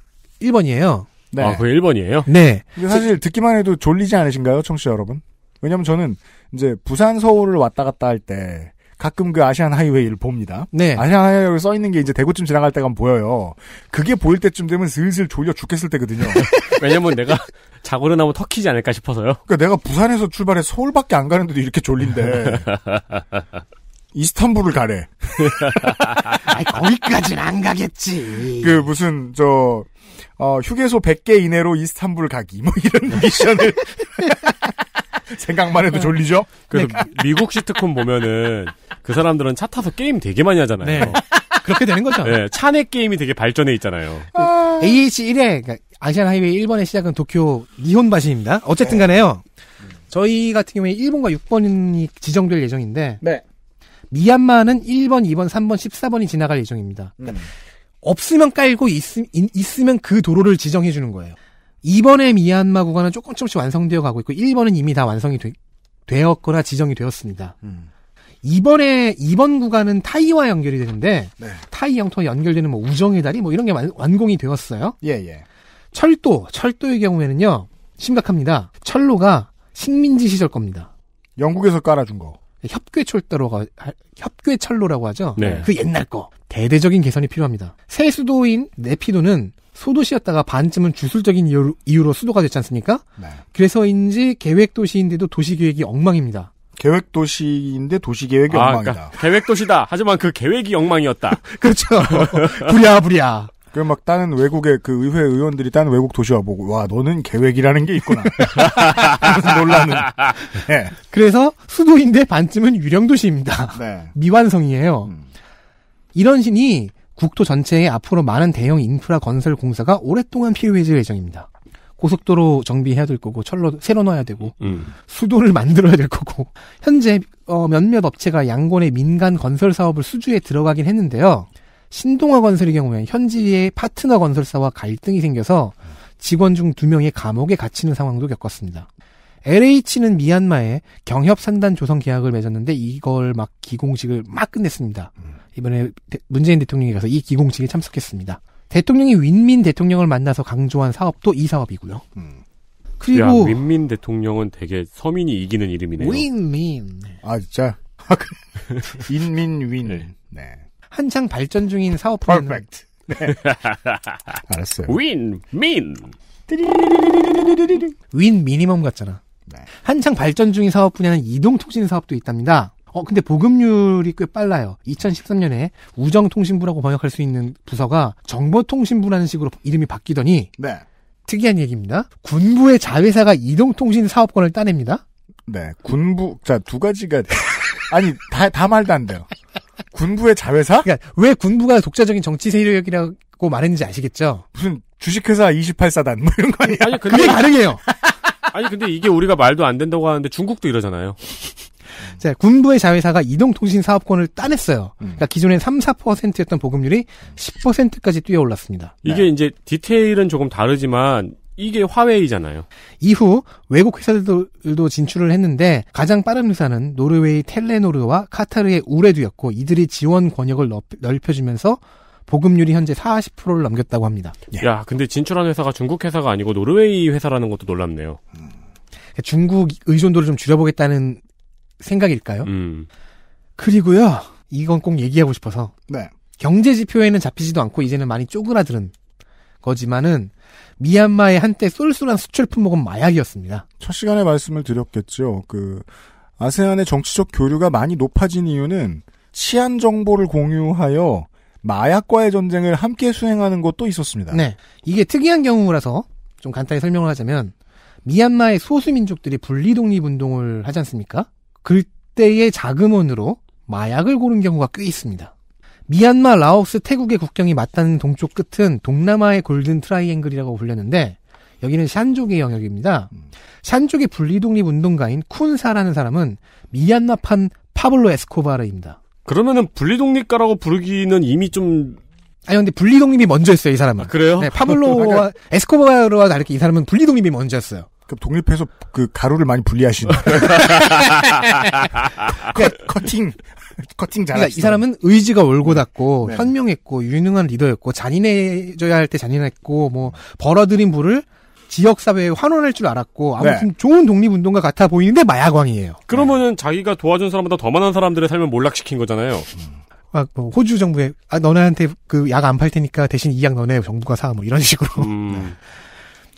S3: 1번이에요.
S4: 네.
S2: 아, 그게 1번이에요?
S3: 네.
S4: 근데 사실 듣기만 해도 졸리지 않으신가요, 청취자 여러분? 왜냐면 저는 이제 부산 서울을 왔다 갔다 할 때 가끔 그 아시안 하이웨이를 봅니다.
S3: 네.
S4: 아시안 하이웨이 써 있는 게 이제 대구쯤 지나갈 때가 보여요. 그게 보일 때쯤 되면 슬슬 졸려 죽겠을 때거든요.
S2: 왜냐면 내가 자고 일어나면 터키지 않을까 싶어서요.
S4: 그러니까 내가 부산에서 출발해서 서울밖에 안 가는데도 이렇게 졸린데 이스탄불을 가래.
S3: 아이, 거기까지는 안 가겠지.
S4: 그 무슨 저 어, 휴게소 100개 이내로 이스탄불 가기 뭐 이런 미션을 생각만 해도 졸리죠?
S2: 그래서 미국 시트콤 보면은 그 사람들은 차 타서 게임 되게 많이 하잖아요.
S3: 네. 그렇게 되는 거죠.
S2: 네, 차내 게임이 되게 발전해 있잖아요.
S3: AH1의 그러니까 아시안 하이웨이 1번의 시작은 도쿄 니혼바시입니다. 어쨌든 간에요. 저희 같은 경우에 1번과 6번이 지정될 예정인데
S4: 네.
S3: 미얀마는 1번, 2번, 3번, 14번이 지나갈 예정입니다.
S4: 음.
S3: 없으면 깔고 있, 으면 그 도로를 지정해 주는 거예요. 2번의 미얀마 구간은 조금 조금씩 완성되어 가고 있고 1번은 이미 다 완성이 되, 되었거나 지정이 되었습니다.
S4: 음.
S3: 2번에 2번 구간은 타이와 연결이 되는데
S4: 네.
S3: 타이 영토와 연결되는 뭐 우정의 다리 뭐 이런 게 완, 완공이 되었어요.
S4: 예, 예.
S3: 철도, 철도의 경우에는요. 심각합니다. 철로가 식민지 시절 겁니다.
S4: 영국에서 깔아준 거.
S3: 협괴철도로가 협괴철로라고 하죠.
S2: 네.
S3: 그 옛날 거. 대대적인 개선이 필요합니다. 새 수도인 네피도는 소도시였다가 반쯤은 주술적인 이유로, 이유로 수도가 됐지 않습니까?
S4: 네.
S3: 그래서인지 계획 도시인데도 도시 계획이 엉망입니다.
S4: 계획 도시인데 도시 계획이
S2: 아,
S4: 엉망이다.
S2: 그러니까 계획 도시다. 하지만 그 계획이 엉망이었다.
S3: 그렇죠. 부랴부랴.
S4: 그 막 다른 외국의 그 의회 의원들이 다른 외국 도시와 보고 와 너는 계획이라는 게 있구나. 그래서 놀라는. 네.
S3: 그래서 수도인데 반쯤은 유령 도시입니다.
S4: 네.
S3: 미완성이에요.
S4: 음.
S3: 이런 신이 국토 전체에 앞으로 많은 대형 인프라 건설 공사가 오랫동안 필요해질 예정입니다. 고속도로 정비해야 될 거고 철로 새로 넣어야 되고
S2: 음.
S3: 수도를 만들어야 될 거고 현재 어, 몇몇 업체가 양곤의 민간 건설 사업을 수주에 들어가긴 했는데요. 신동아 건설의 경우에 현지의 파트너 건설사와 갈등이 생겨서 직원 중 두 명이 감옥에 갇히는 상황도 겪었습니다. LH는 미얀마에 경협 산단 조성 계약을 맺었는데 이걸 막 기공식을 막 끝냈습니다. 이번에 대- 문재인 대통령이 가서 이 기공식에 참석했습니다. 대통령이 윈민 대통령을 만나서 강조한 사업도 이 사업이고요.
S4: 음.
S3: 그리고
S2: 야, 윈민 대통령은 되게 서민이 이기는 이름이네요.
S3: 윈민
S4: 아 진짜. 인민윈.
S2: 네.
S4: 네.
S3: 한창 발전 중인 사업 분야는
S4: 퍼펙트. 네. 알았어요.
S2: 윈, 민.
S3: 윈 미니멈 같잖아.
S4: 네.
S3: 한창 발전 중인 사업 분야는 이동통신 사업도 있답니다. 어, 근데 보급률이 꽤 빨라요. 2013년에 우정통신부라고 번역할 수 있는 부서가 정보통신부라는 식으로 이름이 바뀌더니
S4: 네.
S3: 특이한 얘기입니다. 군부의 자회사가 이동통신 사업권을 따냅니다.
S4: 네. 군부 자 두 가지가 아니 다 다 말도 안 돼요. 군부의 자회사?
S3: 그러니까 왜 군부가 독자적인 정치 세력이라고 말했는지 아시겠죠?
S4: 무슨 주식회사 28사단 뭐 이런 거 아니야?
S2: 아니,
S3: 그게
S2: 근데,
S3: 가능해요.
S2: 아니, 근데 이게 우리가 말도 안 된다고 하는데 중국도 이러잖아요.
S3: 자, 군부의 자회사가 이동통신 사업권을 따냈어요.
S4: 음.
S3: 그러니까 기존에 3, 4%였던 보급률이 10%까지 뛰어올랐습니다.
S2: 이게 이제 디테일은 조금 다르지만 이게 화웨이잖아요.
S3: 이후 외국 회사들도 진출을 했는데 가장 빠른 회사는 노르웨이 텔레노르와 카타르의 우레두였고 이들이 지원 권역을 넓, 넓혀주면서 보급률이 현재 40%를 넘겼다고 합니다.
S4: 예.
S2: 야, 근데 진출한 회사가 중국 회사가 아니고 노르웨이 회사라는 것도 놀랍네요.
S3: 중국 의존도를 좀 줄여보겠다는 생각일까요?
S2: 음.
S3: 그리고요, 이건 꼭 얘기하고 싶어서
S4: 네.
S3: 경제 지표에는 잡히지도 않고 이제는 많이 쪼그라드는 거지만은 미얀마의 한때 쏠쏠한 수출 품목은 마약이었습니다.
S4: 첫 시간에 말씀을 드렸겠죠. 그 아세안의 정치적 교류가 많이 높아진 이유는 치안 정보를 공유하여 마약과의 전쟁을 함께 수행하는 것도 있었습니다.
S3: 네. 이게 특이한 경우라서 좀 간단히 설명을 하자면 미얀마의 소수민족들이 분리독립운동을 하지 않습니까? 그때의 자금원으로 마약을 고른 경우가 꽤 있습니다. 미얀마, 라오스, 태국의 국경이 맞닿는 동쪽 끝은 동남아의 golden triangle이라고 불렸는데 여기는 샨족의 영역입니다. 샨족의 분리독립 운동가인 쿤사라는 사람은 미얀마판 파블로 에스코바르입니다.
S2: 그러면은 분리독립가라고 부르기는 이미 좀
S3: 아니 근데 분리독립이 먼저였어요 이 사람은.
S2: 아, 그래요?
S3: 네, 파블로와 에스코바르와 다르게 이 사람은 분리독립이 먼저였어요.
S4: 그 독립해서 그 가루를 많이 분리하신. 컷, 커팅. 커팅 잘
S3: 그러니까 이 사람은 의지가 올고 닿고
S4: 네.
S3: 현명했고 유능한 리더였고 잔인해져야 할 때 잔인했고 뭐 벌어들인 부를 지역 사회에 환원할 줄 알았고 아무튼
S2: 네.
S3: 좋은 독립운동가 같아 보이는데 마약왕이에요.
S2: 그러면은 자기가 도와준 사람보다 더 많은 사람들의 삶을 몰락시킨 거잖아요.
S3: 막 뭐 호주 정부에 아 너네한테 그 약 안 팔 테니까 대신 이 약 너네 정부가 사 뭐 이런 식으로.
S2: 음.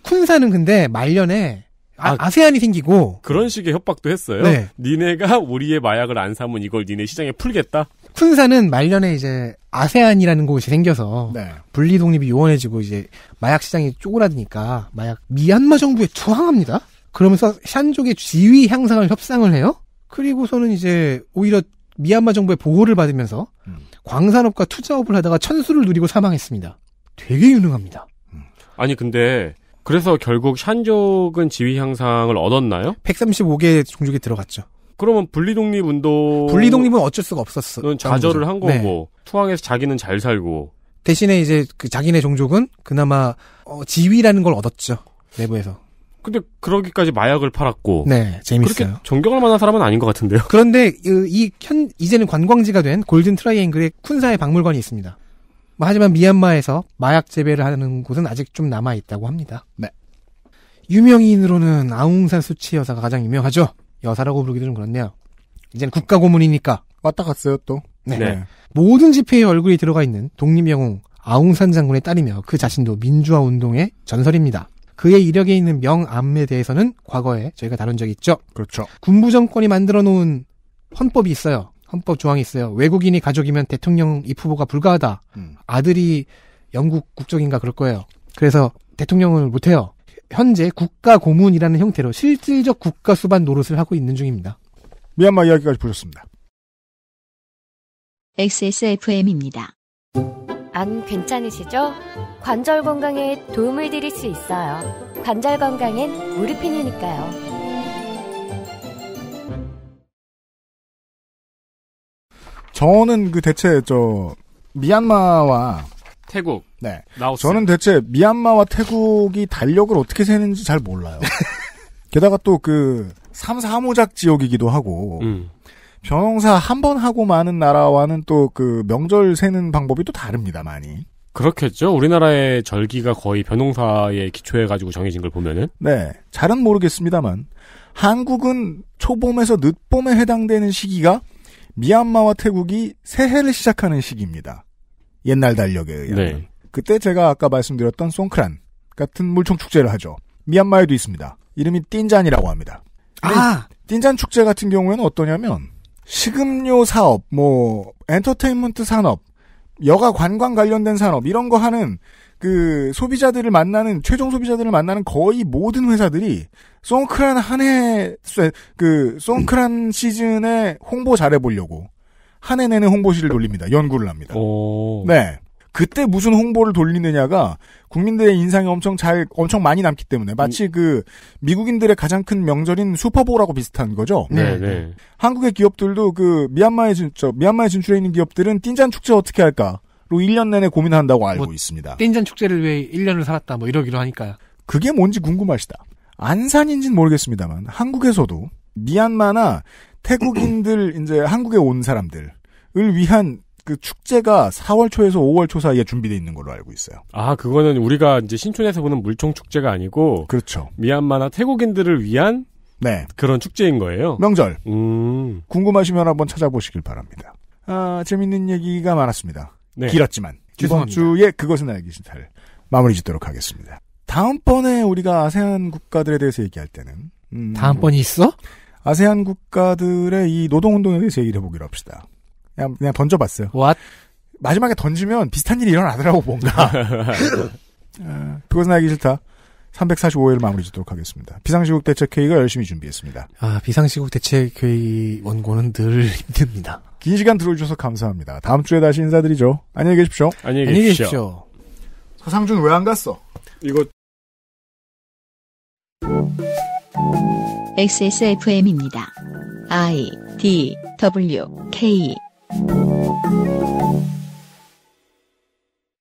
S3: 쿤사는 근데 말년에 아, 세안이 생기고
S2: 그런 식의 협박도 했어요.
S3: 네.
S2: 니네가 우리의 마약을 안 사면 이걸 니네 시장에 풀겠다.
S3: 쿤사는 말년에 이제 아세안이라는 곳이 생겨서
S4: 네.
S3: 분리 독립이 요원해지고 이제 마약 시장이 쪼그라드니까 마약 미얀마 정부에 투항합니다. 그러면서 샨족의 지위 향상을 협상을 해요. 그리고서는 이제 오히려 미얀마 정부의 보호를 받으면서 광산업과 투자업을 하다가 천수를 누리고 사망했습니다. 되게 유능합니다.
S2: 아니 근데 그래서 결국 샨족은 지위 향상을 얻었나요?
S3: 135개 종족이 들어갔죠.
S2: 그러면 분리독립 운동
S3: 분리 독립은 어쩔 수가 없었어.
S2: 는 좌절을 한
S3: 네.
S2: 거고 투항해서 자기는 잘 살고
S3: 대신에 이제 그 자기네 종족은 그나마 어, 지위라는 걸 얻었죠. 내부에서.
S2: 근데 그러기까지 마약을 팔았고
S3: 네, 재밌어요.
S2: 그렇게 존경할 만한 사람은 아닌 것 같은데요.
S3: 그런데 이- 이 현, 이제는 관광지가 된 golden triangle에 쿤사의 박물관이 있습니다. 뭐 하지만 미얀마에서 마약 재배를 하는 곳은 아직 좀 남아 있다고 합니다.
S4: 네.
S3: 유명인으로는 아웅산 수치 여사가 가장 유명하죠. 여사라고 부르기도 좀 그렇네요. 이제는 국가 고문이니까
S4: 왔다 갔어요 또.
S3: 네.
S4: 네.
S3: 모든 집회에 얼굴이 들어가 있는 독립영웅 아웅산 장군의 딸이며 그 자신도 민주화 운동의 전설입니다. 그의 이력에 있는 명암에 대해서는 과거에 저희가 다룬 적이 있죠.
S4: 그렇죠.
S3: 군부 정권이 만들어 놓은 헌법이 있어요. 헌법 조항이 있어요. 외국인이 가족이면 대통령 입후보가 불가하다. 아들이 영국 국적인가 그럴 거예요. 그래서 대통령을 못해요. 현재 국가 고문이라는 형태로 실질적 국가 수반 노릇을 하고 있는 중입니다.
S4: 미얀마 이야기까지 보셨습니다.
S1: XSFM입니다.
S10: 안 괜찮으시죠? 관절 건강에 도움을 드릴 수 있어요. 관절 건강엔 무르핀이니까요.
S4: 저는 그 대체 저 미얀마와
S2: 태국,
S4: 네.
S2: 라오스.
S4: 저는 대체 미얀마와 태국이 달력을 어떻게 세는지 잘 몰라요. 게다가 또그 3, 4모작 지역이기도 하고
S2: 음.
S4: 병영사 한 번 하고 마는 나라와는 또 그 명절 세는 방법이 또 다릅니다, 많이.
S2: 그렇겠죠. 우리나라의 절기가 거의 변홍사에 기초해 가지고 정해진 걸 보면은
S4: 네. 잘은 모르겠습니다만 한국은 초봄에서 늦봄에 해당되는 시기가 미얀마와 태국이 새해를 시작하는 시기입니다. 옛날 달력에 의하면.
S2: 네.
S4: 그때 제가 아까 말씀드렸던 송크란 같은 물총 축제를 하죠. 미얀마에도 있습니다. 이름이 띵잔이라고 합니다.
S3: 아!
S4: 띵잔 축제 같은 경우에는 어떠냐면 식음료 사업, 뭐 엔터테인먼트 산업, 여가 관광 관련된 산업 이런 거 하는 그 소비자들을 만나는 최종 소비자들을 만나는 거의 모든 회사들이 송크란 한해그 송크란 시즌에 홍보 잘해 보려고 한 해 내내 홍보실을 돌립니다. 연구를 합니다. 네. 그때 무슨 홍보를 돌리느냐가 국민들의 인상이 엄청 잘, 엄청 많이 남기 때문에 마치 그 미국인들의 가장 큰 명절인 슈퍼보라고 비슷한 거죠.
S2: 네, 네.
S4: 한국의 기업들도 그 미얀마에 진, 저, 미얀마에 진출해 있는 기업들은 띵잔 축제 어떻게 할까로 1년 내내 고민한다고 알고 있습니다.
S3: 땡잔 축제를 위해 1년을 살았다 뭐 이러기로 하니까요.
S4: 그게 뭔지 궁금하시다. 안산인지는 모르겠습니다만 한국에서도 미얀마나 태국인들 이제 한국에 온 사람들을 위한 그 축제가 4월 초에서 5월 초 사이에 준비되어 있는 걸로 알고 있어요.
S2: 아 그거는 우리가 이제 신촌에서 보는 물총 축제가 아니고
S4: 그렇죠.
S2: 미얀마나 태국인들을 위한
S4: 네.
S2: 그런 축제인 거예요.
S4: 명절.
S2: 음.
S4: 궁금하시면 한번 찾아보시길 바랍니다. 아, 재밌는 얘기가 많았습니다.
S2: 네.
S4: 길었지만. 이번. 주에 그것은 알기 싫다를 마무리 짓도록 하겠습니다. 다음번에 우리가 아세안 국가들에 대해서 얘기할 때는 음,
S3: 다음번이 있어?
S4: 아세안 국가들의 이 노동운동에 대해서 얘기를 해보기로 합시다. 그냥, 그냥 던져봤어요.
S3: What?
S4: 마지막에 던지면 비슷한 일이 일어나더라고, 뭔가. 아, 그것은 알기 싫다. 345회를 마무리 짓도록 하겠습니다. 비상시국 대책회의가 열심히 준비했습니다.
S3: 아, 비상시국 대책회의 원고는 늘 힘듭니다.
S4: 긴 시간 들어주셔서 감사합니다. 다음 주에 다시 인사드리죠. 안녕히 계십시오.
S2: 안녕히.
S3: 계십시오.
S4: 서상준 왜 안 갔어?
S2: 이거
S1: XSFM입니다. I D W K